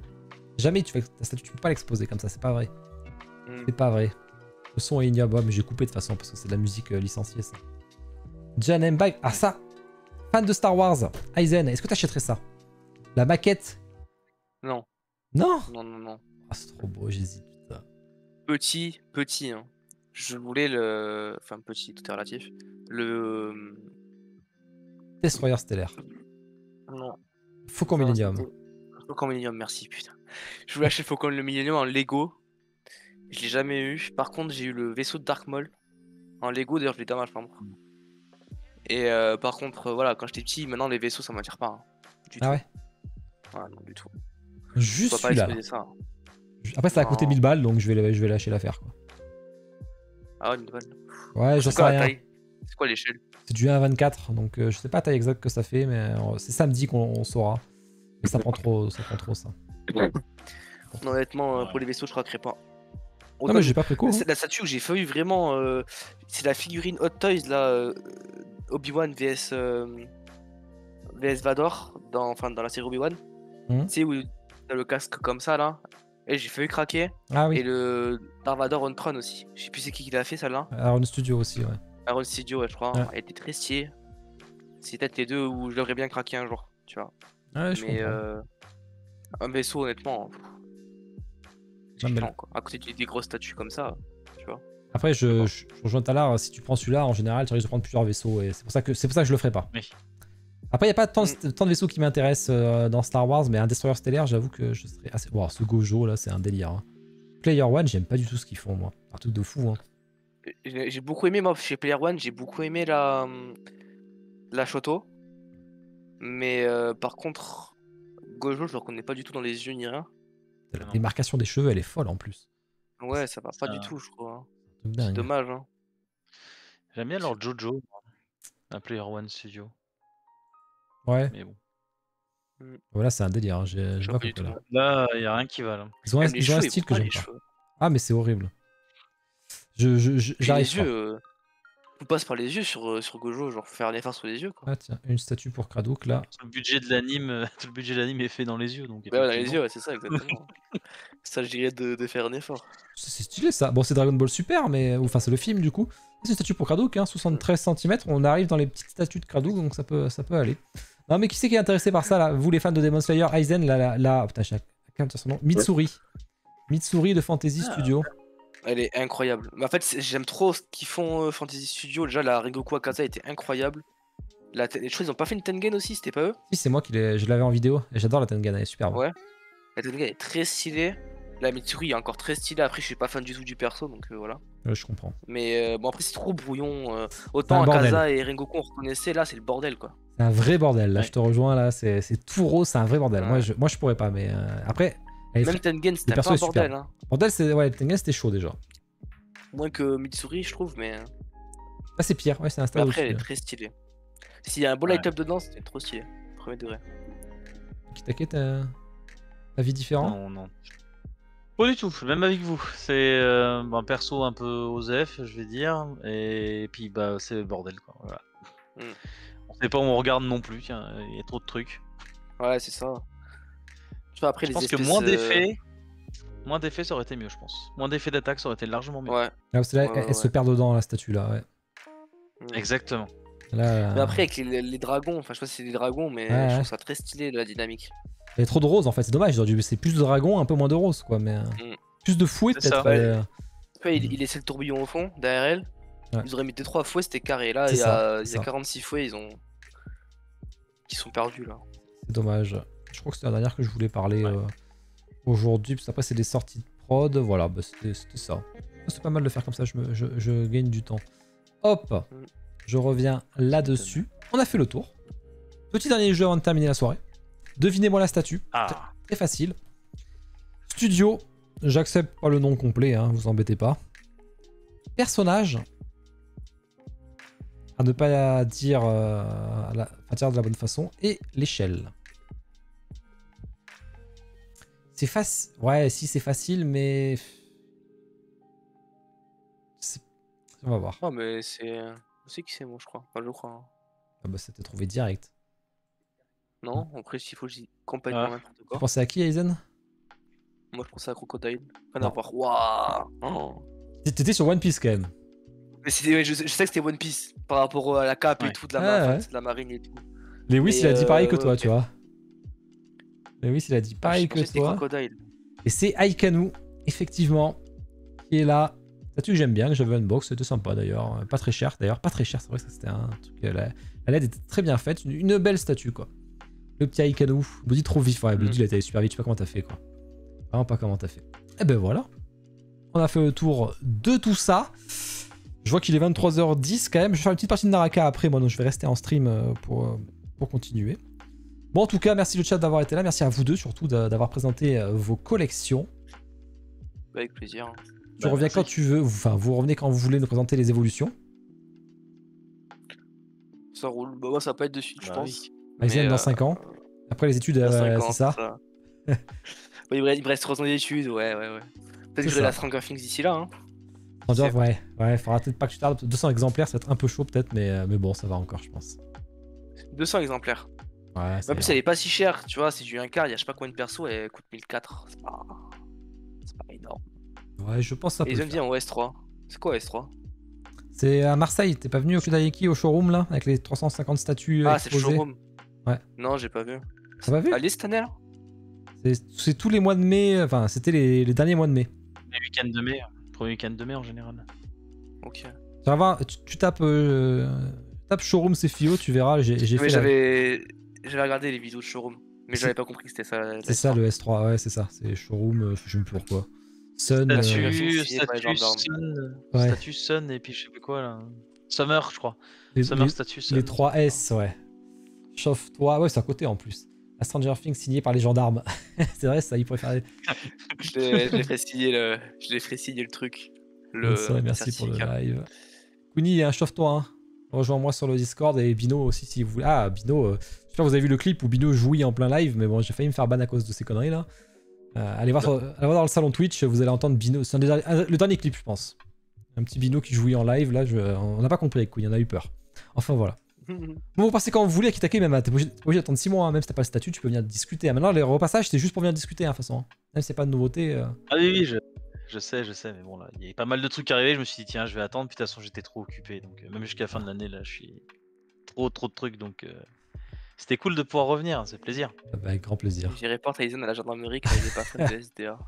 Jamais tu ta statue, tu peux pas l'exposer comme ça, c'est pas vrai. Mm. C'est pas vrai. Le son est ignoble, mais j'ai coupé de toute façon parce que c'est de la musique euh, licenciée ça. Jan Bag. Ah ça Fan de Star Wars. Aizen, est-ce que t'achèterais ça? La maquette? Non, Non? Non, non, non. Ah c'est trop beau, j'hésite. Petit, petit, hein. Je voulais le. Enfin, petit, tout est relatif. Le. Destroyer stellaire. Non. Faucon Non, Millennium. Faucon Millennium, merci, putain. Je voulais acheter Faucon le Millennium en Lego. Je l'ai jamais eu. Par contre, j'ai eu le vaisseau de Dark Maul. En Lego, d'ailleurs, je l'ai dans ma chambre. Et euh, par contre, euh, voilà, quand j'étais petit, maintenant les vaisseaux, ça m'attire pas. hein. Du Ah tout. ouais Ouais, non, du tout. Juste Faut pas celui-là. exposer ça. hein. Après, ça a coûté Non. 1000 balles, donc je vais, je vais lâcher l'affaire. quoi. Ah ouais, une balle. Ouais, j'en C'est sais quoi la rien. taille? C'est quoi l'échelle? C'est du 1 à 24, donc euh, je sais pas la taille exacte que ça fait, mais euh, c'est samedi qu'on on saura. Mais ça prend trop, ça prend trop ça. *laughs* Non, Honnêtement, euh, pour les vaisseaux, je craquerai pas. Non, mais j'ai pas pris court. La, la statue que j'ai failli vraiment, euh, c'est la figurine Hot Toys là, euh, Obi-Wan vs euh, vs Vador dans, enfin, dans la série Obi-Wan. Mhm. Tu sais où t'as le casque comme ça là. Et j'ai failli craquer. Ah Et oui, le Darth Vader on Tron aussi. Je sais plus c'est qui qui l'a fait celle-là. Aaron Studio aussi, ouais. Aaron Studio, ouais, je crois. Ouais. Elle était très stylée. C'est peut-être les deux où je devrais bien craquer un jour, tu vois. Ouais, je mais euh, un vaisseau, honnêtement. pff, Non, mais- chiant, quoi. À côté des grosses statues comme ça. Après, je, je, je rejoins Talar, si tu prends celui-là, en général, tu risques de prendre plusieurs vaisseaux, et c'est pour ça que c'est pour ça que je le ferai pas. Oui. Après, il n'y a pas tant, Mm. tant de vaisseaux qui m'intéressent euh, dans Star Wars, mais un destroyer stellaire, j'avoue que je serais assez. Wow, ce Gojo là, c'est un délire. hein. Player One, j'aime pas du tout ce qu'ils font, moi. Un truc de fou. Hein. J'ai j'ai beaucoup aimé, moi, chez Player One, j'ai beaucoup aimé la, la Shoto. Mais euh, par contre, Gojo, je le reconnais pas du tout dans les yeux ni rien. La démarcation des cheveux, elle est folle en plus. Ouais, ça va pas du tout, je crois. C'est dommage. Hein. J'aime bien leur Jojo, un Player One Studio. Ouais, Mais bon. voilà, c'est un délire. hein, J'ai j'ai Je pas vois pas là. Là, il y a rien qui va là. Ils ont un, ils ont style que j'aime pas. cheveux. Ah, mais c'est horrible. Je, je, je- tout passe par les yeux sur, euh, sur Gojo, genre faire l'effort sur les yeux, quoi. Ah, tiens, une statue pour Kradouk là. Tout le budget de l'anime, euh, tout le budget de l'anime est fait dans les yeux, donc. Ouais, dans les yeux, ouais, c'est ça, exactement. *laughs* ça, je dirais de, de faire un effort. C'est stylé ça. Bon, c'est Dragon Ball Super, mais. Enfin, c'est le film du coup. C'est une statue pour Kradouk, hein, 73 cm. On arrive dans les petites statues de Kradouk, donc ça peut, ça peut aller. Non, mais qui c'est qui est intéressé par ça là? Vous, les fans de Demon Slayer, Aizen, là, là, là. oh, putain, j'ai. Mitsuri. Mitsuri de Fantasy Ah. Studio. Elle est incroyable. Mais en fait, j'aime trop ce qu'ils font euh, Fantasy Studio. Déjà, la Rengoku Akaza était incroyable. La Je crois qu'ils ont pas fait une Tengen aussi, c'était pas eux? Si, c'est moi qui je l'avais en vidéo. Et j'adore la Tengen, elle est superbe. Ouais. La Tengen est très stylée. La Mitsuri est encore très stylée. Après, je suis pas fan du tout du perso, donc euh, voilà. Ouais, je comprends. Mais euh, bon, après, c'est trop brouillon. autant. Akaza et Rengoku, on reconnaissait. Là, c'est le bordel, quoi. C'est un vrai bordel. Là, Ouais. je te rejoins. Là, c'est, c'est tout rose. C'est un vrai bordel. Moi, je, moi, je pourrais pas. Mais après, Même Tengen, c'était un peu un bordel. Hein. bordel, c'est ouais, Tengen, c'était chaud déjà. Moins que Mitsuri, je trouve, mais, euh, Là, c'est pire. Ouais, c'est un après, elle est au-dessus. très stylée. S'il y a un beau Ouais. light-up dedans, c'était trop stylé. Premier degré. Kitake, t'as ta vie différente Non, non. Pas du tout, même avec vous. C'est euh, un perso un peu OZEF, je vais dire. Et, puis, bah, c'est le bordel, quoi. Voilà. Mm. On sait pas où on regarde non plus, tiens, il y a trop de trucs. Ouais, c'est ça. Tu vois, après, Je les pense que moins euh, d'effets, moins d'effets, ça aurait été mieux, je pense. Moins d'effets d'attaque, ça aurait été largement mieux. Ouais. Ah, parce que là, Ouais, elle, ouais, elle se perd dedans, la statue là. Ouais. Mm. Exactement. Là, Mais euh, après, avec les, les dragons, enfin, je sais pas si c'est des dragons, mais Ouais, je ouais. trouve ça très stylé la dynamique. il y a trop de rose en fait, c'est dommage. dû- C'est plus de dragons, un peu moins de rose quoi. Mais euh, Mm. plus de fouet C'est ça, peut-être. ouais. euh, Tu vois, il, il laissait le tourbillon au fond, derrière elle. Ouais. Ils auraient mis 2-3 fouets, c'était carré. Là, il y, ça, a, il y a ça. 46 fouets, ils ont. Ils sont perdus là. C'est dommage. Je crois que c'était la dernière que je voulais parler Ouais. euh, aujourd'hui. Parce qu'après, c'est des sorties de prod. Voilà, bah, c'était ça. C'est pas mal de faire comme ça, je, me- je- je gagne du temps. Hop, je reviens là-dessus. On a fait le tour. Petit dernier jeu avant de terminer la soirée. Devinez-moi la statue. Ah, Très facile. Studio, j'accepte pas le nom complet, hein, vous embêtez pas. Personnage, à ne pas dire, euh, à la, à dire de la bonne façon, et l'échelle. C'est facile. Ouais, si c'est facile, mais. On va voir. Oh, mais c'est. Je sais qui c'est, moi, je crois. Enfin, je crois. hein. Ah bah, c'était trouvé direct. Non, après, s'il faut que je dise complètement Ah. n'importe Tu quoi. pensais à qui, Aizen? Moi, je pensais à Crocodile. Rien Non. à voir. Waouh Oh. T'étais sur One Piece quand même. Mais je, je sais que c'était One Piece par rapport à la cape et tout, de la, ouais. c'est de la marine et tout. Lewis, Et il a dit pareil euh, que toi, ouais, tu vois. Lewis, il a dit pareil que toi. Crocodile. Et c'est Aikanu, effectivement, qui est là. Statue que j'aime bien, que j'avais unbox, c'était sympa d'ailleurs. Pas très cher d'ailleurs, pas très cher, c'est vrai que ça, c'était un truc. euh, La, la LED était très bien faite, une, une belle statue quoi. Le petit Aikanu, Bloody trop vif, ouais, Bloody il a été super vite, je sais pas comment t'as fait quoi. Vraiment pas comment t'as fait. Et ben voilà. On a fait le tour de tout ça. Je vois qu'il est 23h10 quand même. Je vais faire une petite partie de Naraka après, moi, donc je vais rester en stream euh, pour, euh, pour continuer. Bon, en tout cas, merci le chat d'avoir été là. Merci à vous deux surtout d'a- d'avoir présenté euh, vos collections. Avec plaisir. Tu Bah, reviens merci. quand tu veux. Enfin, vous revenez quand vous voulez nous présenter les évolutions. Ça roule. Bah, moi, ça va pas être de suite, je Bah pense. oui. Dans euh, 5 ans. Après les études, euh, c'est ça. *laughs* Oui, il me reste- il me reste 3 ans d'études, ouais, ouais, ouais. Peut-être que j'aurai ça. la Stranger Things d'ici là, hein. Stranger, ouais, ouais, faudra peut-être pas que tu tardes. 200 exemplaires, ça va être un peu chaud peut-être, mais, euh, mais bon, ça va encore, je pense. 200 exemplaires. Ouais, En plus, elle est pas si chère, tu vois. C'est du 1 quart, il y a je sais pas combien de persos, elle coûte 1004. C'est pas. C'est pas énorme. ouais, je pense que ça peut Et ils le ont faire. dit en OS3. C'est quoi OS3 C'est à Marseille, t'es pas venu au Kudayeki au showroom là, avec les 350 statues Ah, c'est le showroom. Ouais. Non, j'ai pas vu. T'as pas vu? Allez, cette année là? C'est- C'est tous les mois de mai, enfin, c'était les, les derniers mois de mai. Les week-ends de mai, premier week-end de mai en général. Ok. Tu vas voir, tu, tu tapes, euh, tapes showroom CFIO, tu verras, j'ai fait. la- j'avais. Regardé les vidéos de showroom. Mais j'avais pas compris que c'était ça. C'est ça le S3, ouais, c'est ça, c'est showroom, euh, je sais même plus pourquoi. Sun, Statue. euh, gendarmes. Sun, Ouais. statue Sun et puis je sais plus quoi là. Summer, je crois. les, Summer les- Sun. les 3 S, ouais. Chauffe-toi, ouais, c'est à côté en plus. La Stranger Things signé par les gendarmes. *laughs* c'est vrai, ça, il pourrait faire. Je l'ai fait signer le. Je l'ai fait signer le truc. Le. Soirée, merci pour le live. Kuni, hein, chauffe-toi. Hein. Rejoins-moi sur le Discord et Bino aussi si vous voulez. Ah, Bino, euh, j'espère que vous avez vu le clip où Bino jouit en plein live, mais bon, j'ai failli me faire ban à cause de ces conneries là. Euh, allez, voir sur- allez voir dans le salon Twitch, vous allez entendre Bino. C'est un des derniers- un- le dernier clip, je pense. Un petit Bino qui jouit en live, là, je- on n'a pas compris avec Kuni, on a eu peur. Enfin voilà. *laughs* Bon, vous passez quand vous voulez à Kitake, même, hein, t'es obligé, d'attendre 6 mois, hein, même si t'as pas le statut, tu peux venir discuter. hein. Maintenant, les repassages, c'est juste pour venir discuter, hein, de toute façon. Même si c'est pas de nouveauté. euh. Ah oui, oui, je, je sais, je sais, mais bon là, il y a pas mal de trucs arrivés. Je me suis dit tiens, je vais attendre. Puis de toute façon, j'étais trop occupé, donc euh, même jusqu'à la fin de l'année là, je suis trop, trop de trucs, donc euh, c'était cool de pouvoir revenir. C'est plaisir. Ah bah, avec grand plaisir. J'ai report Tyson à la gendarmerie quand il est pas fan de *laughs* SDA.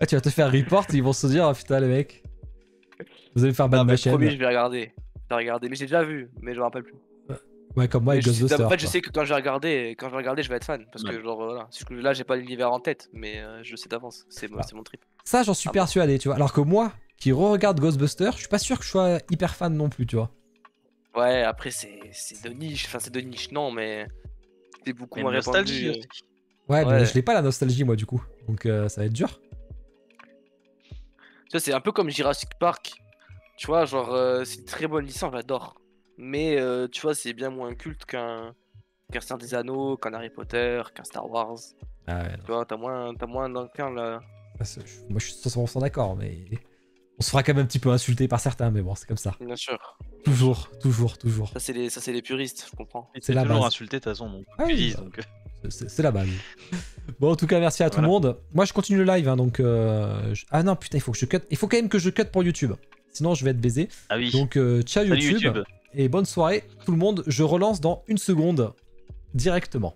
Ah, tu vas te faire report, ils vont se dire, ah putain, les mecs. Vous allez me faire ban ma mais chaîne. promis, je vais regarder. Je vais regarder. Mais j'ai déjà vu, mais je me rappelle plus. Ouais, comme moi je sais- Ghostbusters. en fait, je sais que quand je vais regarder, quand je vais regarder, je vais être fan. Parce que Ouais. genre voilà. Là, j'ai pas l'univers en tête, mais euh, je le sais d'avance. C'est Voilà. c'est mon trip. Ça, j'en suis Ah bon. persuadé, tu vois. Alors que moi, qui re-regarde Ghostbusters, je suis pas sûr que je sois hyper fan non plus, tu vois. Ouais, après, c'est c'est de niche. Enfin, c'est de niche, non, mais c'est beaucoup Mais moins nostalgie répandu. euh. aussi. Ouais, mais Ouais. je l'ai pas la nostalgie, moi, du coup. Donc euh, ça va être dur. Tu vois, c'est un peu comme Jurassic Park. Tu vois, genre, euh, c'est une très bonne licence, j'adore. Mais euh, tu vois, c'est bien moins culte qu'un qu'un Seigneur des Anneaux, qu'un Harry Potter, qu'un Star Wars. Ah ouais, non. Tu vois, t'as moins, t'as moins d'enclin là. Je- Moi, je suis 100% d'accord, mais. On se fera quand même un petit peu insulter par certains, mais bon, c'est comme ça. Bien sûr. Toujours, toujours, toujours. Ça, c'est les, ça, c'est les puristes, je comprends. C'est la toujours base. insulté de toute façon, donc Ah oui, bah. donc, C'est- la base. *laughs* Bon, en tout cas, merci à tout le monde. Moi, je continue le live, hein, donc. euh, je- Ah non, putain, il faut que je cut. Il faut quand même que je cut pour YouTube. Sinon, je vais être baisé. Ah oui. Donc, euh, ciao Salut YouTube. YouTube. Et bonne soirée, tout le monde. Je relance dans une seconde directement.